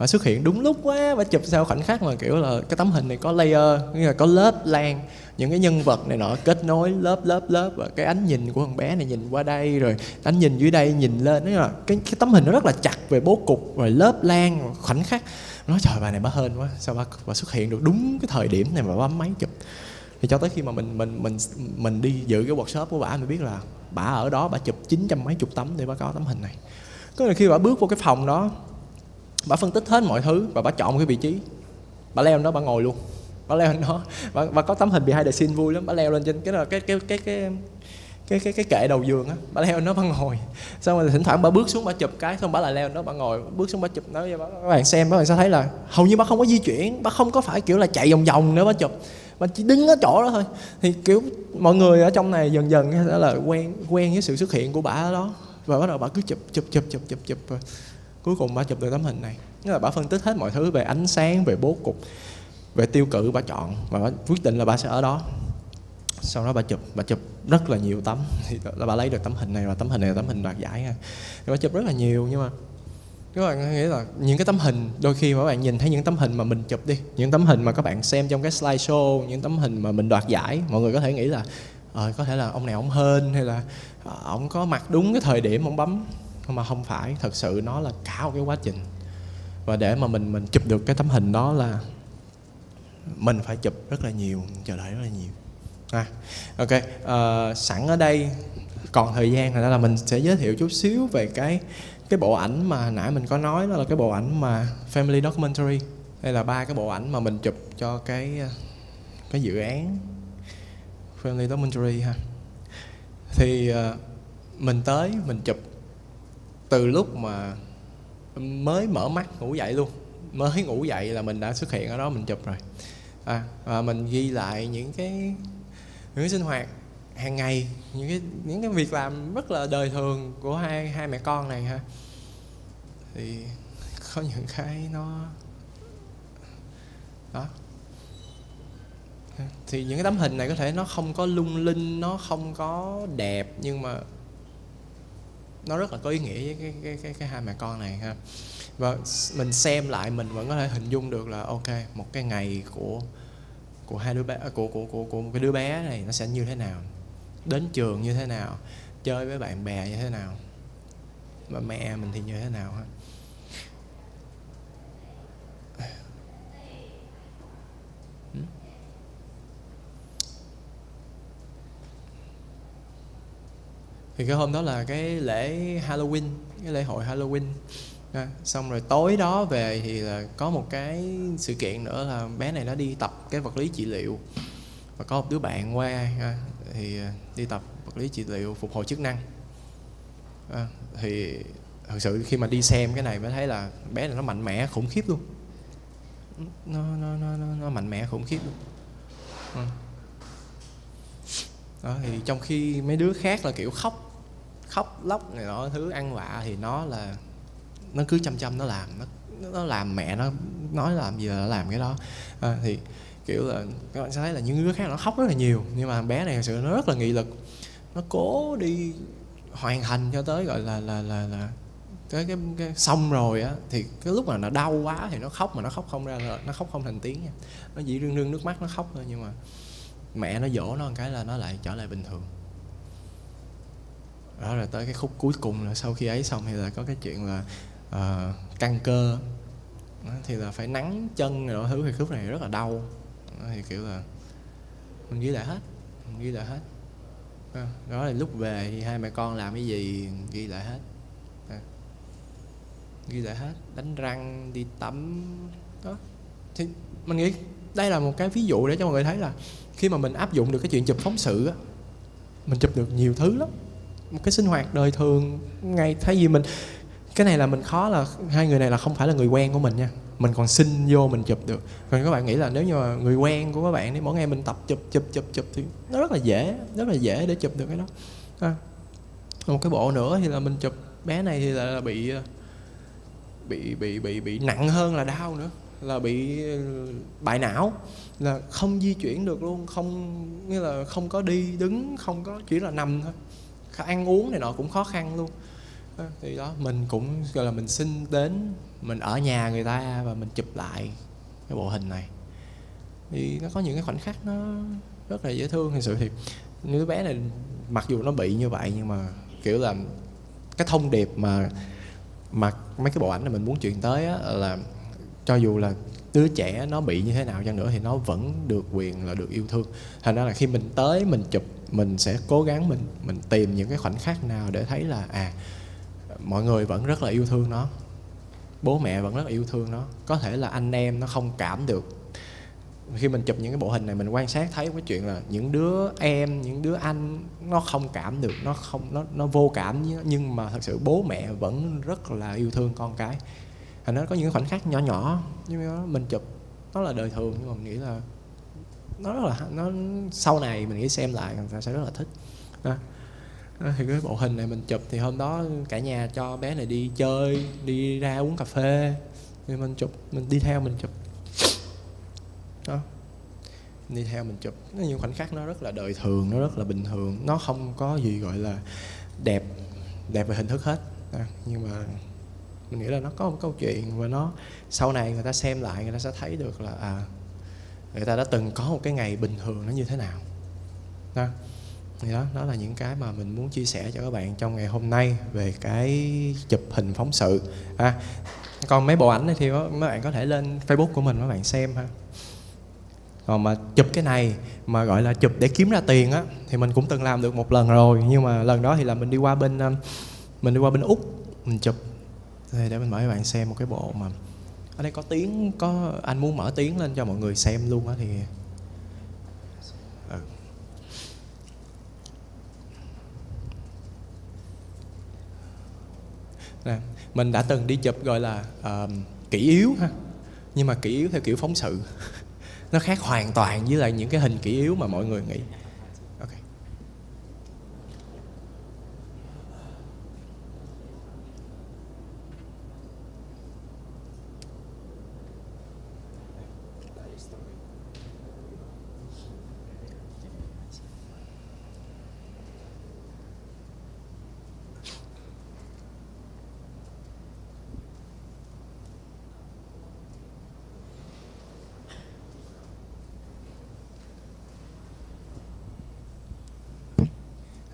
và xuất hiện đúng lúc quá và chụp sao khoảnh khắc mà kiểu là cái tấm hình này có layer nghĩa là có lớp lan những cái nhân vật này nọ kết nối lớp lớp lớp. Và cái ánh nhìn của thằng bé này nhìn qua đây rồi ánh nhìn dưới đây nhìn lên đó là cái cái tấm hình nó rất là chặt về bố cục rồi lớp lan khoảnh khắc. Nói trời bà này bà hên quá sao bà, bà xuất hiện được đúng cái thời điểm này mà bấm máy chụp? Thì cho tới khi mà mình mình mình mình đi dự cái workshop của bà mình biết là bà ở đó bà chụp chín trăm mấy chục tấm để bà có tấm hình này. Có là khi bà bước vô cái phòng đó bà phân tích hết mọi thứ và bà chọn một cái vị trí. Bà leo lên đó bà ngồi luôn. Bà leo lên đó. Bà, bà có tấm hình bị hai the xin vui lắm. Bà leo lên trên cái cái cái cái cái cái cái cái kệ đầu giường á. Bà leo lên đó bà ngồi. Xong rồi thỉnh thoảng bà bước xuống bà chụp cái xong bà lại leo lên đó bà ngồi. Bước xuống bà chụp nó các bạn xem các bạn sẽ thấy là hầu như bà không có di chuyển. Bà không có phải kiểu là chạy vòng vòng nữa bà chụp. Mà chỉ đứng ở chỗ đó thôi. Thì kiểu mọi người ở trong này dần dần sẽ là quen quen với sự xuất hiện của bà ở đó. Và bắt đầu bà cứ chụp chụp chụp chụp chụp chụp rồi cuối cùng bà chụp được tấm hình này. Nghĩa là bà phân tích hết mọi thứ về ánh sáng về bố cục về tiêu cự bà chọn và bà quyết định là bà sẽ ở đó. Sau đó bà chụp bà chụp rất là nhiều tấm. Thì là bà lấy được tấm hình này và tấm hình này là tấm hình đoạt giải ha thì bà chụp rất là nhiều nhưng mà các bạn nghĩ là những cái tấm hình đôi khi mà các bạn nhìn thấy những tấm hình mà mình chụp đi những tấm hình mà các bạn xem trong cái slideshow những tấm hình mà mình đoạt giải mọi người có thể nghĩ là ờ, có thể là ông này ông hên hay là ờ, ông có mặt đúng cái thời điểm ông bấm mà không phải thật sự nó là cả một cái quá trình. Và để mà mình mình chụp được cái tấm hình đó là mình phải chụp rất là nhiều chờ đợi rất là nhiều. À, ok à, sẵn ở đây còn thời gian thì là mình sẽ giới thiệu chút xíu về cái cái bộ ảnh mà nãy mình có nói đó là cái bộ ảnh mà family documentary. Đây là ba cái bộ ảnh mà mình chụp cho cái ờ, cái dự án family documentary ha. Thì uh, mình tới mình chụp từ lúc mà mới mở mắt ngủ dậy luôn mới ngủ dậy là mình đã xuất hiện ở đó mình chụp rồi. À, và mình ghi lại những cái những cái sinh hoạt hàng ngày những cái những cái việc làm rất là đời thường của hai hai mẹ con này ha. Thì có những cái nó đó. Thì những cái tấm hình này có thể nó không có lung linh nó không có đẹp nhưng mà nó rất là có ý nghĩa với cái cái cái, cái hai mẹ con này ha. Và mình xem lại mình vẫn có thể hình dung được là ok một cái ngày của của hai đứa bé à, của của của của một cái đứa bé này nó sẽ như thế nào? Đến trường như thế nào? Chơi với bạn bè như thế nào? Và mẹ mình thì như thế nào ha? Thì cái hôm đó là cái lễ Halloween cái lễ hội Halloween. À, xong rồi tối đó về thì là có một cái sự kiện nữa là bé này nó đi tập cái vật lý trị liệu. Và có một đứa bạn qua à, thì à, đi tập vật lý trị liệu phục hồi chức năng. À, thì thật sự khi mà đi xem cái này mới thấy là bé này nó mạnh mẽ khủng khiếp luôn. Nó nó nó nó, nó mạnh mẽ khủng khiếp luôn. À đó thì trong khi mấy đứa khác là kiểu khóc khóc lóc này nọ thứ ăn vạ thì nó là nó cứ chăm chăm nó làm nó nó làm mẹ nó nói làm gì là nó làm cái đó. À, thì kiểu là các bạn sẽ thấy là những đứa khác nó khóc rất là nhiều nhưng mà bé này thật sự nó rất là nghị lực. Nó cố đi hoàn thành cho tới gọi là là là là cái cái, cái xong rồi á thì cái lúc mà nó đau quá thì nó khóc mà nó khóc không ra là nó khóc không thành tiếng nha. Nó chỉ rưng rưng nước mắt nó khóc thôi nhưng mà mẹ nó dỗ nó một cái là nó lại trở lại bình thường. Đó là tới cái khúc cuối cùng là sau khi ấy xong thì là có cái chuyện là uh, căng cơ. Đó, thì là phải nắng chân rồi thứ thì khúc này rất là đau. Đó, thì kiểu là mình ghi lại hết mình ghi lại hết. Đó, đó là lúc về thì hai mẹ con làm cái gì ghi lại hết. Đó. ghi lại hết đánh răng đi tắm. Đó thì mình nghĩ đây là một cái ví dụ để cho mọi người thấy là khi mà mình áp dụng được cái chuyện chụp phóng sự á, mình chụp được nhiều thứ lắm. Một cái sinh hoạt đời thường, ngày, thay vì mình, cái này là mình khó là, hai người này là không phải là người quen của mình nha. Mình còn xin vô mình chụp được. Còn các bạn nghĩ là nếu như mà người quen của các bạn thì mỗi ngày mình tập chụp chụp chụp chụp thì nó rất là dễ, rất là dễ để chụp được cái đó. À. một cái bộ nữa thì là mình chụp, bé này thì là bị à, bị bị bị bị nặng hơn là đau nữa là bị ừ, bại não là không di chuyển được luôn không nghĩa là không có đi đứng không có chỉ là nằm thôi. Ăn uống này nọ cũng khó khăn luôn. Thì đó mình cũng gọi là mình xin đến mình ở nhà người ta và mình chụp lại cái bộ hình này. Thì nó có những cái khoảnh khắc nó rất là dễ thương thật sự thì đứa bé này mặc dù nó bị như vậy nhưng mà kiểu là cái thông điệp mà mà mấy cái bộ ảnh này mình muốn truyền tới á, là cho dù là đứa trẻ nó bị như thế nào chăng nữa thì nó vẫn được quyền là được yêu thương. Thành ra là khi mình tới, mình chụp, mình sẽ cố gắng mình mình tìm những cái khoảnh khắc nào để thấy là à mọi người vẫn rất là yêu thương nó, bố mẹ vẫn rất là yêu thương nó. Có thể là anh em nó không cảm được. Khi mình chụp những cái bộ hình này, mình quan sát thấy cái chuyện là những đứa em, những đứa anh nó không cảm được, nó không, nó nó vô cảm, nhưng mà thật sự bố mẹ vẫn rất là yêu thương con cái thành nó có những khoảnh khắc nhỏ nhỏ nhưng mà mình chụp nó là đời thường nhưng mà mình nghĩ là nó rất là nó sau này mình nghĩ xem lại người ta sẽ rất là thích. Đó. thì cái bộ hình này mình chụp thì hôm đó cả nhà cho bé này đi chơi đi ra uống cà phê thì mình chụp mình đi theo mình chụp. Đó. Đi theo mình chụp. Nó những khoảnh khắc nó rất là đời thường nó rất là bình thường. Nó không có gì gọi là đẹp đẹp về hình thức hết. À, nhưng mà mình nghĩ là nó có một câu chuyện và nó sau này người ta xem lại người ta sẽ thấy được là à người ta đã từng có một cái ngày bình thường nó như thế nào. Đó. Thì đó đó là những cái mà mình muốn chia sẻ cho các bạn trong ngày hôm nay về cái chụp hình phóng sự. À, còn mấy bộ ảnh này thì mấy bạn có thể lên facebook của mình mấy bạn xem ha. Còn mà chụp cái này mà gọi là chụp để kiếm ra tiền á thì mình cũng từng làm được một lần rồi. Nhưng mà lần đó thì là mình đi qua bên um, mình đi qua bên úc mình chụp để mình mở cho bạn xem một cái bộ mà ở đây có tiếng có anh muốn mở tiếng lên cho mọi người xem luôn á thì ừ. Nè, mình đã từng đi chụp gọi là uh, kỹ yếu ha. Nhưng mà kỹ yếu theo kiểu phóng sự. Nó khác hoàn toàn với lại những cái hình kỹ yếu mà mọi người nghĩ.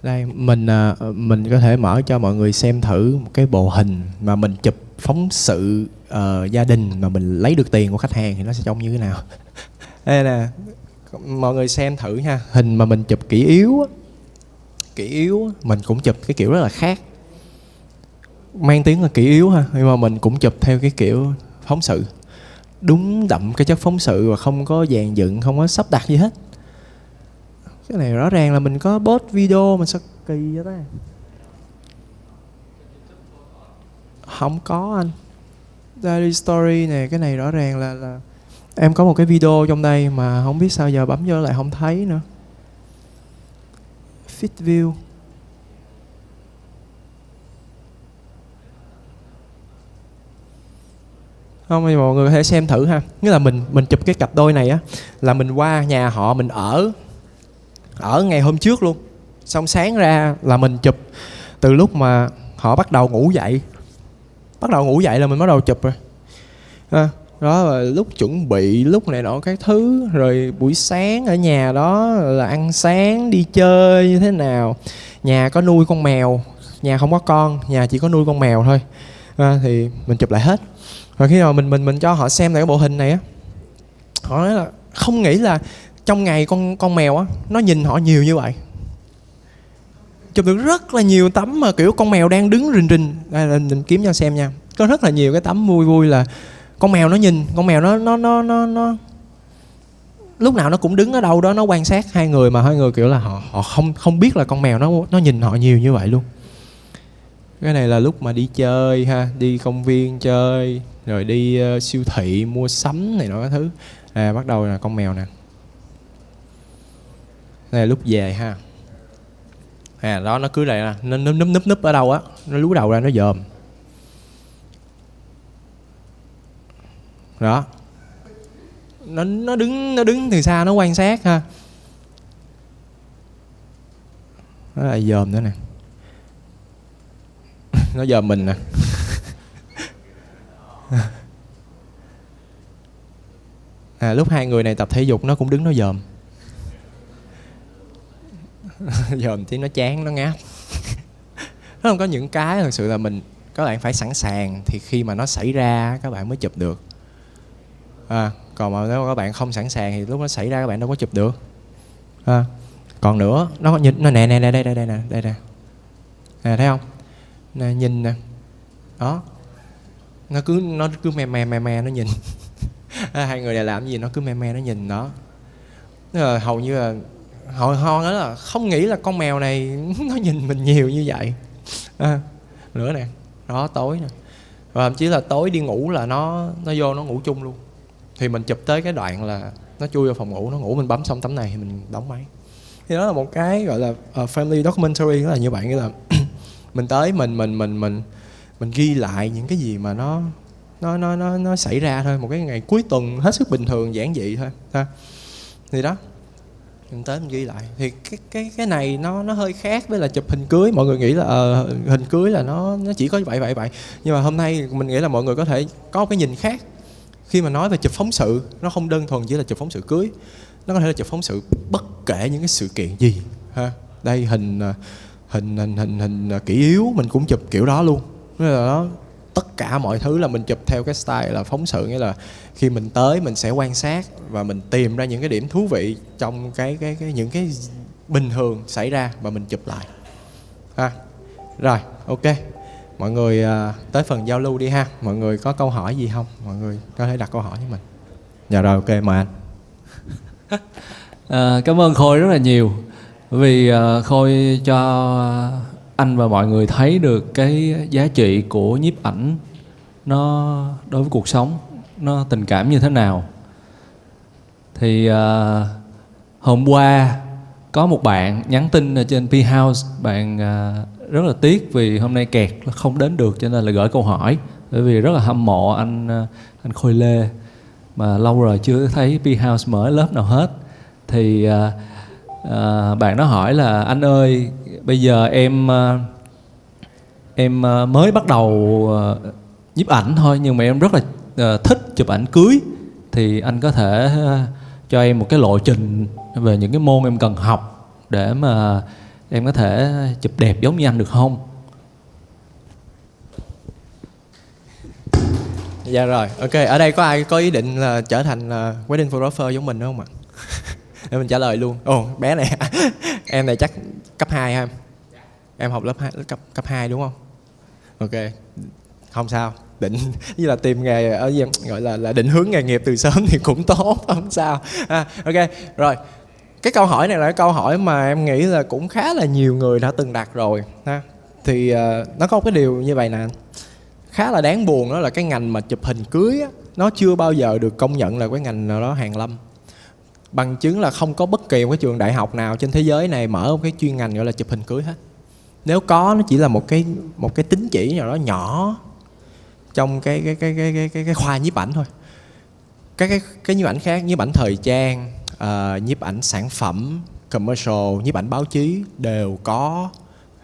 Đây mình à, ờ, mình có thể mở cho mọi người xem thử một cái bộ hình mà mình chụp phóng sự uh, gia đình mà mình lấy được tiền của khách hàng thì nó sẽ trông như thế nào. Đây nè mọi người xem thử nha hình mà mình chụp kỹ yếu kỹ yếu mình cũng chụp cái kiểu rất là khác. Mang tiếng là kỹ yếu ha nhưng mà mình cũng chụp theo cái kiểu phóng sự. Đúng đậm cái chất phóng sự và không có dàn dựng không có sắp đặt gì hết cái này rõ ràng là mình có post video mình sao kỳ vậy ta? Không có anh. Daily story này cái này rõ ràng là là em có một cái video trong đây mà không biết sao giờ bấm vô lại không thấy nữa. Fit view. Không thì mọi người có thể xem thử ha. Nghĩa là mình mình chụp cái cặp đôi này á, là mình qua nhà họ, mình ở ở ngày hôm trước luôn. Xong sáng ra là mình chụp. Từ lúc mà họ bắt đầu ngủ dậy. Bắt đầu ngủ dậy là mình bắt đầu chụp rồi. À, đó là lúc chuẩn bị lúc này nọ cái thứ. Rồi buổi sáng ở nhà đó là ăn sáng đi chơi như thế nào. Nhà có nuôi con mèo. Nhà không có con nhà chỉ có nuôi con mèo thôi. À, thì mình chụp lại hết. Rồi khi nào mình mình mình cho họ xem lại cái bộ hình này á họ nói là không nghĩ là trong ngày con con mèo á nó nhìn họ nhiều như vậy. Chụp được rất là nhiều tấm mà kiểu con mèo đang đứng rình rình. Đây là mình kiếm cho xem nha. Có rất là nhiều cái tấm vui vui là con mèo nó nhìn con mèo nó nó nó nó nó lúc nào nó cũng đứng ở đâu đó nó quan sát hai người mà hai người kiểu là họ họ không không biết là con mèo nó nó nhìn họ nhiều như vậy luôn. Cái này là lúc mà đi chơi ha đi công viên chơi rồi đi uh, siêu thị mua sắm này nọ thứ. À, bắt đầu là con mèo nè đây là lúc về ha. À đó nó cứ này nó núp núp núp núp ở đâu á. Nó lú đầu ra nó dòm. Đó. Nó nó đứng nó đứng từ xa nó quan sát ha. Nó lại dòm nữa nè. Nó dòm mình nè. À, lúc hai người này tập thể dục nó cũng đứng nó dòm. dòm tí nó chán nó ngáp nó không có những cái thật sự là mình các bạn phải sẵn sàng thì khi mà nó xảy ra các bạn mới chụp được. À, còn mà nếu mà các bạn không sẵn sàng thì lúc nó xảy ra các bạn đâu có chụp được. À, còn nữa nó nhìn nó nè nè nè đây đây đây nè đây nè. Nè thấy không? Nè nhìn nè. Đó. Nó cứ nó cứ me me me me nó nhìn. Hai người này làm gì nó cứ me me nó nhìn nó ờ, hầu như là hồi ho đó là không nghĩ là con mèo này nó nhìn mình nhiều như vậy. À, nữa nè đó tối nè. Và thậm chí là tối đi ngủ là nó nó vô nó ngủ chung luôn. Thì mình chụp tới cái đoạn là nó chui vào phòng ngủ nó ngủ mình bấm xong tấm này thì mình đóng máy. Thì đó là một cái gọi là uh, family documentary đó là như vậy nghĩa là mình tới mình mình mình mình mình ghi lại những cái gì mà nó nó nó nó nó xảy ra thôi một cái ngày cuối tuần hết sức bình thường giản dị thôi ha. Thì đó mình tới mình ghi lại. Thì cái cái cái này nó nó hơi khác với là chụp hình cưới. Mọi người nghĩ là uh, hình cưới là nó nó chỉ có vậy vậy vậy. Nhưng mà hôm nay mình nghĩ là mọi người có thể có một cái nhìn khác. Khi mà nói về chụp phóng sự nó không đơn thuần chỉ là chụp phóng sự cưới. Nó có thể là chụp phóng sự bất kể những cái sự kiện gì ha. Đây hình ờ, hình hình hình hình ờ, kỷ yếu mình cũng chụp kiểu đó luôn. Nên là đó tất cả mọi thứ là mình chụp theo cái style là phóng sự nghĩa là khi mình tới mình sẽ quan sát và mình tìm ra những cái điểm thú vị trong cái cái, cái những cái bình thường xảy ra và mình chụp lại. Ha rồi ok. Mọi người à, tới phần giao lưu đi ha. Mọi người có câu hỏi gì không? Mọi người có thể đặt câu hỏi với mình. Dạ rồi ok mời anh. À, cảm ơn khôi rất là nhiều. Vì uh, khôi cho anh và mọi người thấy được cái giá trị của nhiếp ảnh nó đối với cuộc sống nó tình cảm như thế nào. Thì uh, hôm qua có một bạn nhắn tin ở trên P House bạn uh, rất là tiếc vì hôm nay kẹt không đến được cho nên là gửi câu hỏi. Bởi vì rất là hâm mộ anh uh, anh Khôi Lê. Mà lâu rồi chưa thấy P House mở lớp nào hết. Thì uh, uh, bạn nó hỏi là anh ơi bây giờ em ờ, em ờ, mới bắt đầu ờ, nhiếp ảnh thôi, nhưng mà em rất là thích chụp ảnh cưới. Thì anh có thể cho em một cái lộ trình về những cái môn em cần học để mà em có thể chụp đẹp giống như anh được không? Dạ rồi, ok. Ở đây có ai có ý định là trở thành wedding photographer giống mình không ạ? Mình trả lời luôn. Ồ oh, bé này. Em này chắc cấp 2 ha. Em học lớp 2 cấp cấp 2 đúng không? Ok. Không sao. Định như là tìm nghề ở gì gọi là là định hướng nghề nghiệp từ sớm thì cũng tốt không sao. À, ok. Rồi cái câu hỏi này là cái câu hỏi mà em nghĩ là cũng khá là nhiều người đã từng đặt rồi ha. Thì uh, nó có một cái điều như vậy nè. Khá là đáng buồn đó là cái ngành mà chụp hình cưới á, nó chưa bao giờ được công nhận là cái ngành nào đó hàng lâm bằng chứng là không có bất kỳ một cái trường đại học nào trên thế giới này mở một cái chuyên ngành gọi là chụp hình cưới hết. Nếu có nó chỉ là một cái một cái tính chỉ nào đó nhỏ trong cái cái cái cái cái cái, cái khoa nhiếp ảnh thôi. Các cái cái nhiếp ảnh khác nhiếp ảnh thời trang uh, nhiếp ảnh sản phẩm commercial nhiếp ảnh báo chí đều có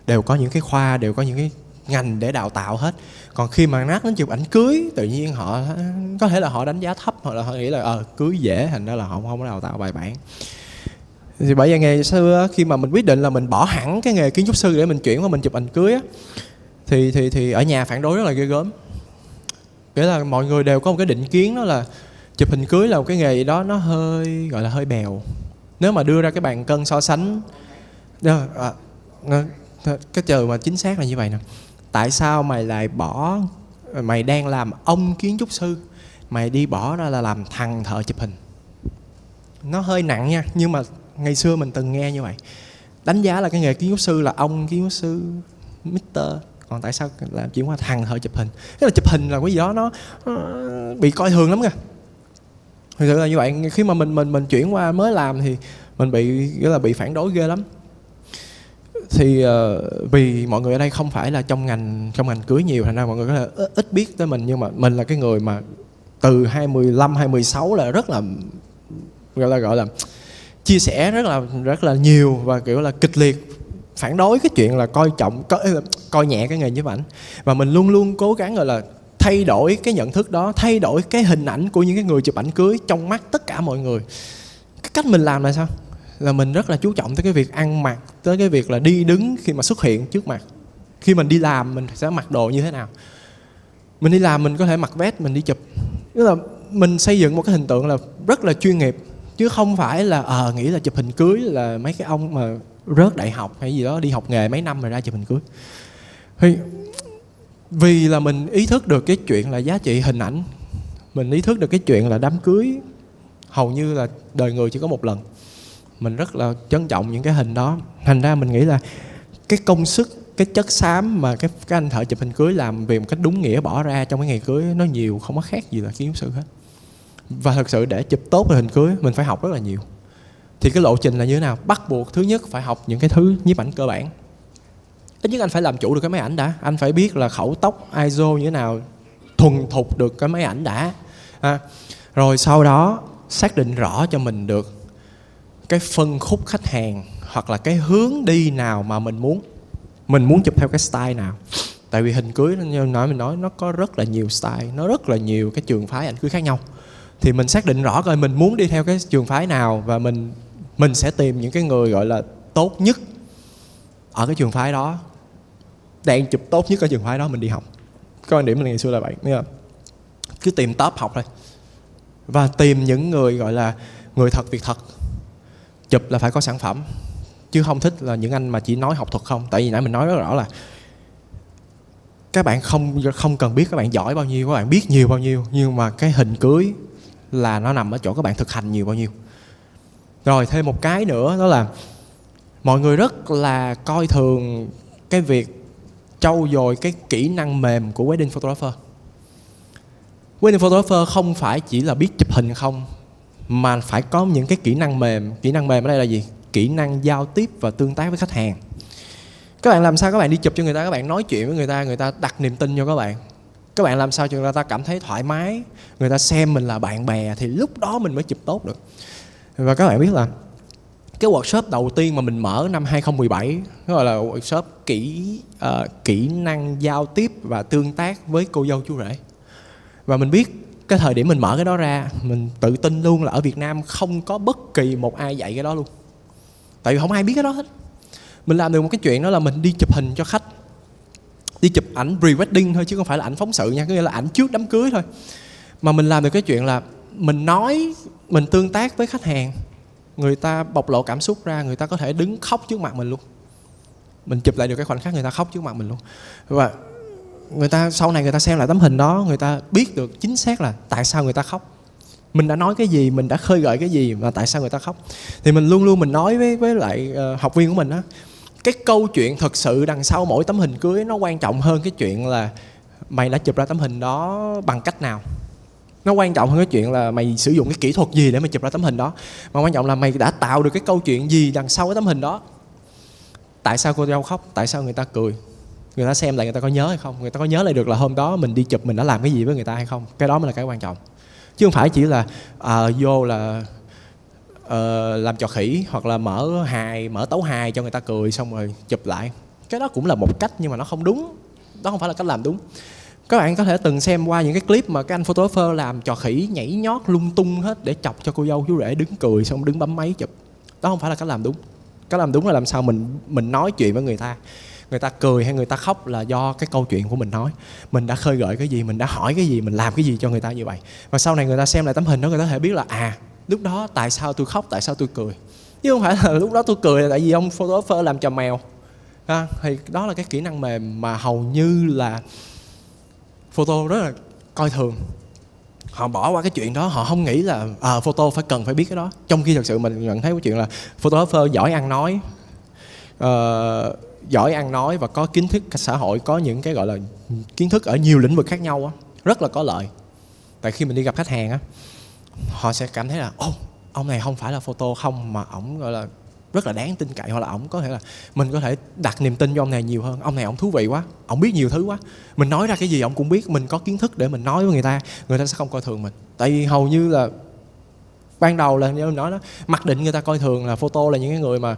đều có những cái khoa đều có những cái ngành để đào tạo hết còn khi mà nát đến chụp ảnh cưới tự nhiên họ có thể là họ đánh giá thấp hoặc là họ nghĩ là ờ cưới dễ thành ra là họ không có đào tạo bài bản. Thì bởi vì nghề xưa khi mà mình quyết định là mình bỏ hẳn cái nghề kiến trúc sư để mình chuyển qua mình chụp ảnh cưới á thì thì thì ở nhà phản đối rất là ghê gớm. Nghĩa là mọi người đều có một cái định kiến đó là chụp hình cưới là một cái nghề gì đó nó hơi gọi là hơi bèo. Nếu mà đưa ra cái bàn cân so sánh à, cái chờ mà chính xác là như vậy nè tại sao mày lại bỏ mày đang làm ông kiến trúc sư? Mày đi bỏ ra là làm thằng thợ chụp hình. Nó hơi nặng nha nhưng mà ngày xưa mình từng nghe như vậy. Đánh giá là cái nghề kiến trúc sư là ông kiến trúc sư Mister. Còn tại sao làm chuyển qua thằng thợ chụp hình? Cái là chụp hình là cái gì đó nó, bị coi thường lắm kìa. Thực sự là như vậy khi mà mình mình mình chuyển qua mới làm thì mình bị nghĩa là bị phản đối ghê lắm thì uh, vì mọi người ở đây không phải là trong ngành trong ngành cưới nhiều thành ra mọi người có thể ít biết tới mình. Nhưng mà mình là cái người mà từ 25 26 là rất là gọi là gọi là chia sẻ rất là rất là nhiều và kiểu là kịch liệt phản đối cái chuyện là coi trọng coi, coi nhẹ cái nghề nhiếp ảnh. Và mình luôn luôn cố gắng gọi là thay đổi cái nhận thức đó thay đổi cái hình ảnh của những cái người chụp ảnh cưới trong mắt tất cả mọi người. Cái cách mình làm là sao? Là mình rất là chú trọng tới cái việc ăn mặc tới cái việc là đi đứng khi mà xuất hiện trước mặt. Khi mình đi làm mình sẽ mặc đồ như thế nào? Mình đi làm mình có thể mặc vest mình đi chụp. Tức là mình xây dựng một cái hình tượng là rất là chuyên nghiệp chứ không phải là ờ à, nghĩ là chụp hình cưới là mấy cái ông mà rớt đại học hay gì đó đi học nghề mấy năm rồi ra chụp hình cưới. Thì vì là mình ý thức được cái chuyện là giá trị hình ảnh mình ý thức được cái chuyện là đám cưới hầu như là đời người chỉ có một lần mình rất là trân trọng những cái hình đó. Thành ra mình nghĩ là cái công sức cái chất xám mà cái cái anh thợ chụp hình cưới làm vì một cách đúng nghĩa bỏ ra trong cái ngày cưới nó nhiều không có khác gì là kiến trúc sư hết. Và thật sự để chụp tốt hình cưới mình phải học rất là nhiều. Thì cái lộ trình là như thế nào? Bắt buộc thứ nhất phải học những cái thứ nhiếp ảnh cơ bản. Ít nhất anh phải làm chủ được cái máy ảnh đã. Anh phải biết là khẩu tốc iso như thế nào thuần thục được cái máy ảnh đã. À, rồi sau đó xác định rõ cho mình được cái phân khúc khách hàng hoặc là cái hướng đi nào mà mình muốn mình muốn chụp theo cái style nào. Tại vì hình cưới, như nói, mình nói nó có rất là nhiều style, nó rất là nhiều cái trường phái ảnh cưới khác nhau. Thì mình xác định rõ coi mình muốn đi theo cái trường phái nào và mình mình sẽ tìm những cái người gọi là tốt nhất ở cái trường phái đó. Đang chụp tốt nhất ở trường phái đó mình đi học. Cái quan điểm mình ngày xưa là vậy nghe không? cứ tìm top học thôi. Và tìm những người gọi là người thật việc thật chụp là phải có sản phẩm, chứ không thích là những anh mà chỉ nói học thuật không. Tại vì nãy mình nói rất rõ là các bạn không không cần biết các bạn giỏi bao nhiêu, các bạn biết nhiều bao nhiêu, nhưng mà cái hình cưới là nó nằm ở chỗ các bạn thực hành nhiều bao nhiêu. Rồi thêm một cái nữa, đó là mọi người rất là coi thường cái việc trau dồi cái kỹ năng mềm của wedding photographer. Wedding photographer không phải chỉ là biết chụp hình không mà phải có những cái kỹ năng mềm. Kỹ năng mềm ở đây là gì? Kỹ năng giao tiếp và tương tác với khách hàng. Các bạn làm sao các bạn đi chụp cho người ta các bạn nói chuyện với người ta người ta đặt niềm tin cho các bạn. Các bạn làm sao cho người ta cảm thấy thoải mái? Người ta xem mình là bạn bè thì lúc đó mình mới chụp tốt được. Và các bạn biết là cái workshop đầu tiên mà mình mở năm 2017 nó gọi là workshop kỹ uh, kỹ năng giao tiếp và tương tác với cô dâu chú rể. Và mình biết cái thời điểm mình mở cái đó ra, mình tự tin luôn là ở Việt Nam không có bất kỳ một ai dạy cái đó luôn. Tại vì không ai biết cái đó hết. Mình làm được một cái chuyện đó là mình đi chụp hình cho khách, đi chụp ảnh pre-wedding thôi, chứ không phải là ảnh phóng sự nha, có nghĩa là ảnh trước đám cưới thôi. Mà mình làm được cái chuyện là mình nói, mình tương tác với khách hàng, người ta bộc lộ cảm xúc ra, người ta có thể đứng khóc trước mặt mình luôn. Mình chụp lại được cái khoảnh khắc người ta khóc trước mặt mình luôn. Và người ta sau này người ta xem lại tấm hình đó người ta biết được chính xác là tại sao người ta khóc. Mình đã nói cái gì mình đã khơi gợi cái gì và tại sao người ta khóc. Thì mình luôn luôn mình nói với với lại uh, học viên của mình á cái câu chuyện thật sự đằng sau mỗi tấm hình cưới nó quan trọng hơn cái chuyện là mày đã chụp ra tấm hình đó bằng cách nào. Nó quan trọng hơn cái chuyện là mày sử dụng cái kỹ thuật gì để mày chụp ra tấm hình đó. Mà quan trọng là mày đã tạo được cái câu chuyện gì đằng sau cái tấm hình đó. Tại sao cô dâu khóc? Tại sao người ta cười? Người ta xem lại người ta có nhớ hay không? Người ta có nhớ lại được là hôm đó mình đi chụp mình đã làm cái gì với người ta hay không? Cái đó mới là cái quan trọng. Chứ không phải chỉ là à, vô là uh, làm trò khỉ hoặc là mở hài mở tấu hài cho người ta cười xong rồi chụp lại. Cái đó cũng là một cách nhưng mà nó không đúng. Đó không phải là cách làm đúng. Các bạn có thể từng xem qua những cái clip mà cái anh photographer làm trò khỉ nhảy nhót lung tung hết để chọc cho cô dâu chú rể đứng cười xong đứng bấm máy chụp. Đó không phải là cách làm đúng. Cách làm đúng là làm sao mình mình nói chuyện với người ta người ta cười hay người ta khóc là do cái câu chuyện của mình nói. Mình đã khơi gợi cái gì mình đã hỏi cái gì mình làm cái gì cho người ta như vậy. Và sau này người ta xem lại tấm hình đó người ta có thể biết là à lúc đó tại sao tôi khóc tại sao tôi cười. Chứ không phải là lúc đó tôi cười là tại vì ông photographer làm trò mèo. À, thì đó là cái kỹ năng mềm mà hầu như là photo rất là coi thường. Họ bỏ qua cái chuyện đó họ không nghĩ là à, photo phải cần phải biết cái đó. Trong khi thật sự mình nhận thấy cái chuyện là photographer giỏi ăn nói uh, giỏi ăn nói và có kiến thức, xã hội có những cái gọi là kiến thức ở nhiều lĩnh vực khác nhau á, rất là có lợi. Tại khi mình đi gặp khách hàng á, họ sẽ cảm thấy là, ô, ông này không phải là photo không, mà ổng gọi là rất là đáng tin cậy, hoặc là ổng có thể là, mình có thể đặt niềm tin cho ông này nhiều hơn. Ông này ổng thú vị quá, ổng biết nhiều thứ quá. Mình nói ra cái gì ổng cũng biết, mình có kiến thức để mình nói với người ta người ta sẽ không coi thường mình. Tại vì hầu như là, ban đầu là như mình nói đó, mặc định người ta coi thường là photo là những cái người mà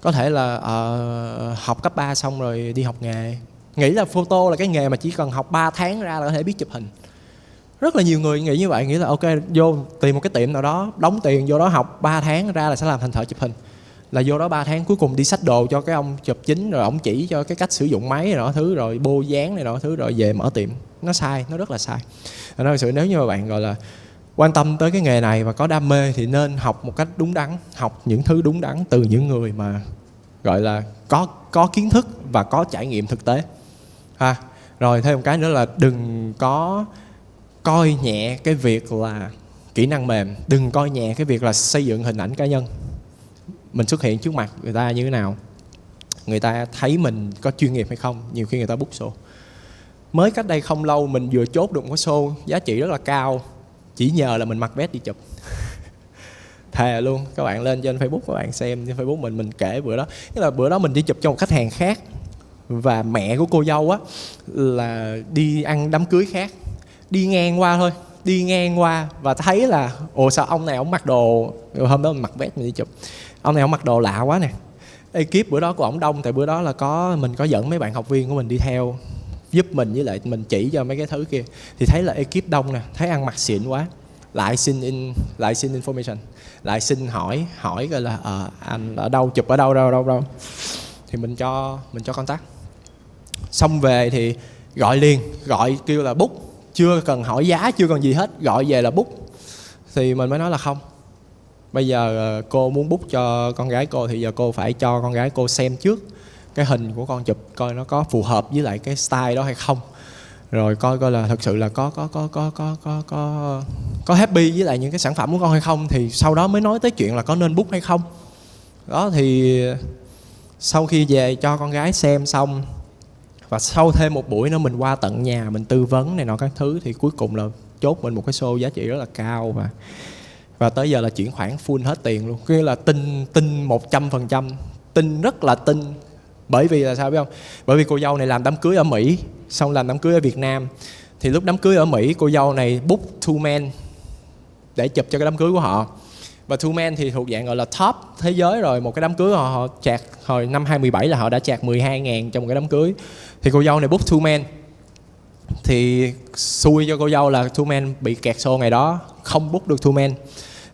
có thể là uh, học cấp 3 xong rồi đi học nghề. Nghĩ là photo là cái nghề mà chỉ cần học 3 tháng ra là có thể biết chụp hình. Rất là nhiều người nghĩ như vậy nghĩ là ok vô tìm một cái tiệm nào đó đóng tiền vô đó học 3 tháng ra là sẽ làm thành thợ chụp hình. Là vô đó 3 tháng cuối cùng đi sách đồ cho cái ông chụp chính rồi ông chỉ cho cái cách sử dụng máy này nọ thứ rồi bô dáng này nọ thứ rồi về mở tiệm. Nó sai nó rất là sai. Nói sự nếu như mà bạn gọi là quan tâm tới cái nghề này và có đam mê thì nên học một cách đúng đắn, học những thứ đúng đắn từ những người mà, gọi là, có có kiến thức và có trải nghiệm thực tế. Ha, rồi thêm một cái nữa là đừng có coi nhẹ cái việc là kỹ năng mềm, đừng coi nhẹ cái việc là xây dựng hình ảnh cá nhân. Mình xuất hiện trước mặt người ta như thế nào, người ta thấy mình có chuyên nghiệp hay không, nhiều khi người ta bút sổ mới cách đây không lâu mình vừa chốt được một cái show giá trị rất là cao chỉ nhờ là mình mặc vest đi chụp. Thề luôn, các bạn lên trên facebook các bạn xem trên facebook mình mình kể bữa đó. Tức là bữa đó mình đi chụp cho một khách hàng khác và mẹ của cô dâu á là đi ăn đám cưới khác. Đi ngang qua thôi, đi ngang qua và thấy là, ồ, sao ông này ông mặc đồ, hôm đó mình mặc vest mình đi chụp. Ông này ông mặc đồ lạ quá nè. Ekip bữa đó của ổng đông, tại bữa đó là có, mình có dẫn mấy bạn học viên của mình đi theo giúp mình với lại mình chỉ cho mấy cái thứ kia. Thì thấy là ekip đông nè thấy ăn mặc xịn quá. Lại xin in lại xin information. Lại xin hỏi hỏi coi là à, anh ở đâu chụp ở đâu đâu đâu đâu. Thì mình cho mình cho contact. Xong về thì gọi liền gọi kêu là bút chưa cần hỏi giá chưa cần gì hết gọi về là bút thì mình mới nói là không. Bây giờ ờ, cô muốn bút cho con gái cô thì giờ cô phải cho con gái cô xem trước cái hình của con chụp coi nó có phù hợp với lại cái style đó hay không. Rồi coi coi là thật sự là có có có có có có có có happy với lại những cái sản phẩm của con hay không thì sau đó mới nói tới chuyện là có nên bút hay không. Đó thì sau khi về cho con gái xem xong và sau thêm một buổi nữa mình qua tận nhà mình tư vấn này nọ các thứ thì cuối cùng là chốt mình một cái show giá trị rất là cao và và tới giờ là chuyển khoản full hết tiền luôn. Nghĩa là tin tin một trăm phần trăm, tin rất là tin bởi vì là sao biết không? Bởi vì cô dâu này làm đám cưới ở mỹ xong làm đám cưới ở việt nam. Thì lúc đám cưới ở mỹ cô dâu này book two men để chụp cho cái đám cưới của họ. Và Two Men thì thuộc dạng gọi là top thế giới rồi. Một cái đám cưới họ, họ chạc hồi năm 2017 là họ đã chạc 12 ngàn trong một cái đám cưới. Thì cô dâu này book Two Men. Thì xui cho cô dâu là Two Men bị kẹt xô ngày đó không book được Two Men.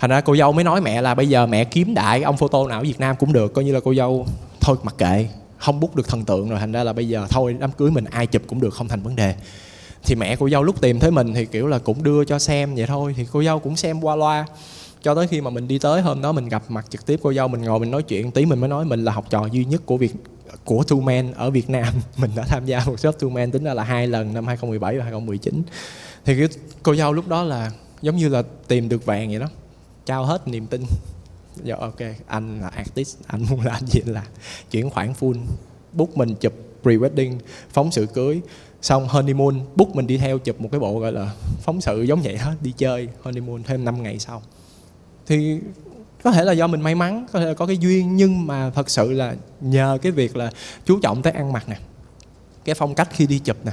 Thành ra cô dâu mới nói mẹ là bây giờ mẹ kiếm đại ông photo nào ở Việt Nam cũng được. Coi như là cô dâu thôi mặc kệ không bút được thần tượng rồi, thành ra là bây giờ thôi, đám cưới mình ai chụp cũng được, không thành vấn đề. Thì mẹ cô dâu lúc tìm thấy mình thì kiểu là cũng đưa cho xem vậy thôi, thì cô dâu cũng xem qua loa. Cho tới khi mà mình đi tới, hôm đó mình gặp mặt trực tiếp cô dâu, mình ngồi mình nói chuyện, tí mình mới nói mình là học trò duy nhất của việc của Two Man ở Việt Nam. Mình đã tham gia một shop Two Man tính ra là hai lần, năm 2017 và 2019 thì cái cô dâu lúc đó là giống như là tìm được vàng vậy đó. Trao hết niềm tin dạ ok. Anh là artist, anh muốn làm gì là chuyển khoản full. Book mình chụp pre-wedding, phóng sự cưới. Xong honeymoon, book mình đi theo chụp một cái bộ gọi là phóng sự giống vậy hết, đi chơi, honeymoon thêm 5 ngày sau. Thì có thể là do mình may mắn, có thể là có cái duyên, nhưng mà thật sự là nhờ cái việc là chú trọng tới ăn mặc nè, cái phong cách khi đi chụp nè.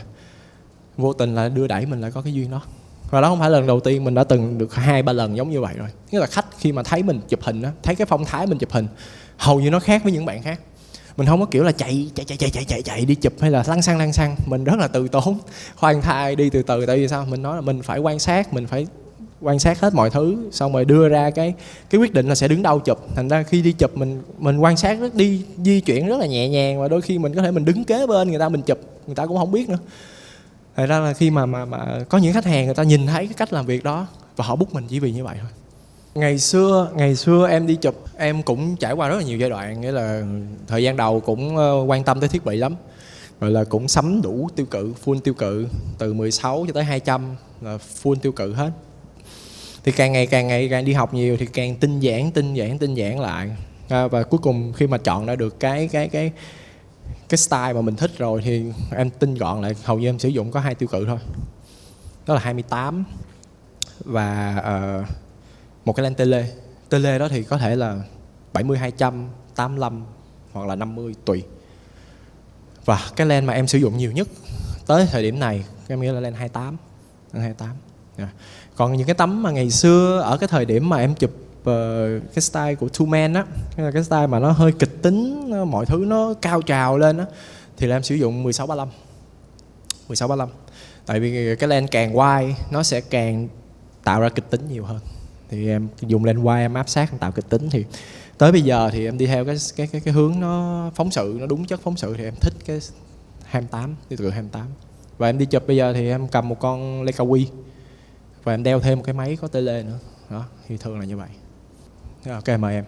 Vô tình là đưa đẩy mình lại có cái duyên đó và đó không phải lần đầu tiên mình đã từng được hai, ba lần giống như vậy rồi. Nghĩa là khách khi mà thấy mình chụp hình đó thấy cái phong thái mình chụp hình, hầu như nó khác với những bạn khác. Mình không có kiểu là chạy chạy chạy chạy chạy chạy chạy đi chụp hay là lăn xăng lăn xăng. Mình rất là từ tốn, khoan thai đi từ từ, tại vì sao? Mình nói là mình phải quan sát, mình phải quan sát hết mọi thứ, xong rồi đưa ra cái cái quyết định là sẽ đứng đâu chụp. Thành ra khi đi chụp mình mình quan sát rất, đi di chuyển rất là nhẹ nhàng và đôi khi mình có thể mình đứng kế bên người ta mình chụp, người ta cũng không biết nữa. Thật ra là khi mà mà mà có những khách hàng người ta nhìn thấy cái cách làm việc đó và họ bút mình chỉ vì như vậy thôi. Ngày xưa ngày xưa em đi chụp em cũng trải qua rất là nhiều giai đoạn nghĩa là thời gian đầu cũng ờ, quan tâm tới thiết bị lắm. Rồi là cũng sắm đủ tiêu cự full tiêu cự từ 16 cho tới 200 là full tiêu cự hết. Thì càng ngày càng ngày càng đi học nhiều thì càng tinh giản tinh giản tinh giản lại. À, và cuối cùng khi mà chọn ra được cái cái cái cái style mà mình thích rồi thì em tinh gọn lại hầu như em sử dụng có hai tiêu cự thôi. Đó là 28 và uh, một cái lens tele. Tele đó thì có thể là 70 200 85 hoặc là 50 tùy. Và cái lens mà em sử dụng nhiều nhất tới thời điểm này em nghĩ là lens 28 lens 28 yeah dạ. còn những cái tấm mà ngày xưa ở cái thời điểm mà em chụp uh, cái style của Two Man á cái style mà nó hơi kịch tính ờ, mọi thứ nó cao trào lên á thì là em sử dụng 1635, 1635. tại vì cái lens càng wide nó sẽ càng tạo ra kịch tính nhiều hơn. Thì em dùng lens wide em áp sát em tạo kịch tính thì tới bây giờ thì em đi theo cái cái cái, cái hướng nó phóng sự nó đúng chất phóng sự thì em thích cái 28 tiêu cự 28 và em đi chụp bây giờ thì em cầm một con Leica Wii và em đeo thêm một cái máy có tele nữa. Đó thì thường là như vậy. Ok mời em.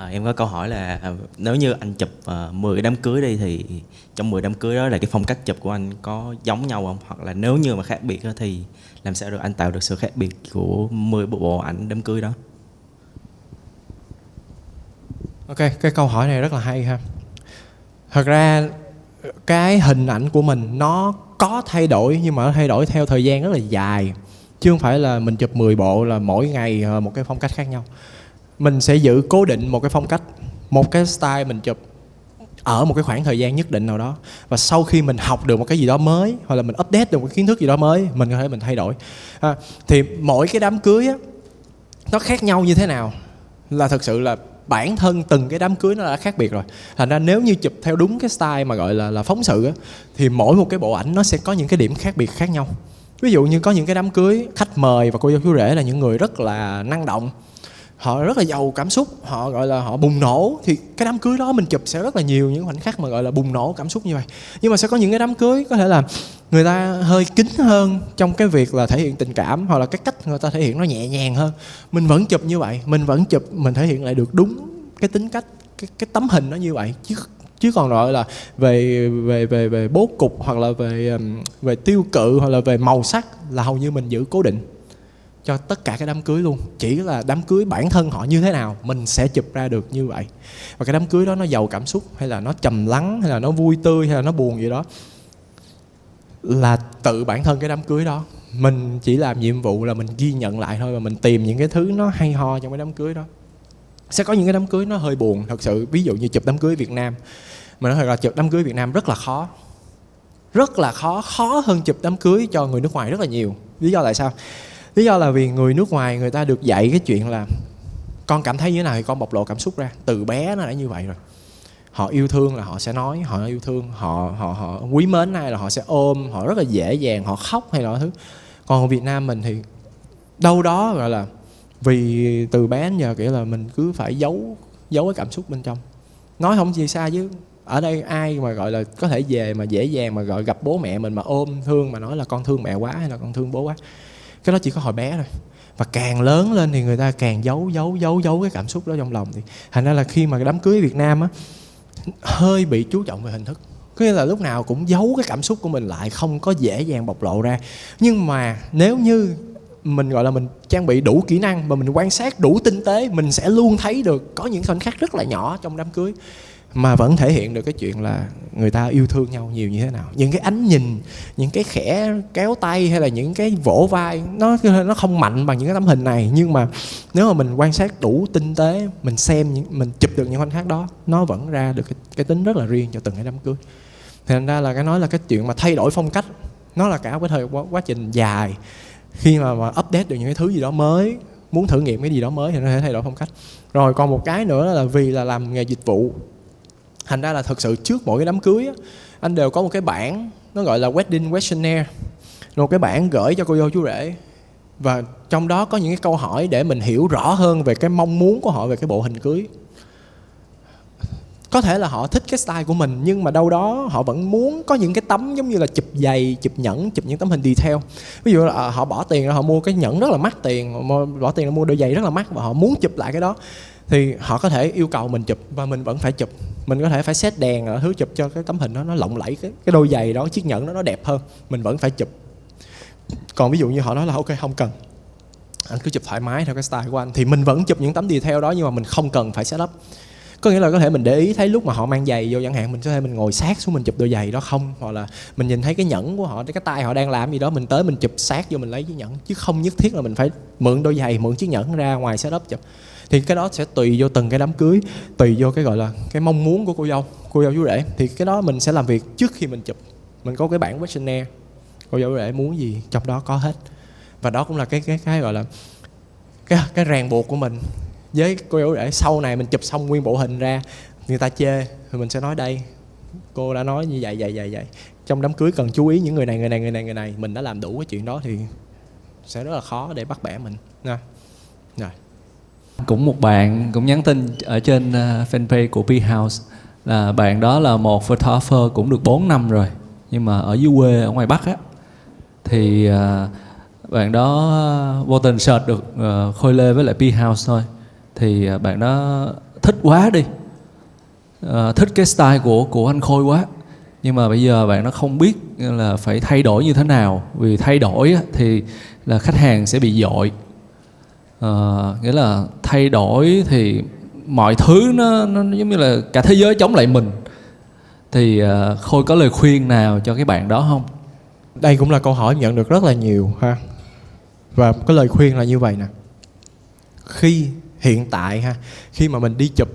À, em có câu hỏi là à, nếu như anh chụp à, 10 cái đám cưới đi thì trong 10 đám cưới đó là cái phong cách chụp của anh có giống nhau không? Hoặc là nếu như mà khác biệt đó, thì làm sao được anh tạo được sự khác biệt của 10 bộ, bộ ảnh đám cưới đó? Ok, cái câu hỏi này rất là hay ha. Thật ra cái hình ảnh của mình nó có thay đổi nhưng mà nó thay đổi theo thời gian rất là dài. Chứ không phải là mình chụp 10 bộ là mỗi ngày ờ, một cái phong cách khác nhau. Mình sẽ giữ cố định một cái phong cách, một cái style mình chụp ở một cái khoảng thời gian nhất định nào đó. Và sau khi mình học được một cái gì đó mới hoặc là mình update được một cái kiến thức gì đó mới mình có thể mình thay đổi. À, thì mỗi cái đám cưới á nó khác nhau như thế nào là thật sự là bản thân từng cái đám cưới nó đã khác biệt rồi. Thành ra nếu như chụp theo đúng cái style mà gọi là là phóng sự á thì mỗi một cái bộ ảnh nó sẽ có những cái điểm khác biệt khác nhau. Ví dụ như có những cái đám cưới khách mời và cô dâu chú rể là những người rất là năng động họ rất là giàu cảm xúc họ gọi là họ bùng nổ. Thì cái đám cưới đó mình chụp sẽ rất là nhiều những khoảnh khắc mà gọi là bùng nổ cảm xúc như vậy. Nhưng mà sẽ có những cái đám cưới có thể là người ta hơi kín hơn trong cái việc là thể hiện tình cảm hoặc là cái cách người ta thể hiện nó nhẹ nhàng hơn. Mình vẫn chụp như vậy mình vẫn chụp mình thể hiện lại được đúng cái tính cách cái, cái tấm hình nó như vậy. Chứ chứ còn gọi là về về về về bố cục hoặc là về về tiêu cự hoặc là về màu sắc là hầu như mình giữ cố định cho tất cả cái đám cưới luôn. Chỉ là đám cưới bản thân họ như thế nào, mình sẽ chụp ra được như vậy. Và cái đám cưới đó nó giàu cảm xúc, hay là nó trầm lắng, hay là nó vui tươi, hay là nó buồn gì đó, là tự bản thân cái đám cưới đó. Mình chỉ làm nhiệm vụ là mình ghi nhận lại thôi, và mình tìm những cái thứ nó hay ho trong cái đám cưới đó. Sẽ có những cái đám cưới nó hơi buồn, thật sự. Ví dụ như chụp đám cưới Việt Nam. Mà nói thật là chụp đám cưới Việt Nam rất là khó. Rất là khó khó hơn chụp đám cưới cho người nước ngoài rất là nhiều. Lý do tại sao? Lý do là vì người nước ngoài, người ta được dạy cái chuyện là con cảm thấy như thế nào thì con bộc lộ cảm xúc ra. Từ bé nó đã như vậy rồi. Họ yêu thương là họ sẽ nói, họ yêu thương, họ họ họ quý mến ai là họ sẽ ôm, họ rất là dễ dàng, họ khóc hay là thứ. Còn ở Việt Nam mình thì đâu đó gọi là vì từ bé đến giờ kiểu là mình cứ phải giấu giấu cái cảm xúc bên trong. Nói không gì xa chứ. Ở đây ai mà gọi là có thể về mà dễ dàng mà gọi gặp bố mẹ mình mà ôm, thương mà nói là con thương mẹ quá hay là con thương bố quá cái đó chỉ có hồi bé thôi. Và càng lớn lên thì người ta càng giấu giấu giấu giấu cái cảm xúc đó trong lòng thì thành ra là khi mà đám cưới Việt Nam á, hơi bị chú trọng về hình thức. Có nghĩa là lúc nào cũng giấu cái cảm xúc của mình lại, không có dễ dàng bộc lộ ra. Nhưng mà nếu như mình, gọi là, mình trang bị đủ kỹ năng và mình quan sát đủ tinh tế, mình sẽ luôn thấy được có những khoảnh khắc rất là nhỏ trong đám cưới mà vẫn thể hiện được cái chuyện là người ta yêu thương nhau nhiều như thế nào. Những cái ánh nhìn những cái khẽ kéo tay hay là những cái vỗ vai nó nó không mạnh bằng những cái tấm hình này. Nhưng mà nếu mà mình quan sát đủ tinh tế mình xem những mình chụp được những khoảnh khắc đó nó vẫn ra được cái, cái tính rất là riêng cho từng cái đám cưới. Thì thành ra là cái nói là cái chuyện mà thay đổi phong cách nó là cả cái thời quá, quá trình dài. Khi mà mà update được những cái thứ gì đó mới muốn thử nghiệm cái gì đó mới thì nó thể thay đổi phong cách. Rồi còn một cái nữa là vì là làm nghề dịch vụ thành ra là thật sự trước mỗi cái đám cưới á, anh đều có một cái bản nó gọi là wedding questionnaire. Một cái bản gửi cho cô dâu chú rể. Và trong đó có những cái câu hỏi để mình hiểu rõ hơn về cái mong muốn của họ về cái bộ hình cưới. Có thể là họ thích cái style của mình nhưng mà đâu đó họ vẫn muốn có những cái tấm giống như là chụp giày chụp nhẫn chụp những tấm hình detail. Ví dụ là à, họ bỏ tiền ra họ mua cái nhẫn rất là mắc tiền bỏ tiền ra mua đôi giày rất là mắc và họ muốn chụp lại cái đó thì họ có thể yêu cầu mình chụp và mình vẫn phải chụp. Mình có thể phải set đèn ở thứ chụp cho cái tấm hình đó nó lộng lẫy cái, cái đôi giày đó chiếc nhẫn đó nó đẹp hơn. Mình vẫn phải chụp. Còn ví dụ như họ nói là ok không cần. Anh cứ chụp thoải mái theo cái style của anh. Thì mình vẫn chụp những tấm detail đó nhưng mà mình không cần phải set up. Có nghĩa là có thể mình để ý thấy lúc mà họ mang giày vô chẳng hạn mình có thể mình ngồi sát xuống mình chụp đôi giày đó không hoặc là mình nhìn thấy cái nhẫn của họ cái tay họ đang làm gì đó mình tới mình chụp sát vô mình lấy cái nhẫn. Chứ không nhất thiết là mình phải mượn đôi giày mượn chiếc nhẫn ra ngoài setup chụp thì cái đó sẽ tùy vô từng cái đám cưới, tùy vô cái, gọi là, cái mong muốn của cô dâu cô dâu chú rể. Thì cái đó mình sẽ làm việc trước khi mình chụp. Mình có cái bản questionnaire, cô dâu chú rể muốn gì, trong đó có hết. Và đó cũng là cái cái cái, gọi là, cái cái ràng buộc của mình. Với cô dâu rể, sau này mình chụp xong nguyên bộ hình ra, người ta chê, thì mình sẽ nói đây, cô đã nói như vậy vậy vậy vậy. Trong đám cưới cần chú ý những người này người này người này người này. Mình đã làm đủ cái chuyện đó thì sẽ rất là khó để bắt bẻ mình. Nha. Rồi cũng một bạn cũng nhắn tin ở trên ờ, fanpage của P House là bạn đó là một photographer cũng được 4 năm rồi nhưng mà ở dưới quê ở ngoài Bắc á. Thì ờ, bạn đó vô tình search được ờ, Khôi Lê với lại P House thôi. Thì bạn đó thích quá đi. Thích cái style của của anh Khôi quá. Nhưng mà bây giờ bạn nó không biết là phải thay đổi như thế nào. Vì thay đổi á, thì là khách hàng sẽ bị dội uh, nghĩa là thay đổi thì mọi thứ nó, nó giống như là cả thế giới chống lại mình. Thì uh, khôi có lời khuyên nào cho cái bạn đó không? Đây cũng là câu hỏi nhận được rất là nhiều ha. Và cái lời khuyên là như vậy nè. Khi hiện tại ha khi mà mình đi chụp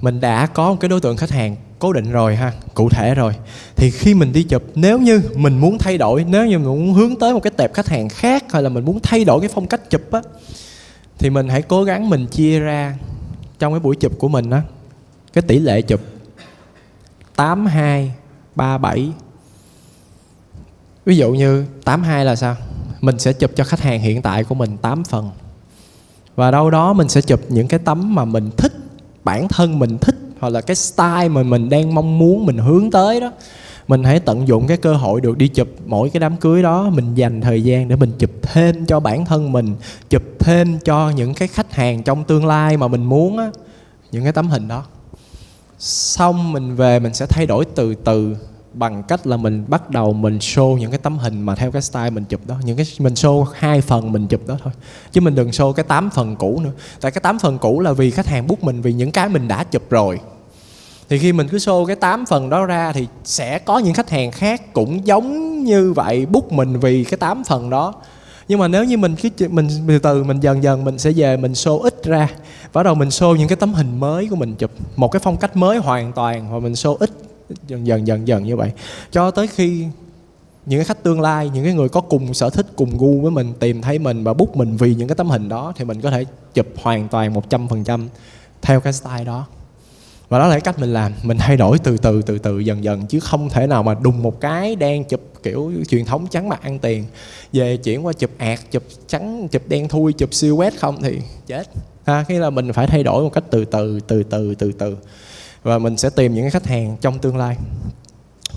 mình đã có một cái đối tượng khách hàng cố định rồi ha, cụ thể rồi. Thì khi mình đi chụp, nếu như mình muốn thay đổi, nếu như mình muốn hướng tới một cái tệp khách hàng khác hay là mình muốn thay đổi cái phong cách chụp á, thì mình hãy cố gắng mình chia ra trong cái buổi chụp của mình á, cái tỷ lệ chụp. 82 37 ví dụ như 82 là sao? Mình sẽ chụp cho khách hàng hiện tại của mình 8 phần. Và đâu đó mình sẽ chụp những cái tấm mà mình thích, bản thân mình thích hoặc là cái style mà mình đang mong muốn mình hướng tới đó. Mình hãy tận dụng cái cơ hội được đi chụp mỗi cái đám cưới đó. Mình dành thời gian để mình chụp thêm cho bản thân mình, chụp thêm cho những cái khách hàng trong tương lai mà mình muốn á, những cái tấm hình đó. Xong mình về mình sẽ thay đổi từ từ bằng cách là mình bắt đầu mình show những cái tấm hình mà theo cái style mình chụp đó. Những cái, mình show hai phần mình chụp đó thôi. Chứ mình đừng show cái tám phần cũ nữa. Tại cái tám phần cũ là vì khách hàng bút mình vì những cái mình đã chụp rồi. Thì khi mình cứ show cái tám phần đó ra thì sẽ có những khách hàng khác cũng giống như vậy bút mình vì cái tám phần đó. Nhưng mà nếu như mình cứ mình từ từ, mình dần dần mình sẽ về mình show ít ra. Bắt đầu mình show những cái tấm hình mới của mình chụp. Một cái phong cách mới hoàn toàn và mình show ít dần dần dần dần như vậy. Cho tới khi những cái khách tương lai, những cái người có cùng sở thích, cùng gu với mình, tìm thấy mình và bút mình vì những cái tấm hình đó thì mình có thể chụp hoàn toàn một trăm phần trăm theo cái style đó. Và đó là cái cách mình làm. Mình thay đổi từ từ từ từ, dần dần. Chứ không thể nào mà đùng một cái đang chụp kiểu truyền thống trắng mặt ăn tiền. Về chuyển qua chụp ạt, chụp trắng, chụp đen thui, chụp siêu quét không thì chết. Ha cái là mình phải thay đổi một cách từ từ từ từ từ từ và mình sẽ tìm những cái khách hàng trong tương lai.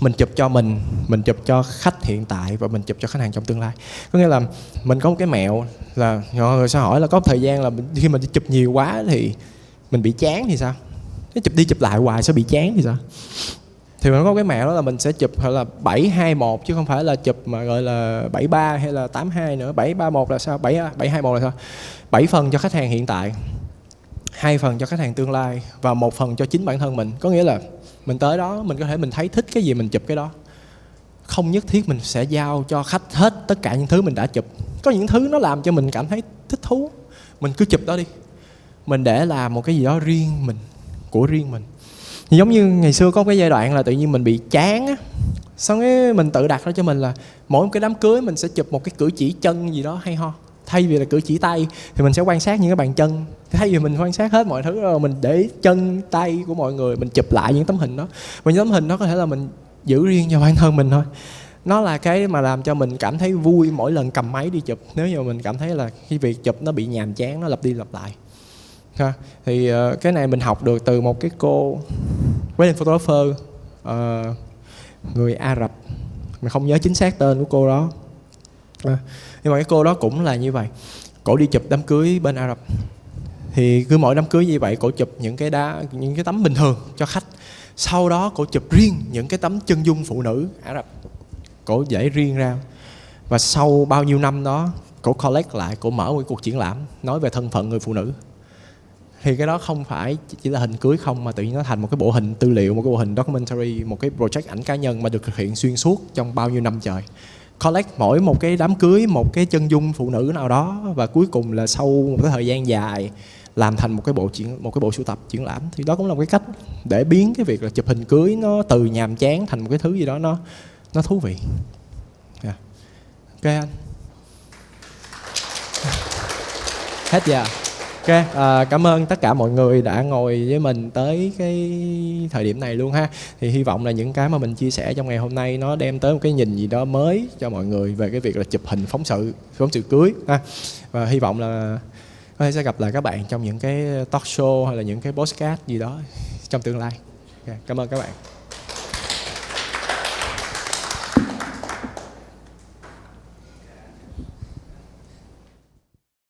Mình chụp cho mình mình chụp cho khách hiện tại và mình chụp cho khách hàng trong tương lai. Có nghĩa là mình có một cái mẹo là, mọi người sẽ hỏi là có thời gian là khi mình chụp nhiều quá thì mình bị chán thì sao? Cái chụp đi chụp lại hoài sẽ bị chán thì sao? Thì mình có cái mẹo đó là mình sẽ chụp hoặc là 721 chứ không phải là chụp mà gọi là 73 hay là 82 nữa. 731 là sao? 7 721 là sao? 7 phần cho khách hàng hiện tại hai phần cho khách hàng tương lai và một phần cho chính bản thân mình. Có nghĩa là mình tới đó, mình có thể mình thấy thích cái gì, mình chụp cái đó. Không nhất thiết mình sẽ giao cho khách hết tất cả những thứ mình đã chụp. Có những thứ nó làm cho mình cảm thấy thích thú. Mình cứ chụp đó đi. Mình để làm một cái gì đó riêng mình, của riêng mình. Giống như ngày xưa có cái giai đoạn là tự nhiên mình bị chán á. Xong cái mình tự đặt ra cho mình là mỗi một cái đám cưới mình sẽ chụp một cái cử chỉ chân gì đó hay ho thay vì là cử chỉ tay thì mình sẽ quan sát những cái bàn chân. Thay vì mình quan sát hết mọi thứ rồi mình để chân tay của mọi người mình chụp lại những tấm hình đó. Và những tấm hình đó có thể là mình giữ riêng cho bản thân mình thôi. Nó là cái mà làm cho mình cảm thấy vui mỗi lần cầm máy đi chụp. Nếu như mình cảm thấy là cái việc chụp nó bị nhàm chán nó lặp đi lặp lại. Ha thì uh, cái này mình học được từ một cái cô wedding photographer uh, người Ả Rập. Mình không nhớ chính xác tên của cô đó. À, nhưng mà cái cô đó cũng là như vậy. Cổ đi chụp đám cưới bên Ả Rập. Thì cứ mỗi đám cưới như vậy, cổ chụp những cái đá, những cái tấm bình thường cho khách. Sau đó cổ chụp riêng những cái tấm chân dung phụ nữ Ả Rập. Cổ giải riêng ra. Và sau bao nhiêu năm đó, cổ collect lại, cổ mở một cuộc triển lãm nói về thân phận người phụ nữ. Thì cái đó không phải chỉ là hình cưới không, mà tự nhiên nó thành một cái bộ hình tư liệu, một cái bộ hình documentary, một cái project ảnh cá nhân mà được thực hiện xuyên suốt trong bao nhiêu năm trời collect mỗi một cái đám cưới, một cái chân dung phụ nữ nào đó và cuối cùng là sau một cái thời gian dài làm thành một cái bộ triển, một cái bộ sưu tập triển lãm. Thì đó cũng là một cái cách để biến cái việc là chụp hình cưới nó từ nhàm chán thành một cái thứ gì đó nó nó thú vị. Yeah. ok anh. Hết giờ. Ok, à, cảm ơn tất cả mọi người đã ngồi với mình tới cái thời điểm này luôn ha. Thì hy vọng là những cái mà mình chia sẻ trong ngày hôm nay nó đem tới một cái nhìn gì đó mới cho mọi người về cái việc là chụp hình phóng sự, phóng sự cưới ha. Và hy vọng là có thể sẽ gặp lại các bạn trong những cái talk show hay là những cái podcast gì đó trong tương lai. okay. cảm ơn các bạn.